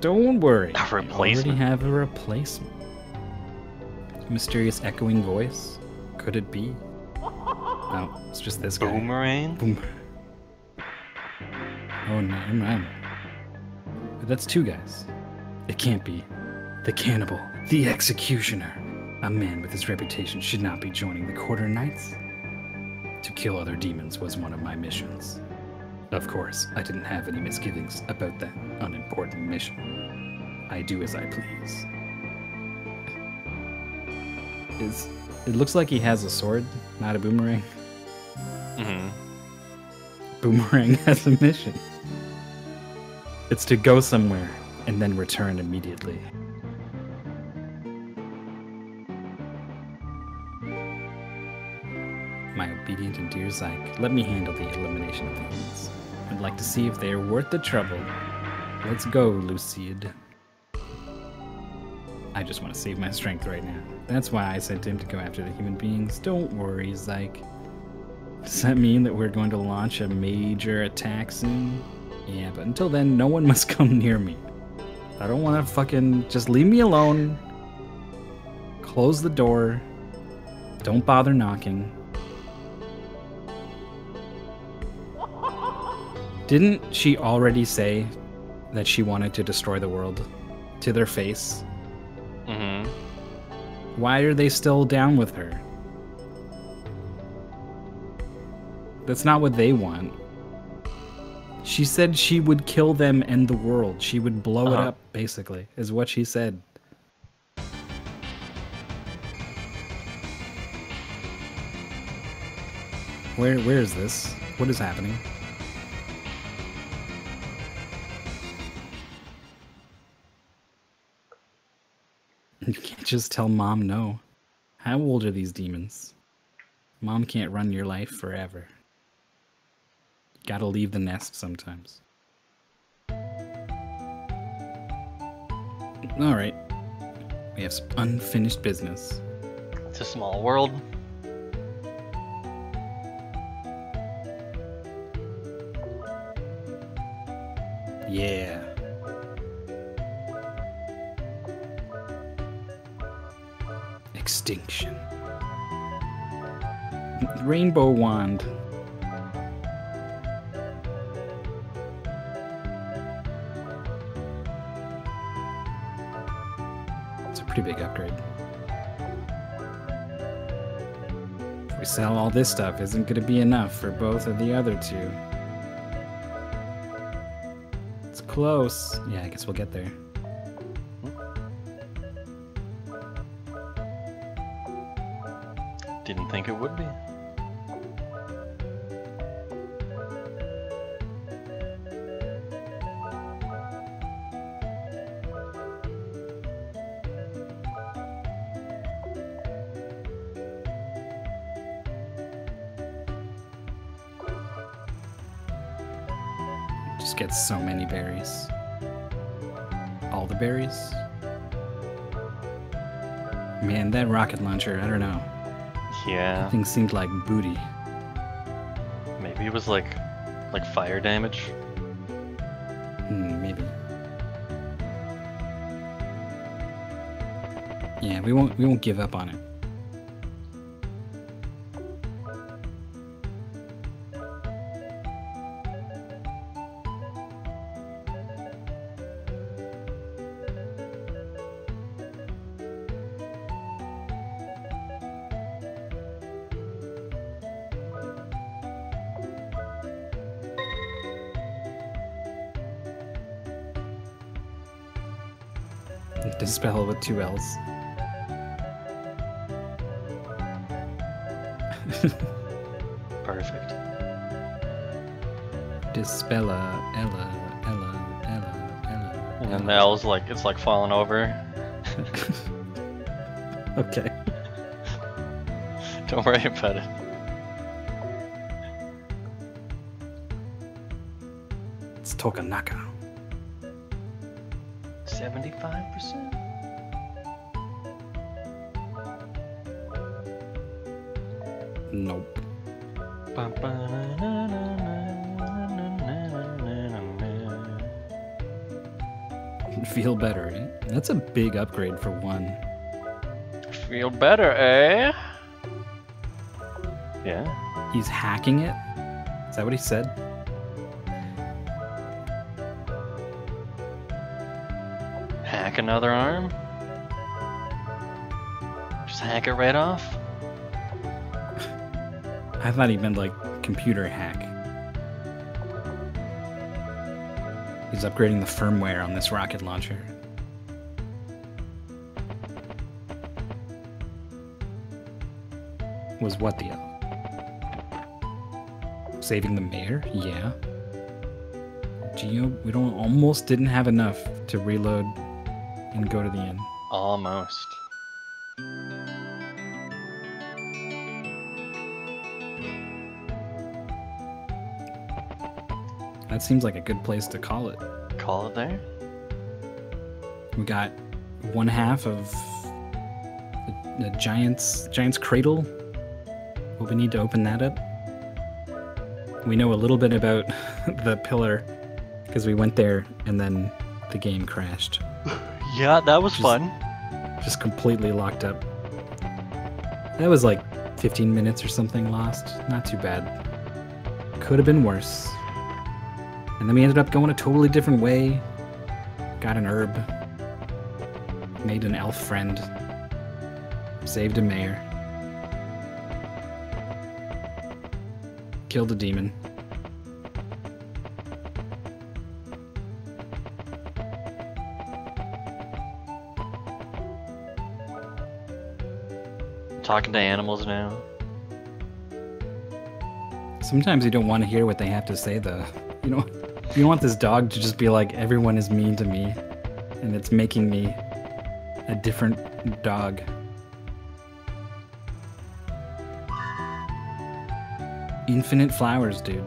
Don't worry. A I already replacement? have a replacement. Mysterious echoing voice? Could it be? No, it's just this guy. Boomerang? Boom. Oh, mind. That's two guys. It can't be. The cannibal, the executioner. A man with his reputation should not be joining the Quarter Knights. To kill other demons was one of my missions. Of course, I didn't have any misgivings about that unimportant mission. I do as I please. Is it looks like he has a sword, not a boomerang. hmm Boomerang [laughs] has a mission. It's to go somewhere and then return immediately. My obedient and dear Zeik, let me handle the elimination of the humans. I'd like to see if they are worth the trouble. Let's go, Lucid. I just want to save my strength right now. That's why I sent him to go after the human beings. Don't worry, Zeik. Does that mean that we're going to launch a major attack soon? Yeah, but until then, no one [laughs] must come near me. I don't want to fucking. Just leave me alone. Close the door. Don't bother knocking. Didn't she already say that she wanted to destroy the world? To their face? hmm Why are they still down with her? That's not what they want. She said she would kill them and the world. She would blow it Uh-huh. up, basically, is what she said. Where where is this? What is happening? You can't just tell mom no. How old are these demons? Mom can't run your life forever. You Gotta leave the nest sometimes. Alright. We have some unfinished business. It's a small world. Yeah. Extinction. Rainbow wand. It's a pretty big upgrade. If we sell all this stuff, isn't going to be enough for both of the other two. It's close. Yeah, I guess we'll get there. That rocket launcher, I don't know. Yeah, That thing seemed like booty. maybe it was like, like fire damage. Hmm, maybe. Yeah, we won't we won't give up on it. [laughs] Perfect. Dispella, Ella, Ella, Ella, Ella. And then the L's like it's like falling over. [laughs] Okay. [laughs] Don't worry about it. It's Tokanaka. Seventy-five percent. That's a big upgrade for one. Feel better, eh? Yeah. He's hacking it? Is that what he said? Hack another arm? Just hack it right off? I thought he meant like computer hack. He's upgrading the firmware on this rocket launcher. Was what the uh, Saving the mayor? Yeah. Geo, we don't almost didn't have enough to reload and go to the inn. Almost. That seems like a good place to call it. Call it there? We got one half of the, the giant's giant's cradle. We need to open that up? We know a little bit about [laughs] the pillar because we went there and then the game crashed. [laughs] Yeah, that was Just- fun. Just completely locked up. That was like 15 minutes or something lost. Not too bad. Could have been worse. And then we ended up going a totally different way. Got an herb. Made an elf friend. Saved a mayor. Killed a demon. Talking to animals now. Sometimes you don't want to hear what they have to say, though. You know, you don't want this dog to just be like, everyone is mean to me, and it's making me a different dog. Infinite flowers, dude.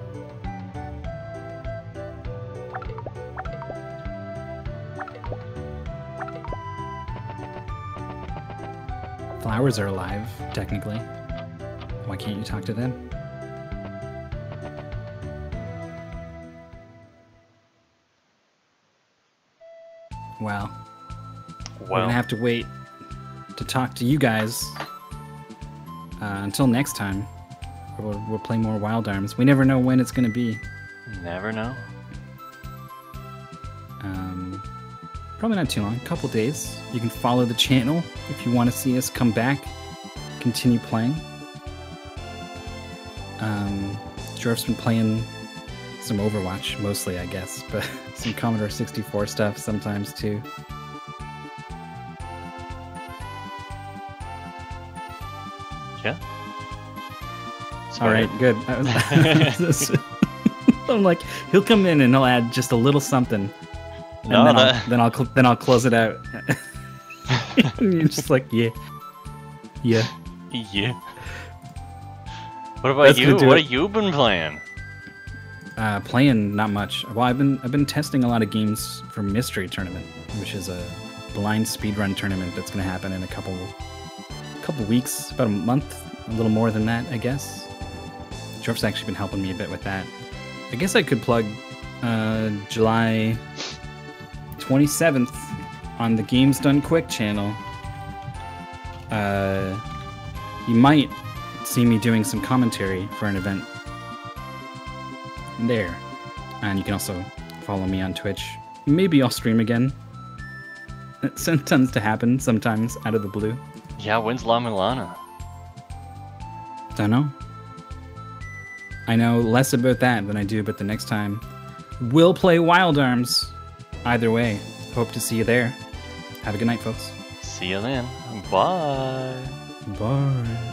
Flowers are alive, technically. Why can't you talk to them? Well, we're gonna have to wait to talk to you guys uh, until next time. We'll, we'll play more Wild Arms. We never know when it's gonna be. never know. Um, probably not too long. A couple days. You can follow the channel if you want to see us come back, continue playing. Um, Jorf's been playing some Overwatch mostly, I guess, [laughs] but some Commodore 64 stuff sometimes too. All right, good. [laughs] [laughs] I'm like, he'll come in and he'll add just a little something, and No, then, I'll, then I'll then I'll close it out. [laughs] you're just like, yeah, yeah. yeah. What about That's you? What it. have you been playing? Uh, playing not much. Well, I've been I've been testing a lot of games for Mystery Tournament, which is a blind speedrun tournament that's going to happen in a couple couple weeks, about a month, a little more than that, I guess. Jorf's actually been helping me a bit with that. I guess I could plug uh, July 27th on the Games Done Quick channel. Uh, you might see me doing some commentary for an event there. And you can also follow me on Twitch. Maybe I'll stream again. It [laughs] tends to happen sometimes out of the blue. Yeah, when's La Milana? Don't know. I know less about that than I do about the next time. We'll play Wild Arms. Either way, hope to see you there. Have a good night, folks. See you then. Bye. Bye.